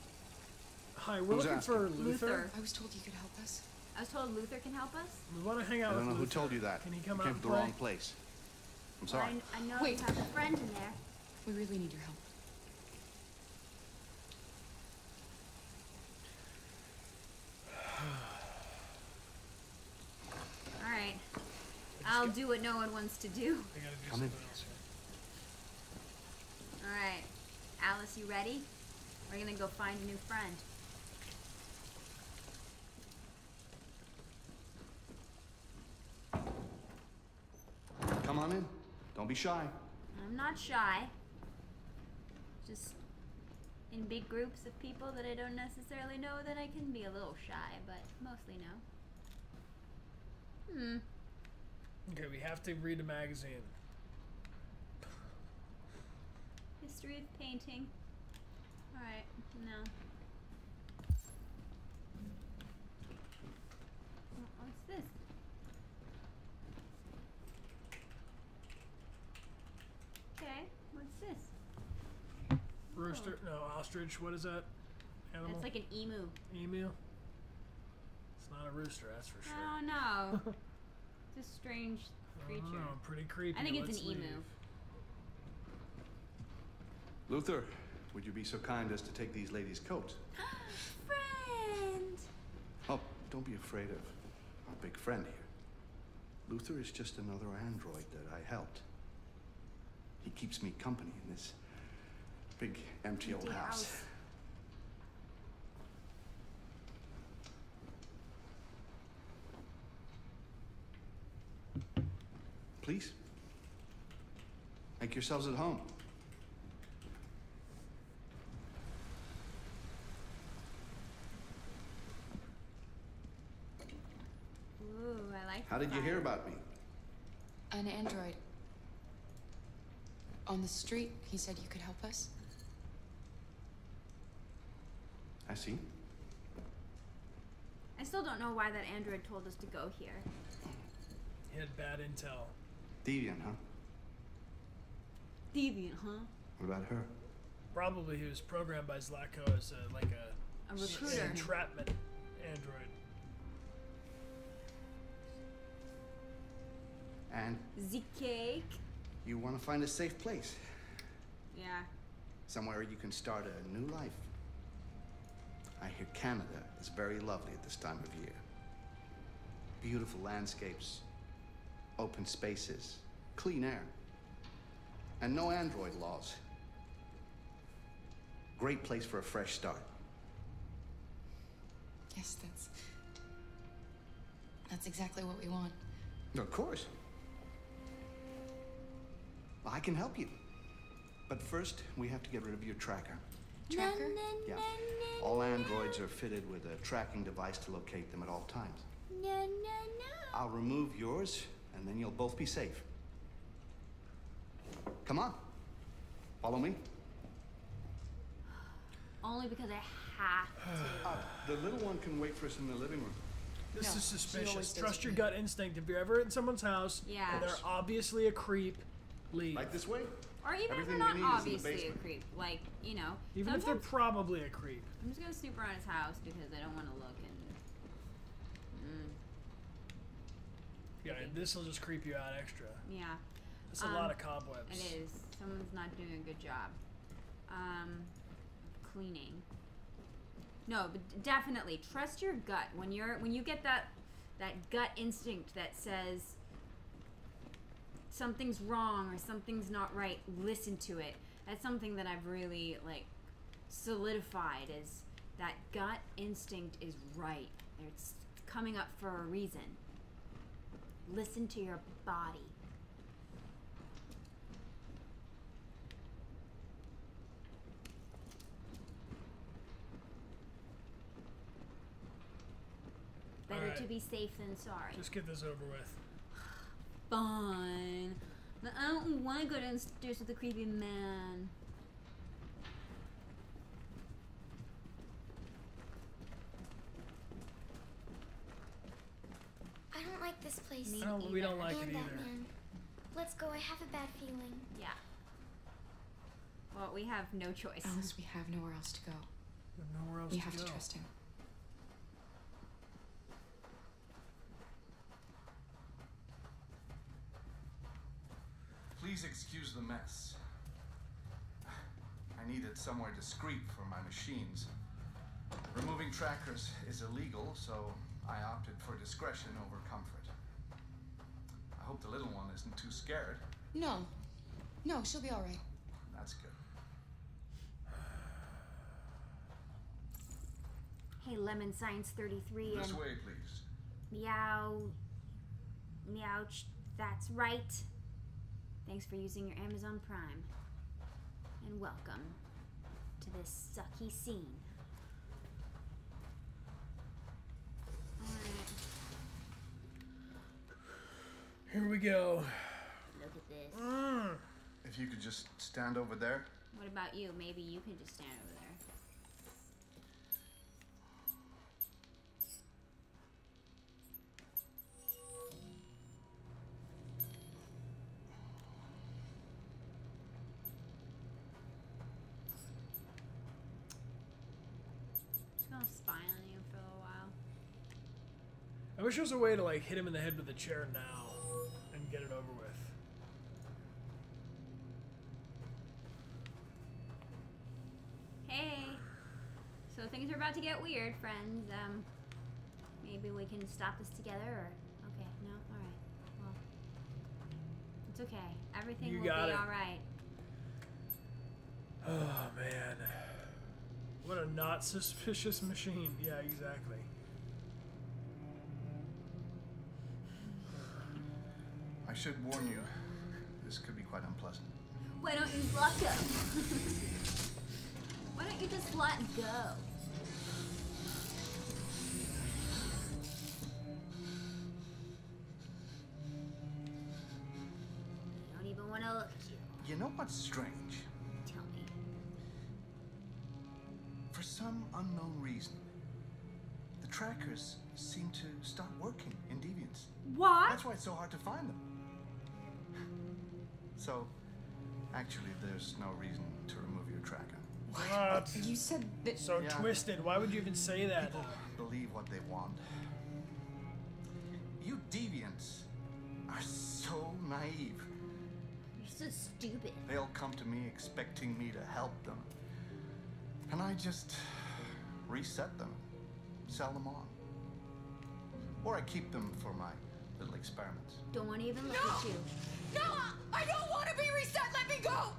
Hi, we're Who's looking for asking? Luther. I was told you could help us. I was told Luther can help us. We want to hang out I with don't know who told you that. Can he come you out came to the play? wrong place. I'm Well, sorry. I, I know Wait. you have a friend in there. We really need your help. All right. I'll do what no one wants to do. Come in. All right. Alice, you ready? We're gonna go find a new friend. Come on in. Don't be shy. I'm not shy. Just in big groups of people that I don't necessarily know that I can be a little shy, but mostly no. Hmm. Okay, we have to read a magazine. History of painting. Alright, no. What's this? Okay, what's this? Rooster, oh. no, ostrich. What is that? Animal. It's like an emu. emu. It's not a rooster, that's for sure. Oh, Don't know. [LAUGHS] it's a strange creature. Oh, pretty creepy. I think it's Let's an emu. Luther, would you be so kind as to take these ladies' coats? [GASPS] Friend! Oh, don't be afraid of our big friend here. Luther is just another android that I helped. He keeps me company in this big empty old house. house. Please, make yourselves at home. Ooh, I like How did you hear about me? An android. On the street, he said you could help us. I see. I still don't know why that android told us to go here. He had bad intel. Deviant, huh? Deviant, huh? What about her? Probably he was programmed by Zlatko as a, like a, A s- recruiter. entrapment android. And The cake. you want to find a safe place, Yeah. somewhere you can start a new life. I hear Canada is very lovely at this time of year. Beautiful landscapes, open spaces, clean air, and no android laws. Great place for a fresh start. Yes, that's. That's exactly what we want. Of course. I can help you. But first, we have to get rid of your tracker. Tracker? Yeah. All androids are fitted with a tracking device to locate them at all times. No, no, no. I'll remove yours, and then you'll both be safe. Come on. Follow me. Only because I have to. Uh, the little one can wait for us in the living room. This No, is suspicious. Trust your gut instinct. If you're ever in someone's house Yeah. and they're obviously a creep, leave. Right this way? Or even if they're not need is in the obviously a creep, like you know. Even if they're probably a creep. I'm just gonna snoop around his house because I don't want to look and. Mm, Yeah, this will just creep you out extra. yeah. That's a Um, lot of cobwebs. It is. Someone's not doing a good job. Um, cleaning. No, but definitely trust your gut when you're when you get that that gut instinct that says something's wrong or something's not right. Listen to it. That's something that I've really like solidified is that gut instinct is right. It's coming up for a reason. Listen to your body. Better Alright. to be safe than sorry. Just get this over with. Fine. But I don't want to go downstairs with the creepy man. I don't like this place. Me I we don't like and it that either. man. Let's go. I have a bad feeling. Yeah. Well, we have no choice. Alice, we have nowhere else to go. There's nowhere else We to have to trust him. Please excuse the mess. I needed somewhere discreet for my machines. Removing trackers is illegal, so I opted for discretion over comfort. I hope the little one isn't too scared. No. No, she'll be all right. That's good. Hey, Lemon Science 33 This and way, please. Meow. Meowch. That's right. Thanks for using your Amazon Prime. And welcome to this sucky scene. Alright, Here we go. look at this. Mm. If you could just stand over there. What about you? Maybe you can just stand over there. Just gonna spy on you for a little while. I wish there was a way to like hit him in the head with a chair now and get it over with. Hey! So things are about to get weird, friends. Um, maybe we can stop this together, or okay, no, all right. Well, it's okay. Everything You will got be all right. Oh man. What a not suspicious [LAUGHS] machine. Yeah, exactly. I should warn you, this could be quite unpleasant. Why don't you let go? Why don't you just let go? I don't even want to look at you. You know what's strange? Tell me. For some unknown reason, the trackers seem to stop working in Deviants. What? That's why it's so hard to find them. So, actually, there's no reason to remove your tracker. What? You said that. So Yeah. twisted. Why would you even say that? People believe what they want. You deviants are so naive. You're so stupid. They'll come to me expecting me to help them. And I just reset them, sell them on. Or I keep them for my little experiments. Don't want to even look at you. No! I don't want to be reset! Let me go!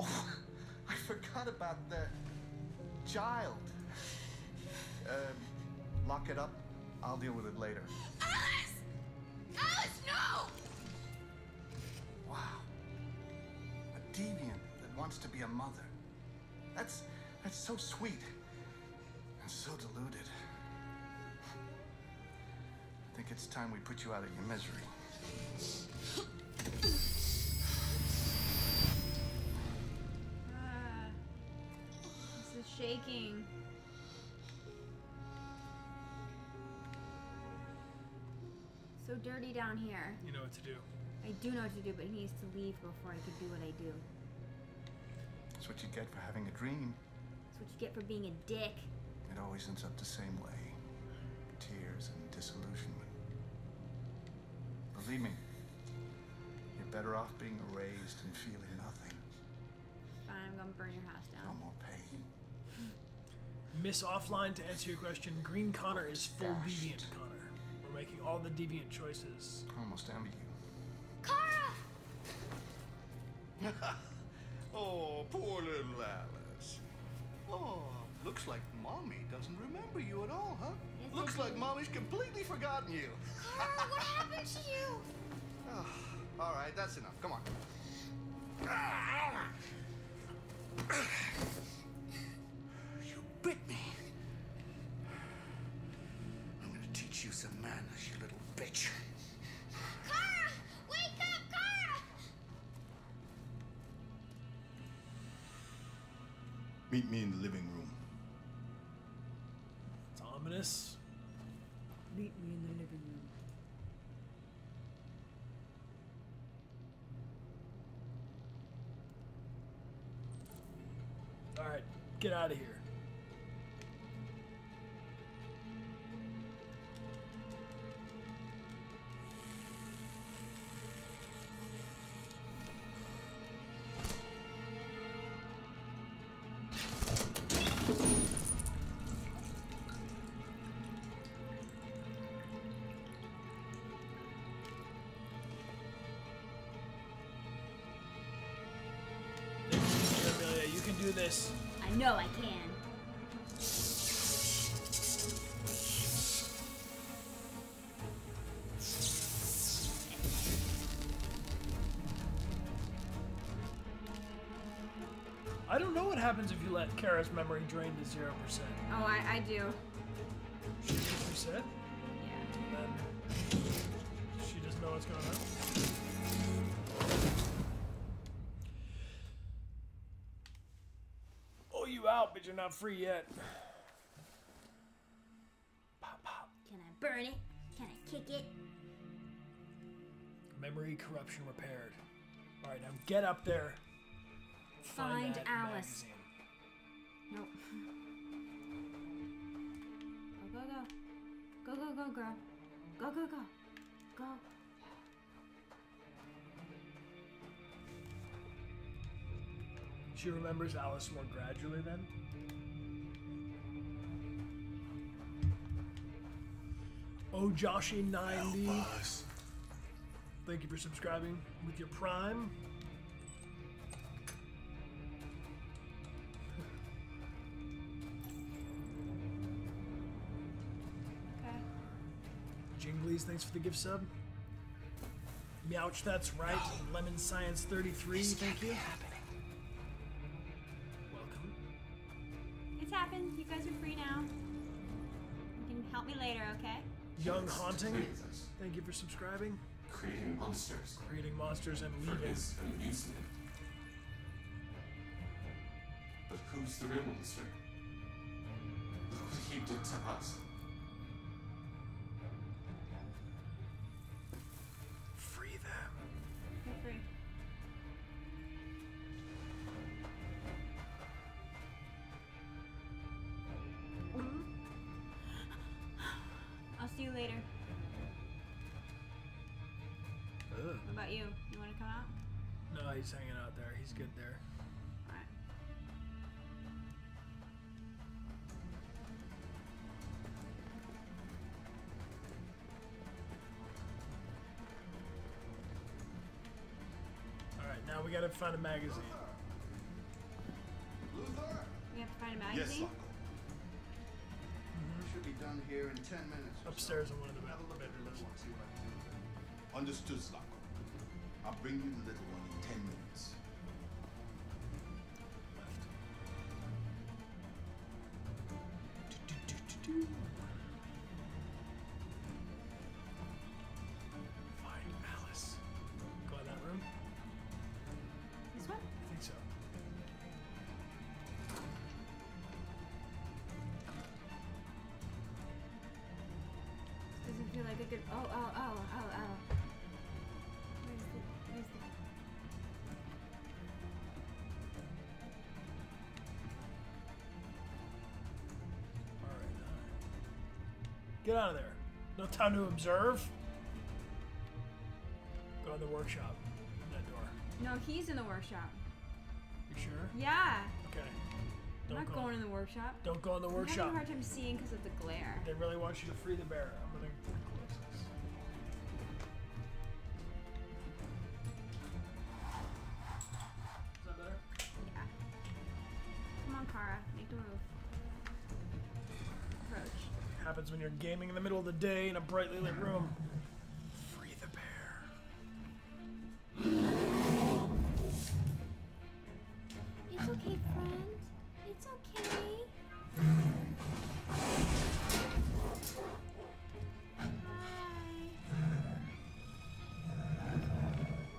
Oh, I forgot about the child. Um, lock it up. I'll deal with it later. Alice! Alice, no! Wow. A deviant that wants to be a mother. That's that's so sweet and so deluded. I think it's time we put you out of your misery. Ah, this is shaking. So dirty down here. You know what to do. I do know what to do, but he needs to leave before I can do what I do. That's what you get for having a dream. That's what you get for being a dick. It always ends up the same way. Tears and disillusionment. Believe me, you're better off being erased and feeling nothing. Fine, I'm gonna burn your house down. No more pain. Miss Offline, to answer your question, Green Connor is full Dashed. deviant Connor. We're making all the deviant choices. I almost envy you. Kara! [LAUGHS] oh, poor little Alice. Oh, looks like Mommy doesn't remember you at all, huh? Yes, looks like Mommy's completely forgotten you. Kara, what happened to you? Oh, [SIGHS] all right, that's enough. Come on. You bit me. I'm gonna teach you some manners, you little bitch. Kara! Wake up, Kara! Meet me in the living room. It's ominous. Meet me in the living room. All right, get out of here. Amelia, you can do this. I know. I happens if you let Kara's memory drain to zero percent. Oh, I, I do. She gets reset, Yeah. and then she doesn't know what's going on. Oh, you out, but you're not free yet. Pop, pop. Can I burn it? Can I kick it? Memory corruption repaired. All right, now get up there. Find that Alice. magazine. Go, go, go, girl. Go, go, go. Go. She remembers Alice more gradually then. Oh, Joshy90. Thank you for subscribing with your Prime. Jinglies, thanks for the gift sub. Meowch, that's right. Lemon Science 33, thank you. Welcome. It's happened. You guys are free now. You can help me later, okay? Young Haunting, thank you for subscribing. Creating monsters Creating monsters and for leaving. his amusement. But who's the real monster? Look what he did to us. Now we gotta find a magazine. We have to find a magazine? Mhm. Should be done here in ten minutes. or so. Upstairs in one of the bed- bedrooms. Understood, Slocum. I'll bring you the little one Get out of there. No time to observe. Go in the workshop. Open that door. No, he's in the workshop. You sure? Yeah. Okay. I'm Don't go. going in the workshop. Don't go in the workshop. I'm having a hard time seeing because of the glare. They really want you to free the bear. I'm gonna you're gaming in the middle of the day in a brightly lit room. Free the bear. It's okay, friend. It's okay.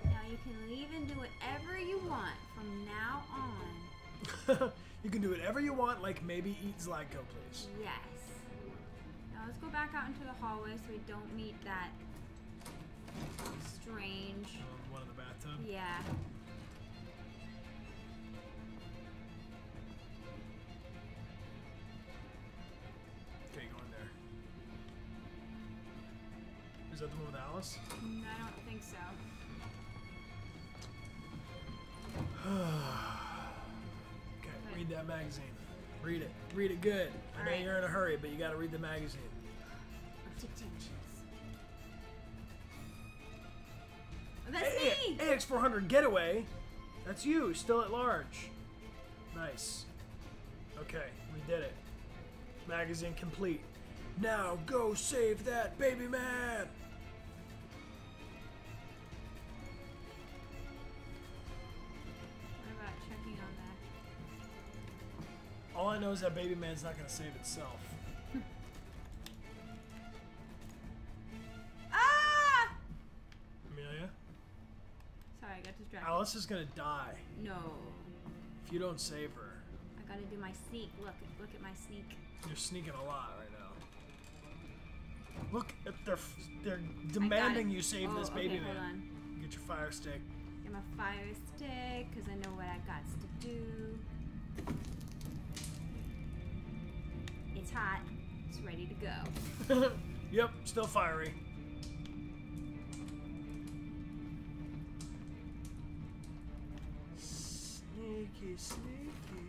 Now you can leave and do whatever you want from now on. [LAUGHS] you can do whatever you want, like maybe eat Zlatko, please. Yes. Now let's go back out into the hallway so we don't meet that strange. Um, one in the bathtub. Yeah. Okay, go in there. Is that the one with Alice? Mm, I don't think so. [SIGHS] okay, read that magazine. Read it. Read it good. I know Alright. you're in a hurry, but you gotta read the magazine. That's A- me! AX400 Getaway. That's you, still at large. Nice. Okay, we did it. Magazine complete. Now go save that baby man. What about checking on that? All I know is that baby man's not gonna save itself. Got distracted. Alice is gonna die No. if you don't save her. I gotta do my sneak. Look, look at my sneak. You're sneaking a lot right now. Look at their they're demanding you save oh, this baby okay, hold on. Get your fire stick. Get my fire stick, because I know what I got to do. It's hot. It's ready to go. [LAUGHS] yep, still fiery. Sneaky, sneaky.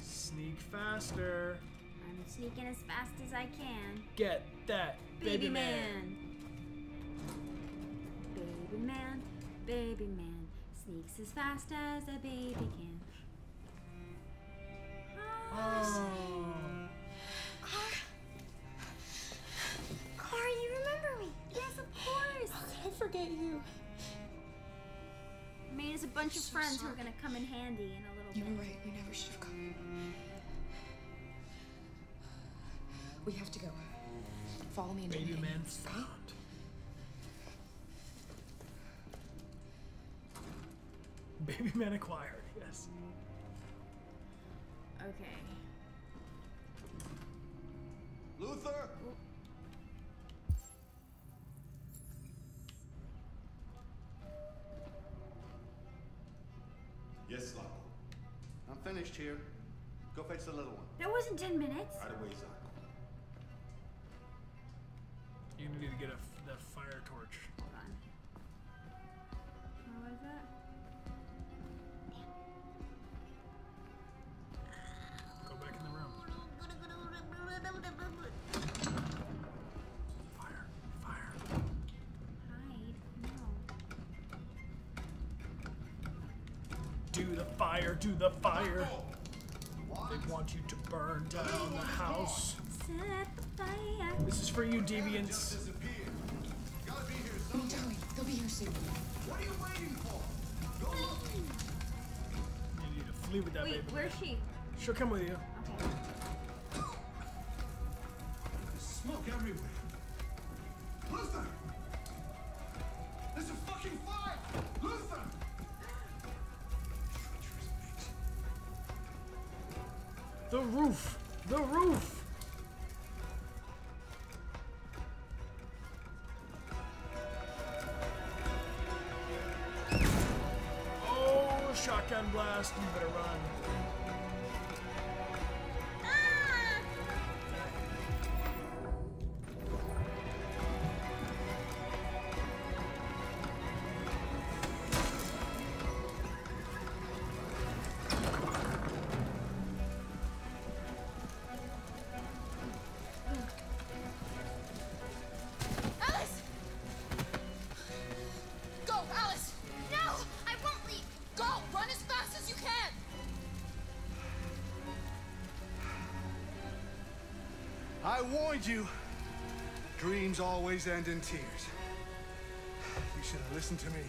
Sneak faster. I'm sneaking as fast as I can. Get that Baby, man. Baby man, baby man, sneaks as fast as a baby can. Oh. Kara, you remember me? Yes, of course. How [GASPS] could I forget you. Made us a bunch of friends who are gonna come in handy in a little You bit. were right. We never should have come. We have to go. Follow me and Baby don't man anyone, found. Baby man acquired, yes. Okay. Luther! Yes, Slocum. I'm finished here. Go fetch the little one. That wasn't 10 minutes. Right away, Slocum. You need to get a f- the fire torch. Burn down the house. Set fire. This is for you, deviants. Darling, they'll be here soon. What are you waiting for? You need to flee with that Wait, baby. where's she? She'll come with you. Smoke everywhere. The roof. The roof. Oh, shotgun blast. You better run. I warned you. Dreams always end in tears. You should have listened to me.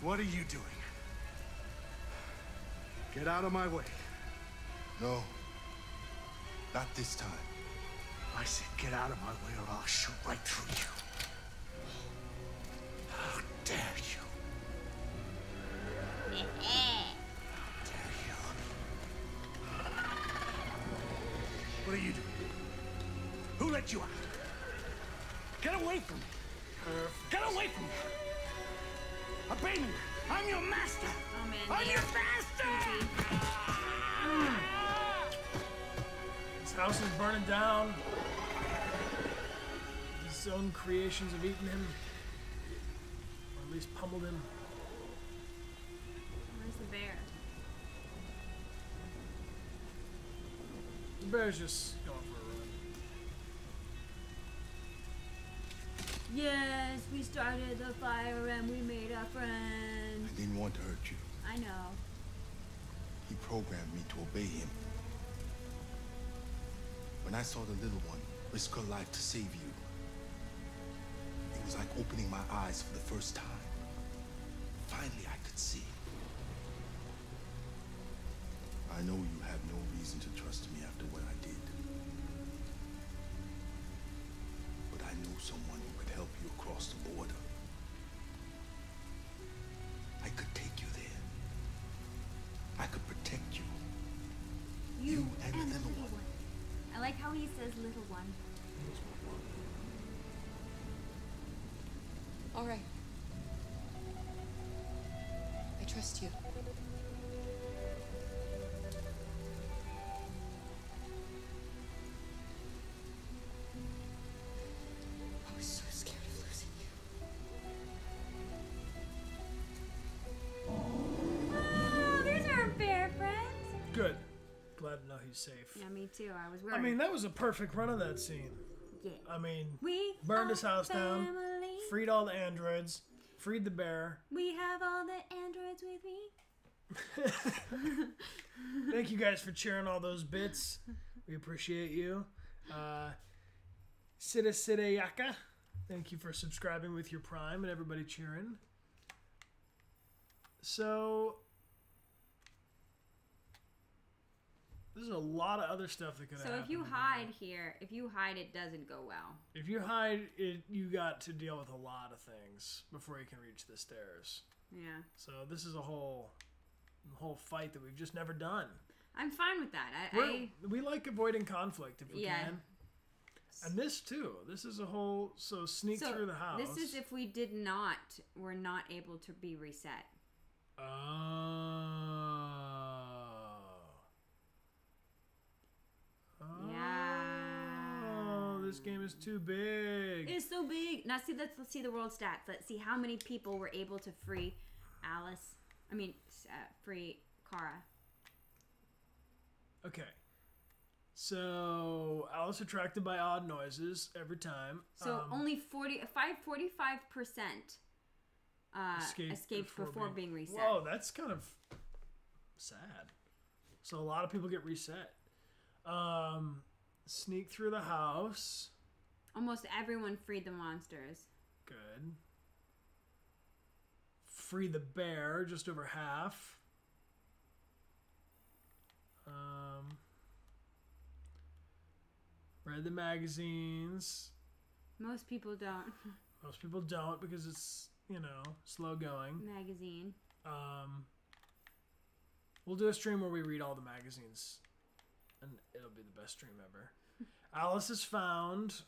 What are you doing? Get out of my way. No. Not this time. I said get out of my way or I'll shoot right through you. Own creations have eaten him. Or at least pummeled him. Where's the bear? The bear's just going for a run. Yes, we started the fire and we made a friend. I didn't want to hurt you. I know. He programmed me to obey him. When I saw the little one risk her life to save you, it was like opening my eyes for the first time. Finally, I could see. I know you have no reason to trust me after what I did. But I know someone who could help you across the border. I could take you there. I could protect you. You and the little one. I like how he says little one. All right. I trust you. I was so scared of losing you. Oh, there's our bear friends. Good. Glad to know he's safe. Yeah, me too. I was worried. I mean, that was a perfect run of that scene. Yeah. I mean, We burned his are house down, family. Freed all the androids, freed the bear. We have all the androids with me. [LAUGHS] Thank you guys for cheering all those bits. We appreciate you. Uh, Sida Sida Yaka, thank you for subscribing with your Prime and everybody cheering. So, there's a lot of other stuff that could happen. So if you hide here, if you hide, it doesn't go well. If you hide, it you got to deal with a lot of things before you can reach the stairs. Yeah. So this is a whole, whole fight that we've just never done. I'm fine with that. I, I we like avoiding conflict if we Yeah. can. And this too. This is a whole so sneak so through the house. this is if we did not, we're not able to be reset. Oh. Yeah. Oh, this game is too big. It's so big. Now see, let's let's see the world stats. Let's see how many people were able to free Alice. I mean, uh, free Kara. Okay. So Alice attracted by odd noises every time. So Um, only 40, 45 percent uh, escaped, before, being, reset. Whoa, that's kind of sad. So a lot of people get reset. Um, sneak through the house. Almost everyone freed the monsters. Good. Free the bear, just over half. Um, read the magazines. Most people don't. [LAUGHS] Most people don't because it's, you know, slow going. Magazine. Um, we'll do a stream where we read all the magazines, and it'll be the best stream ever. [LAUGHS] Alice is found.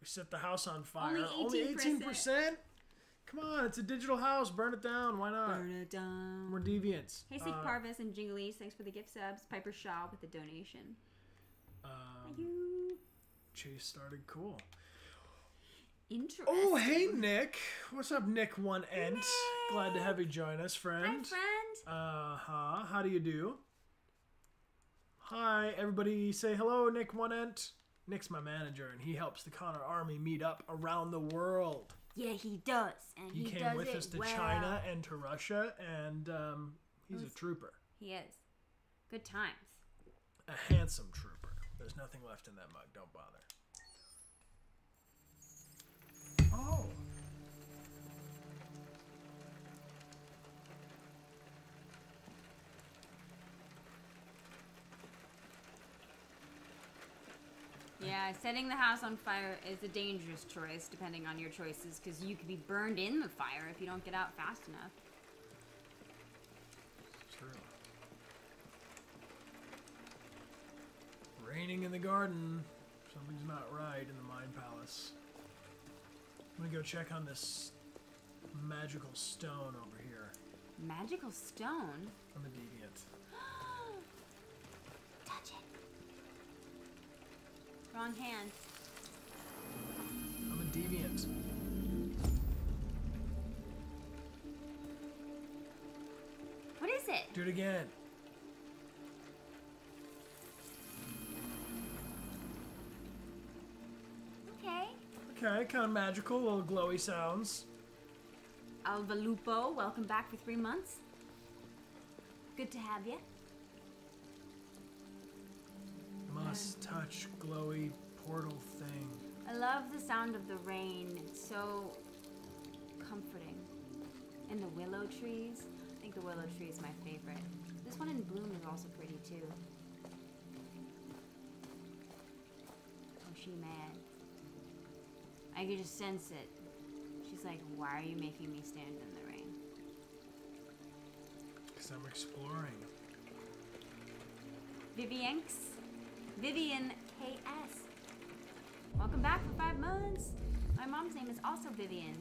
We set the house on fire. Only 18 18%. Come on, it's a digital house. Burn it down. Why not? Burn it down. We're deviants. Hey, Sig Uh, Parvis and Jinglies, thanks for the gift subs. Piper Shaw with the donation. um, you. Chase started cool. Interesting. Oh, hey Nick. What's up, Nick One Ent? Glad to have you join us, friend. Hi, friend. Uh huh. How do you do? Hi, everybody. Say hello, Nick One Ent. Nick's my manager, and he helps the Connor Army meet up around the world. Yeah, he does, and He, he, came does with it us to well. China and to Russia, and um, he's a trooper, He is. Good times. a handsome trooper. There's nothing left in that mug. Don't bother. Oh. Yeah, setting the house on fire is a dangerous choice, depending on your choices, because you could be burned in the fire if you don't get out fast enough. True. Raining in the garden. Something's not right in the Mind Palace. I'm gonna go check on this magical stone over here. Magical stone? I'm a deviant. [GASPS] Touch it. Wrong hand. I'm a deviant. What is it? Do it again. Okay, kind of magical, little glowy sounds. Alva Lupo, welcome back for three months. Good to have you. Must touch glowy portal thing. I love the sound of the rain. It's so comforting. And the willow trees. I think the willow tree is my favorite. This one in bloom is also pretty too. Oh, she mad. I could just sense it. She's like, why are you making me stand in the rain? Because I'm exploring. Vivianx. Vivian KS. Welcome back for five months. My mom's name is also Vivian.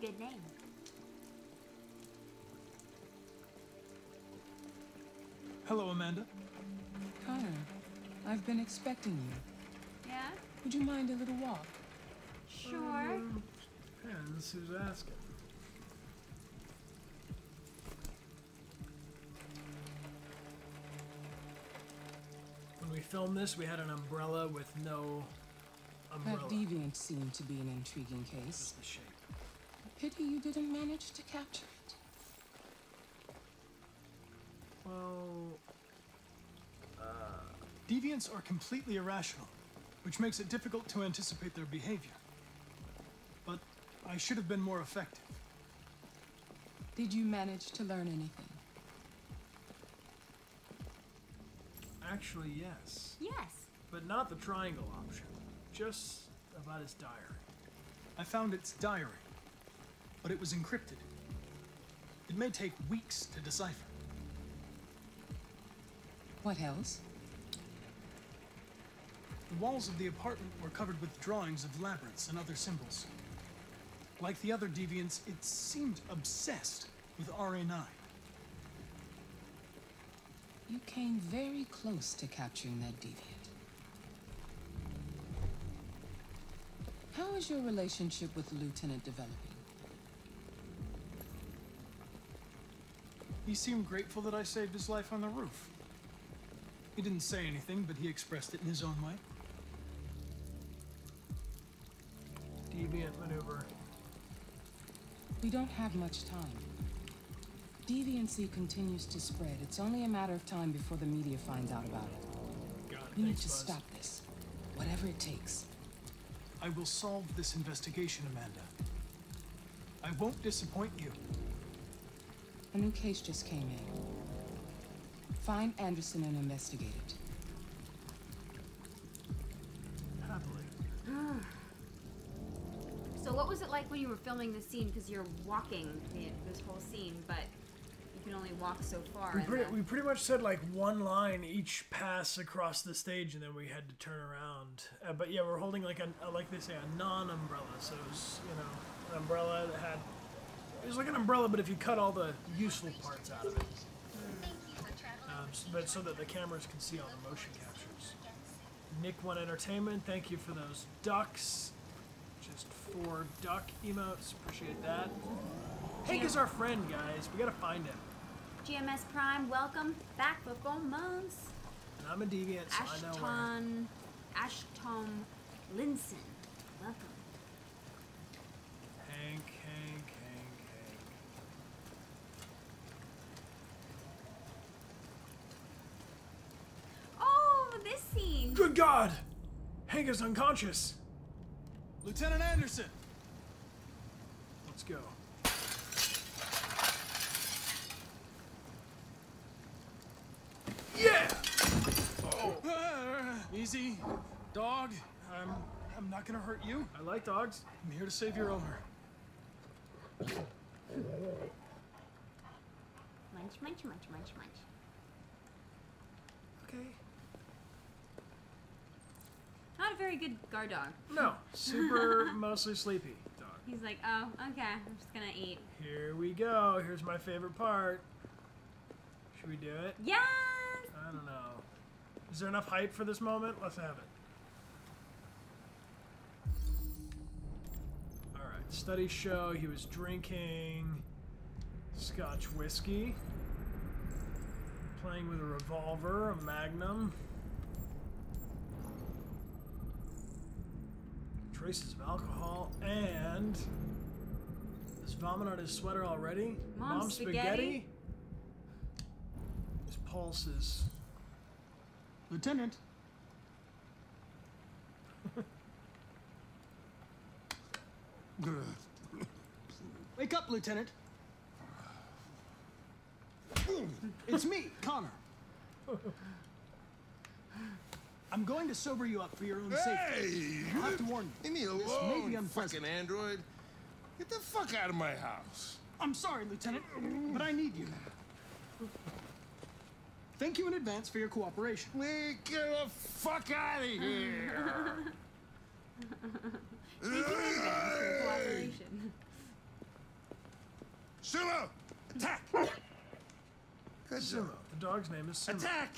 Good name. Hello, Amanda. Connor, I've been expecting you. Yeah? Would you mind a little walk? Sure. Um, depends who's asking. When we filmed this, we had an umbrella with no umbrella. That deviant seemed to be an intriguing case. The shape. Pity you didn't manage to capture it. Well, uh, Deviants are completely irrational, which makes it difficult to anticipate their behavior. But I should have been more effective. Did you manage to learn anything? actually, yes. Yes. But not the triangle option. Just about his diary. I found its diary, but it was encrypted. It may take weeks to decipher. What else? The walls of the apartment were covered with drawings of labyrinths and other symbols. Like the other deviants, it seemed obsessed with RA9. You came very close to capturing that deviant. How is your relationship with Lieutenant developing? He seemed grateful that I saved his life on the roof. He didn't say anything, but he expressed it in his own way. Deviant maneuver. We don't have much time. deviancy continues to spread, it's only a matter of time before the media finds out about it. Got it. We need to Buzz. stop this. Whatever it takes. I will solve this investigation, Amanda. I won't disappoint you. A new case just came in. Find Anderson and investigate it. You were filming this scene? Because you're walking the, this whole scene, but you can only walk so far. We we pretty much said like one line each pass across the stage, and then we had to turn around. Uh, but yeah, we're holding like a, a like they say a non-umbrella, so it was you know an umbrella that had it was like an umbrella, but if you cut all the useful parts out of it, um, but so that the cameras can see all the motion captures. Nick One Entertainment, thank you for those ducks. Four duck emotes, appreciate that. Hank is our friend, guys. We gotta find him. GMS Prime, welcome back for four months. And I'm a deviant, so I know where. Ashton, Ashton Linson, welcome. Hank, Hank, Hank, Hank. Oh, this scene. Good God! Hank is unconscious. Lieutenant Anderson! Let's go. Yeah! Oh. Easy, dog. I'm, I'm not gonna hurt you. I like dogs. I'm here to save your owner. Munch, munch, munch, munch, munch. Okay. Not a very good guard dog. No, [LAUGHS] super mostly sleepy dog. He's like, oh, okay, I'm just gonna eat. Here we go. Here's my favorite part. Should we do it? Yes! I don't know. Is there enough hype for this moment? Let's have it. Alright, studies show he was drinking scotch whiskey, playing with a revolver, a magnum. Traces of alcohol, and. There's vomit on his sweater already? Mom spaghetti? His pulse is. Lieutenant. [LAUGHS] Wake up, Lieutenant. It's me, Connor. [LAUGHS] I'm going to sober you up for your own safety. Hey! I'll have to warn you. Leave me This may be alone, unpleasant. fucking android. Get the fuck out of my house. I'm sorry, Lieutenant, but I need you. Thank you in advance for your cooperation. We get the fuck out of [LAUGHS] here. Thank you in advance for your cooperation. Sumo, attack! [LAUGHS] Good Sumo. The dog's name is Sumo. Attack!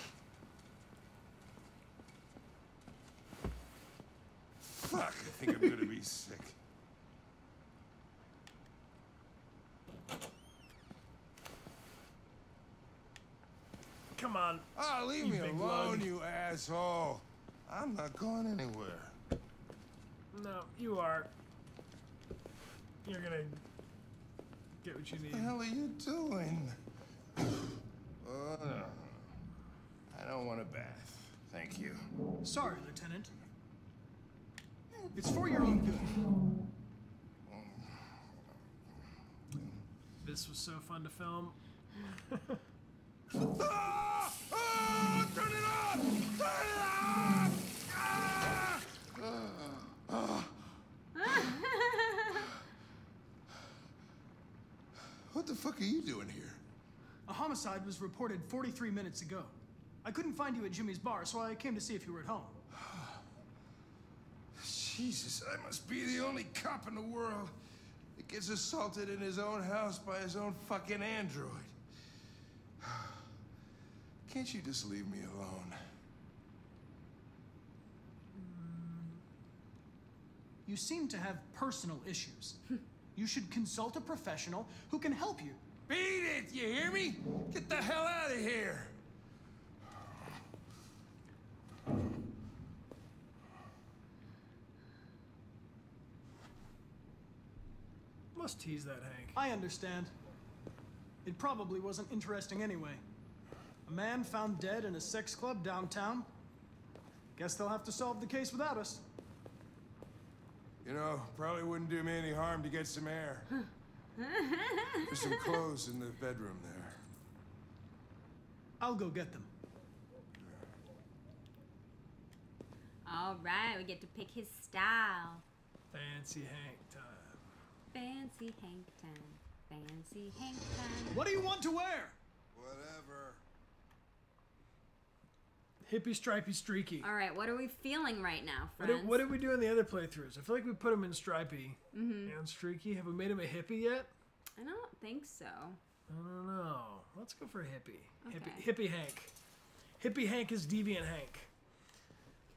Fuck, I think I'm gonna be sick. Come on. Oh, leave You me alone, lug. you asshole. I'm not going anywhere. No, you are. You're gonna get what you need. What the hell are you doing? [COUGHS] Oh, no. I don't want a bath. Thank you. Sorry, Lieutenant. It's for your own good. This was so fun to film. Ah! Ah! Turn it off! Turn it off! Ah! Ah! What the fuck are you doing here? A homicide was reported 43 minutes ago. I couldn't find you at Jimmy's bar, so I came to see if you were at home. Jesus, I must be the only cop in the world that gets assaulted in his own house by his own fucking android. [SIGHS] Can't you just leave me alone? Hmm. You seem to have personal issues. [LAUGHS] you should consult a professional who can help you. Beat it! You hear me? Get the hell out of here! Let's tease that, Hank. I understand. It probably wasn't interesting anyway. A man found dead in a sex club downtown. Guess they'll have to solve the case without us. You know, probably wouldn't do me any harm to get some air. [LAUGHS] There's some clothes in the bedroom there. I'll go get them. All right, we get to pick his style. Fancy Hank time. Fancy Hank time. Fancy Hank time. What do you want to wear? Whatever. Hippie, stripy, streaky. All right, what are we feeling right now, What friends? did, what did we do in the other playthroughs? I feel like we put him in stripy Mhm. and streaky. Have we made him a hippie yet? I don't think so. I don't know. Let's go for hippie. Okay. Hippie, hippie Hank. Hippie Hank is deviant Hank.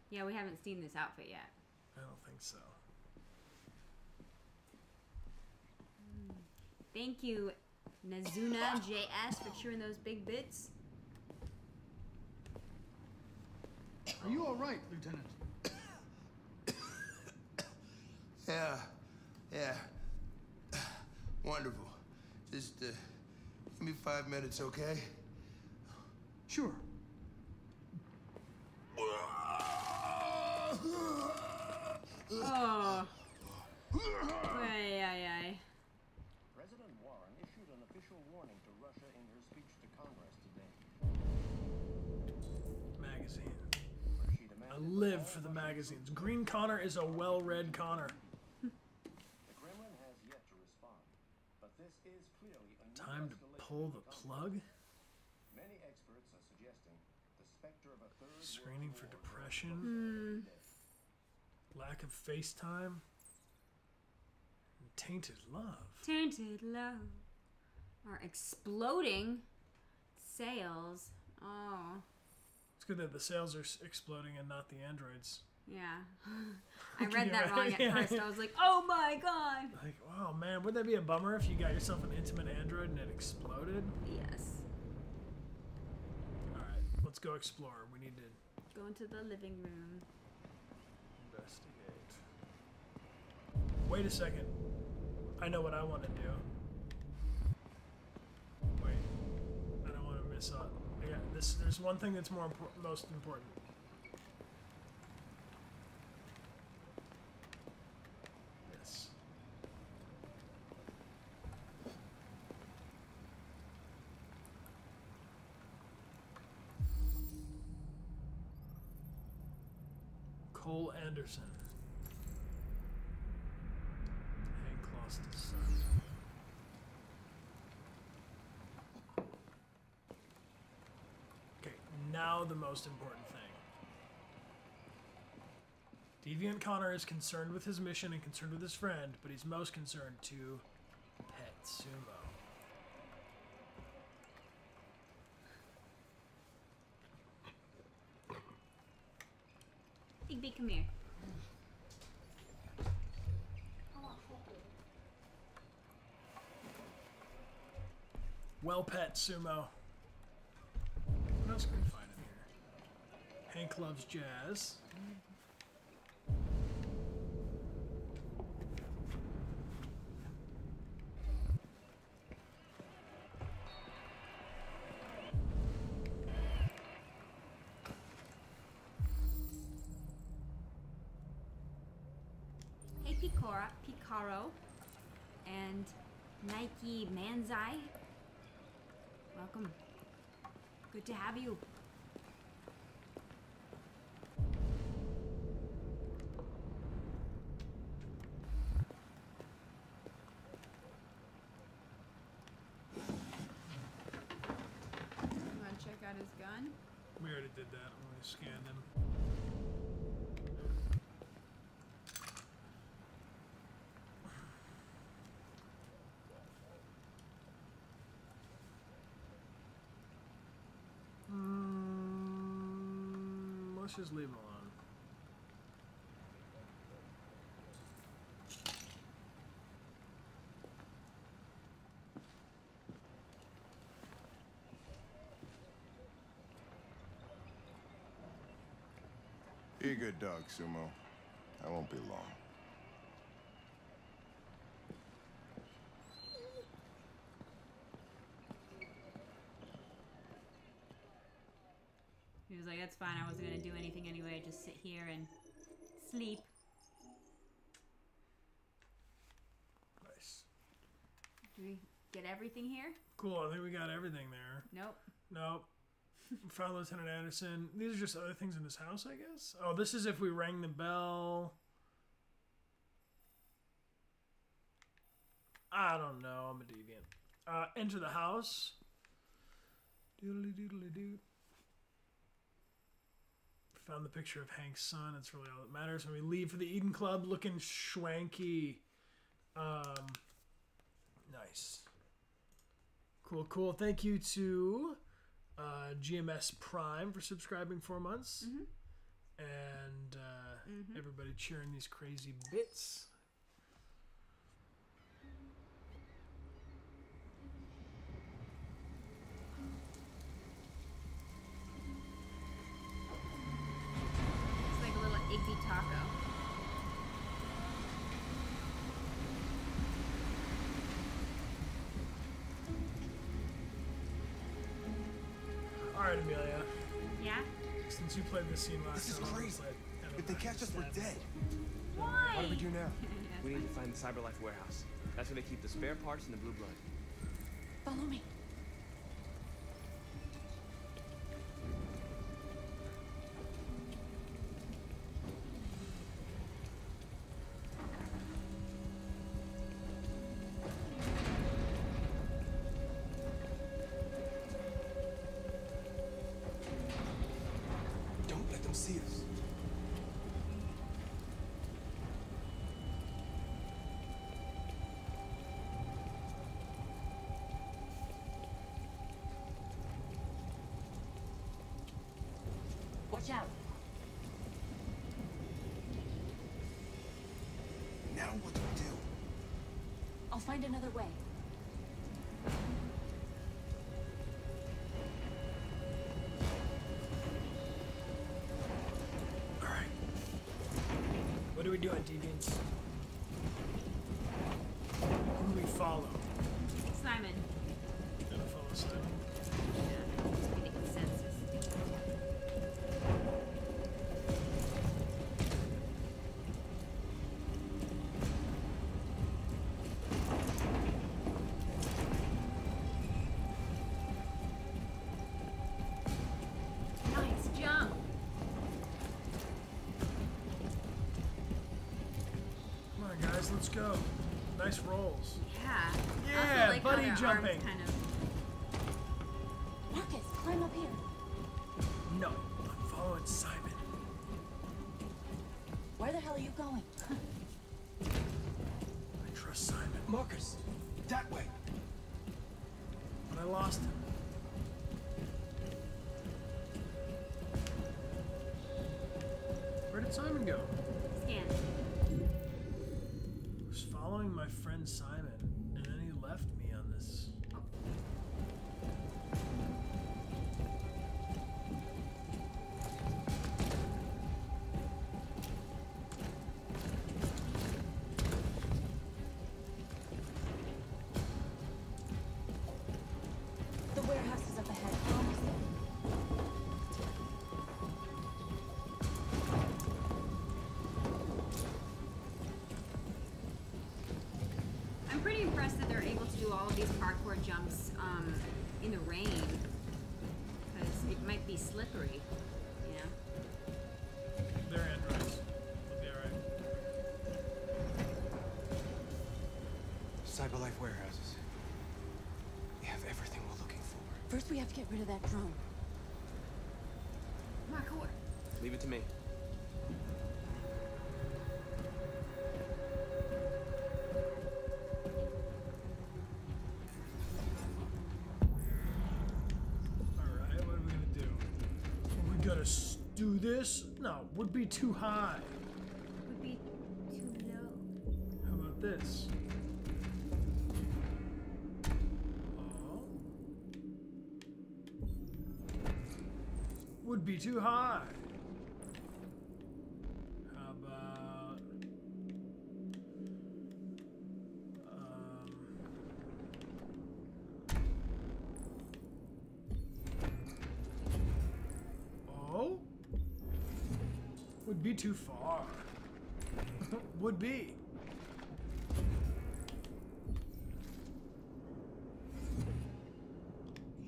Yeah, we haven't seen this outfit yet. I don't think so. Thank you, Nazuna JS, for chewing those big bits. Are you all right, Lieutenant? Yeah, yeah. Wonderful. Just uh, give me five minutes, okay? Sure. Oh. Ay, ay, ay. I live for the magazines. Green Connor is a well-read Connor. The Kremlin has yet to respond, but this is clearly a new Time to pull the plug. Many experts are suggesting the specter of a third Screening for depression. Hmm. Lack of FaceTime. and Tainted love. Tainted love. Are exploding sales. Oh, good that the sales are exploding and not the androids. yeah. [LAUGHS] I read that wrong at imagine? first. I was like, oh my god. Like, wow, man, wouldn't that be a bummer if you got yourself an intimate android and it exploded? Yes. All right, let's go explore. We need to Go into the living room. investigate. Wait a second. I know what I want to do. Wait, I don't want to miss out. Got this. There's one thing that's more impor- most important. Cole Anderson. Hank lost his son. Okay, now the most important thing. Deviant Connor is concerned with his mission and concerned with his friend, but he's most concerned to pet Sumo. Igby, come here. Well pet Sumo. What else can Hank loves jazz. Hey, Picora, Picaro, and Nike Manzai. Welcome. Good to have you. You want to check out his gun? We already did him. Mm, let's just leave him alone. Nick Sumo. I won't be long. He was like, that's fine, I wasn't gonna do anything anyway, just sit here and sleep. Nice. Do we get everything here? Cool, I think we got everything there. Nope. Nope. Found Lieutenant Anderson. These are just other things in his house, I guess. Oh, this is if we rang the bell. I don't know. I'm a deviant. Uh, enter the house. Doodly doodly doo. Found the picture of Hank's son. That's really all that matters. When we leave for the Eden Club, looking schwanky. Um, nice. Cool, cool. Thank you to uh, GMS Prime for subscribing four months. Mhm. And uh, Mhm. everybody cheering these crazy bits. Since you played this scene last This is time, I'll crazy. just let Emma If they catch us, we're dead. Why? What do we do now? [LAUGHS] we need to find the CyberLife warehouse. That's where they keep the spare parts and the blue blood. Follow me. Watch out. Now what do we do? I'll find another way. Let's go. Nice rolls. Yeah. Yeah, like buddy jumping. Kind of. Marcus, climb up here. Simon, do all of these parkour jumps um, in the rain. Because it might be slippery, you know? They're androids. They'll be alright. CyberLife warehouses. We have everything we're looking for. First, we have to get rid of that drone. Parkour. Leave it to me. Do this? No, would be too high. Would be too low. How about this? Oh. Would be too high. Be too far. [LAUGHS] Would be.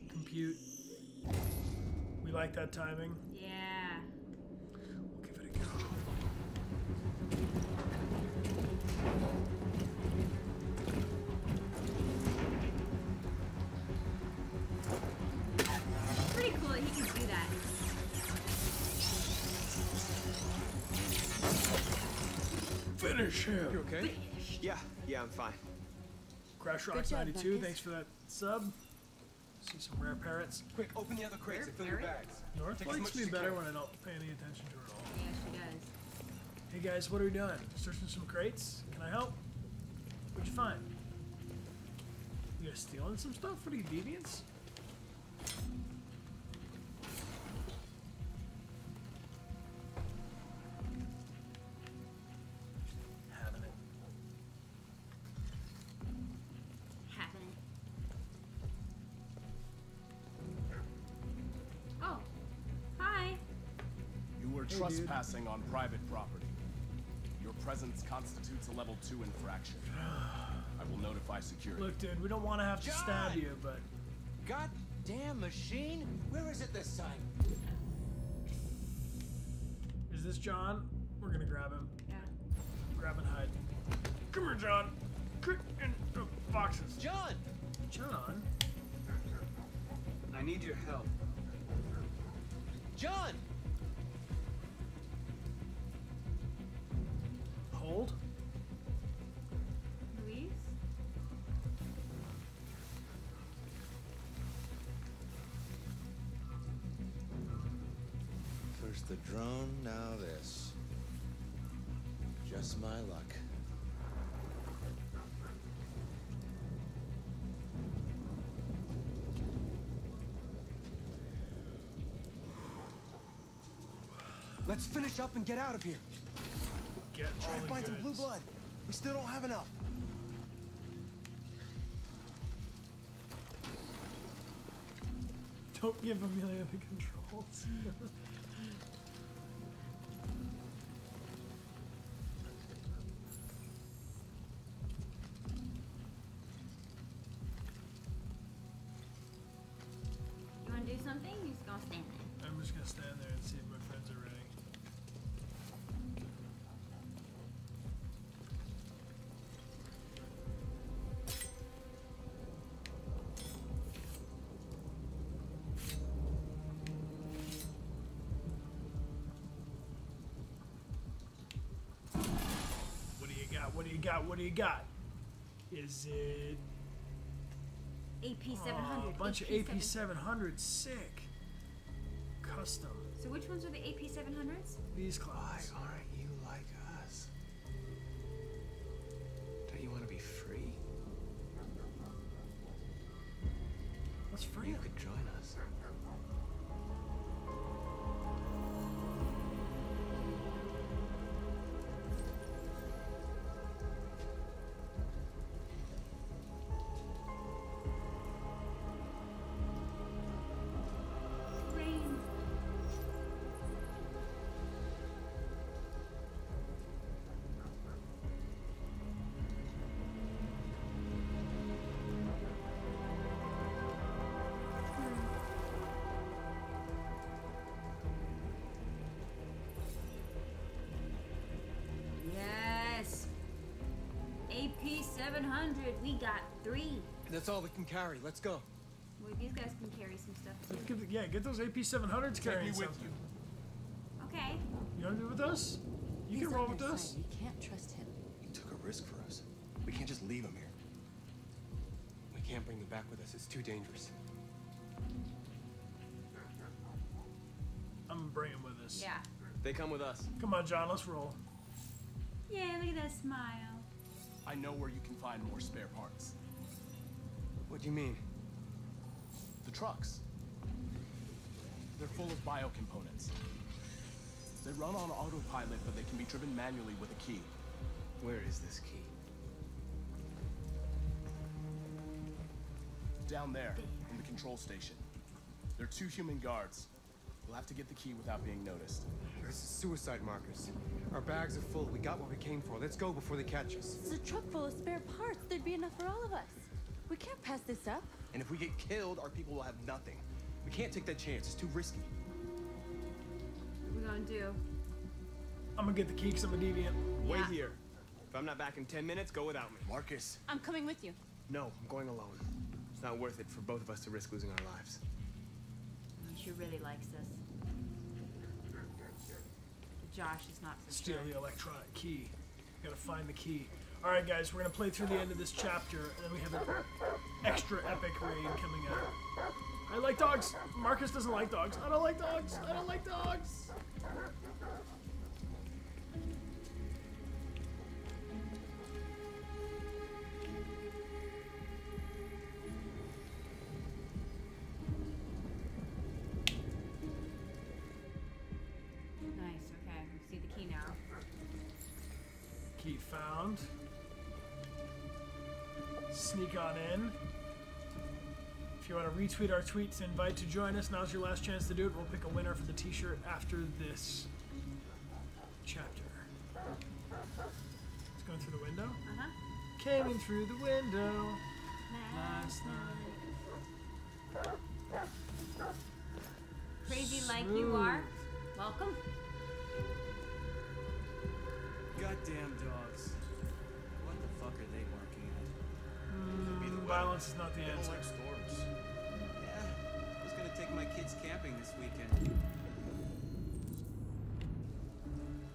Compute. We like that timing. Finish him. You okay? Yeah, yeah, I'm fine. Crash Good Rocks job, 92, thanks for that sub. See some rare parrots. Quick, open the other crates and fill your bags. North Take likes me better when I don't pay any attention to her at all. Yeah, she does. Hey guys, what are we doing? Searching some crates? Can I help? What'd you find? You guys stealing some stuff? What are you, deviants? You were Hey, dude. trespassing on private property. Your presence constitutes a level 2 infraction. I will notify security. Look, dude, we don't want to have to stab you, but Goddamn machine! Where is it this time? is this John? We're gonna grab him. Yeah. Grab and hide. Come here, John. Quick in the boxes. John! John? I need your help. John! Let's finish up and get out of here. Get Try to find some blue blood. We still don't have enough. Don't give Amelia the controls. [LAUGHS] got? What do you got? What do you got? Is it AP Aw, 700. a oh, bunch of AP 700? Sick. Custom. So which ones are the AP 700s? These Why clowns. aren't you like 700. We got three. That's all we can carry. Let's go. Well, these guys can carry some stuff Let's too. get the- yeah, get those AP 700s Take carrying me with something. Okay. You want to do with us? You He's can roll on with their us. side. You can't trust him. He took a risk for us. We can't just leave him here. We can't bring them back with us. It's too dangerous. I'm gonna bring him with us. Yeah. They come with us. Come on, John, let's roll. Yeah, look at that smile. I know where you can find more spare parts. What do you mean? The trucks. They're full of biocomponents. They run on autopilot, but they can be driven manually with a key. Where is this key? Down there, in the control station. There are two human guards. We'll have to get the key without being noticed. This is suicide, Marcus. Our bags are full. We got what we came for. Let's go before they catch us. It's a truck full of spare parts. There'd be enough for all of us. We can't pass this up. And if we get killed, our people will have nothing. We can't take that chance. It's too risky. What are we gonna do? I'm gonna get the key because I'm a deviant. Wait Yeah. here. If I'm not back in 10 minutes, go without me. Marcus. I'm coming with you. No, I'm going alone. It's not worth it for both of us to risk losing our lives. She really likes this. Josh is not so Steal sure. the electronic key. Gotta find the key. All right, guys, we're gonna play through the end of this chapter, and then we have an extra epic raid coming up. I like dogs. Marcus doesn't like dogs. I don't like dogs. I don't like dogs. Retweet our tweet to invite to join us, now's your last chance to do it. We'll pick a winner for the t-shirt after this chapter. It's going through the window. Uh huh. Came in through the window last night. Crazy like you are. Welcome. Goddamn dogs. What the fuck are they working at? Mm, violence is not the answer. Take my kids camping this weekend.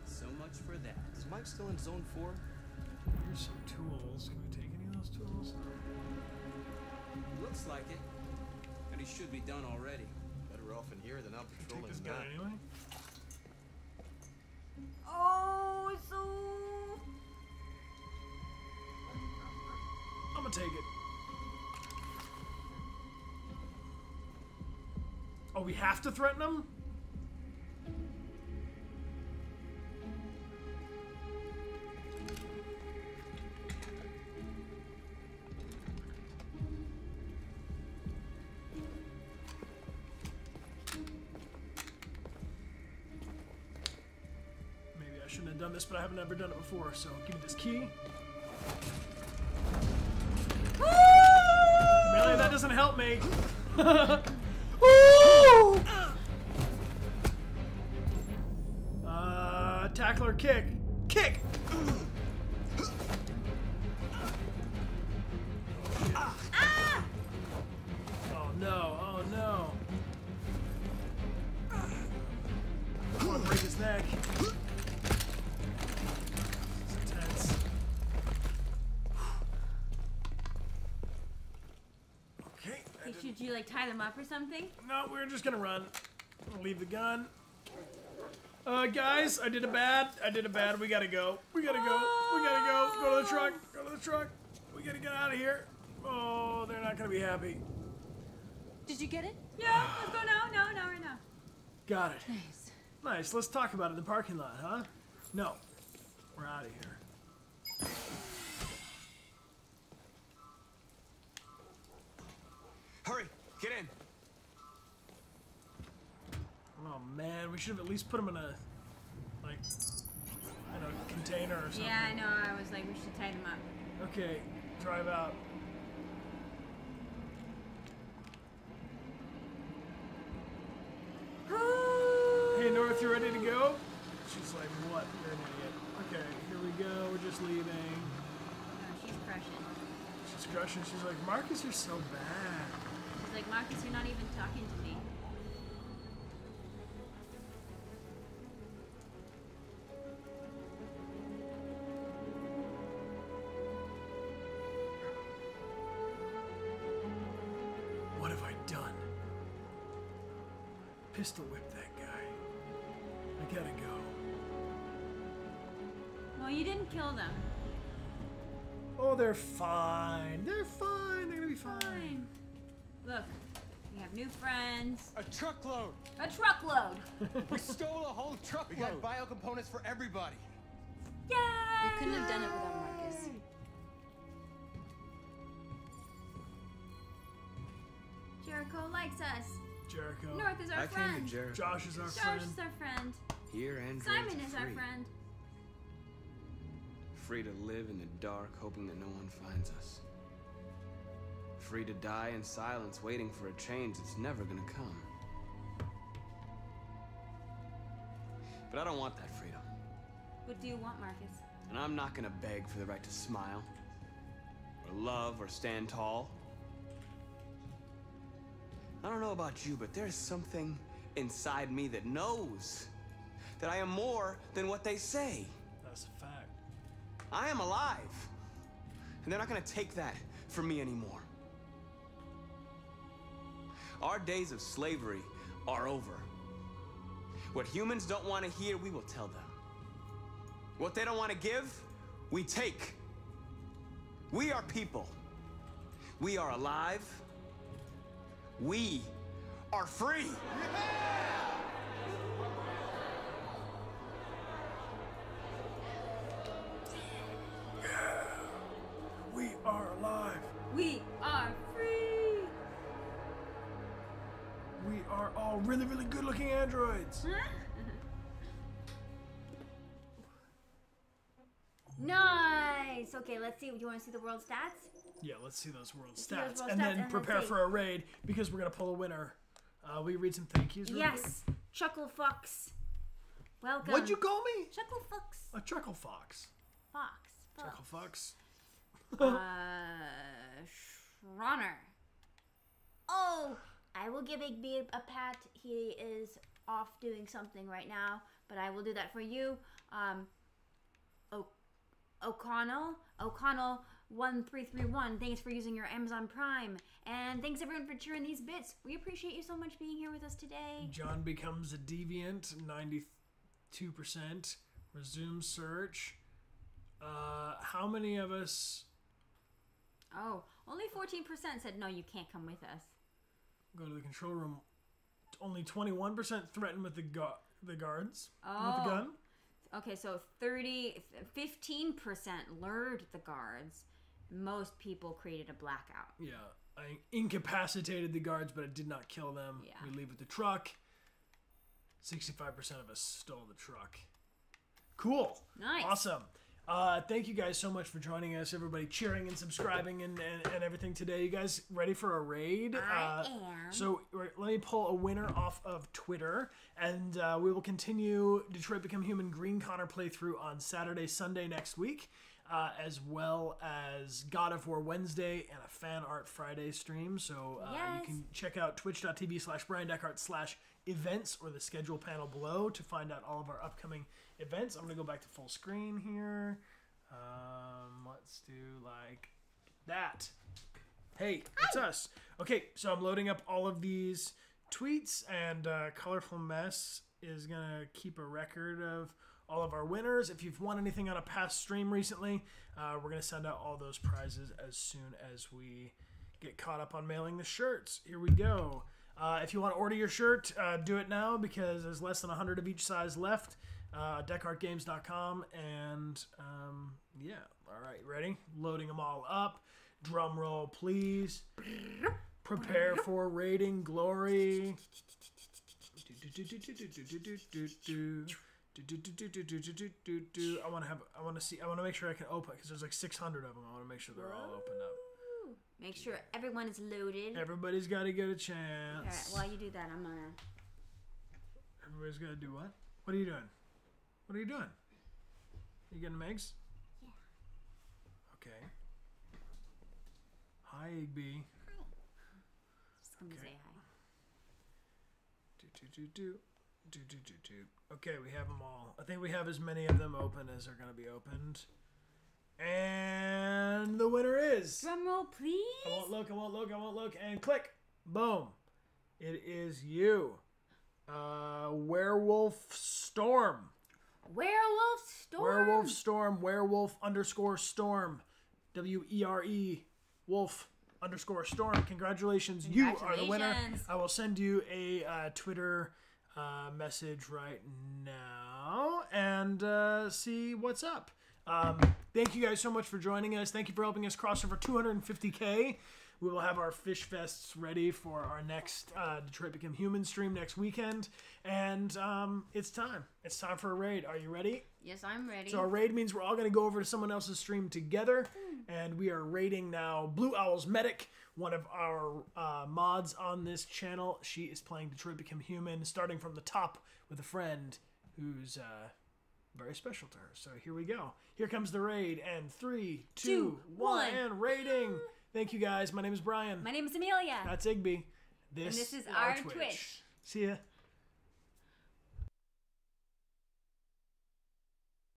So much for that. Is Mike still in zone four? Here's some tools. Can we take any of those tools? Looks like it. And he should be done already. Better off in here than out Take patrolling this the gun anyway. Oh, so. I'm gonna take it. We have to threaten him? Maybe I shouldn't have done this, but I haven't ever done it before, so give me this key. Ah! Really, that doesn't help me. [LAUGHS] tie them up or something? No, we're just gonna run. Leave the gun. Uh, guys, I did a bad. I did a bad. We gotta go. We gotta go. We gotta go. Go to the truck. Go to the truck. We gotta get out of here. Oh, they're not gonna be happy. Did you get it? Yeah, let's go now. No, no, right now. Got it. Nice. Nice. Let's talk about it in the parking lot, huh? No. We're out of here. Hurry, get in. Oh man, we should have at least put them in a like in a container or something. Yeah, I know. I was like, we should tie them up. Okay, drive out. [GASPS] Hey, North, you ready to go? She's like, what? You're an idiot. Okay, here we go. We're just leaving. No, she's crushing. She's crushing. She's like, Marcus, you're so bad. She's like, Marcus, you're not even talking to me. Pistol whip that guy. I gotta go. Well, you didn't kill them. Oh, they're fine. They're fine. They're gonna be fine. Fine. Look, we have new friends. A truckload. A truckload. [LAUGHS] [LAUGHS] we stole a whole truckload. We truckload. got bio components for everybody. Yay! We couldn't have done it without Marcus. Jericho likes us. Jericho. North is our I friend. came to Jericho. Josh is our Josh friend. is our friend. Here and Simon is our friend. Free to live in the dark, hoping that no one finds us. Free to die in silence, waiting for a change that's never gonna come. But I don't want that freedom. What do you want, Marcus? And I'm not gonna beg for the right to smile, or love, or stand tall. I don't know about you, but there's something inside me that knows that I am more than what they say. That's a fact. I am alive. And they're not gonna take that from me anymore. Our days of slavery are over. What humans don't want to hear, we will tell them. What they don't want to give, we take. We are people. We are alive. We are free. Yeah. We are alive. We are free. We are all really, really good looking androids. [LAUGHS] Nice. Okay, let's see. Do you want to see the world stats? Yeah, let's see those world see those stats. world and stats, then and prepare for a raid because we're going to pull a winner. Uh, we read some thank yous? real quick? Yes. Chuckle Fox. Welcome. What'd you call me? Chuckle Fox. A chuckle fox. Fox. Chuckle fox. uh, Schroner. Oh, I will give Igby a pat. He is off doing something right now, but I will do that for you. Um, o- O'Connell, O'Connell. 1331 thanks for using your amazon prime and thanks everyone for cheering these bits we appreciate you so much being here with us today John becomes a deviant, 92%. Resume search. Uh, how many of us oh only 14% said no you can't come with us go to the control room? Only 21% threatened with the, gu- the guards Oh. with the gun. Okay, so 30, 15% lured the guards. Most people created a blackout. Yeah, I incapacitated the guards, but I did not kill them. Yeah. We leave with the truck. 65% of us stole the truck. Cool. Nice. Awesome. Uh, thank you guys so much for joining us, everybody cheering and subscribing and, and, and everything today. You guys ready for a raid? I uh, am. So let me pull a winner off of Twitter, and uh, we will continue Detroit Become Human Green Connor playthrough on Saturday, Sunday next week, uh, as well as God of War Wednesday and a Fan Art Friday stream. So uh, you can check out twitch.tv slash Bryan Dechart slash events or the schedule panel below to find out all of our upcoming events. I'm going to go back to full screen here. Um, let's do like that. Hey, it's us. Okay, so I'm loading up all of these tweets, and uh, Colorful Mess is going to keep a record of all of our winners. If you've won anything on a past stream recently, uh, we're going to send out all those prizes as soon as we get caught up on mailing the shirts. Here we go. Uh, if you want to order your shirt, uh, do it now because there's less than 100 of each size left. Uh, DechartGames.com and um, yeah. All right, ready? Loading them all up. Drum roll, please. Prepare for raiding glory. I want to have. I want to see. I want to make sure I can open because there's like 600 of them. I want to make sure they're all opened up. Make sure everyone is loaded. Everybody's got to get a chance. All right, while you do that, I'm gonna. Everybody's got to do what? What are you doing? What are you doing? You getting Megs? Yeah. Okay. Hi, Igby. Just gonna say hi. Do, do, do, do. Do, do, do, do. Okay, we have them all. I think we have as many of them open as are going to be opened. And the winner is. Drum roll, please. I won't look, I won't look, I won't look. And click. Boom. It is you. Uh, Werewolf Storm. Werewolf Storm. Werewolf Storm. Werewolf underscore Storm. W E R E. Wolf underscore Storm. Congratulations. Congratulations. You are the winner. I will send you a uh, Twitter uh, message right now and uh, see what's up. Um, thank you guys so much for joining us. Thank you for helping us cross over 250k. We will have our fish fests ready for our next uh, Detroit Become Human stream next weekend, and um, it's time. It's time for a raid. Are you ready? Yes, I'm ready. So a raid means we're all going to go over to someone else's stream together, and we are raiding now Blue Owl's Medic, one of our uh, mods on this channel. She is playing Detroit Become Human, starting from the top with a friend who's uh, very special to her. So here we go. Here comes the raid, and three, two, Two, one, one. and raiding. Thank you guys. My name is Bryan. My name is Amelia. That's Igby. This, this is our Twitch. See ya.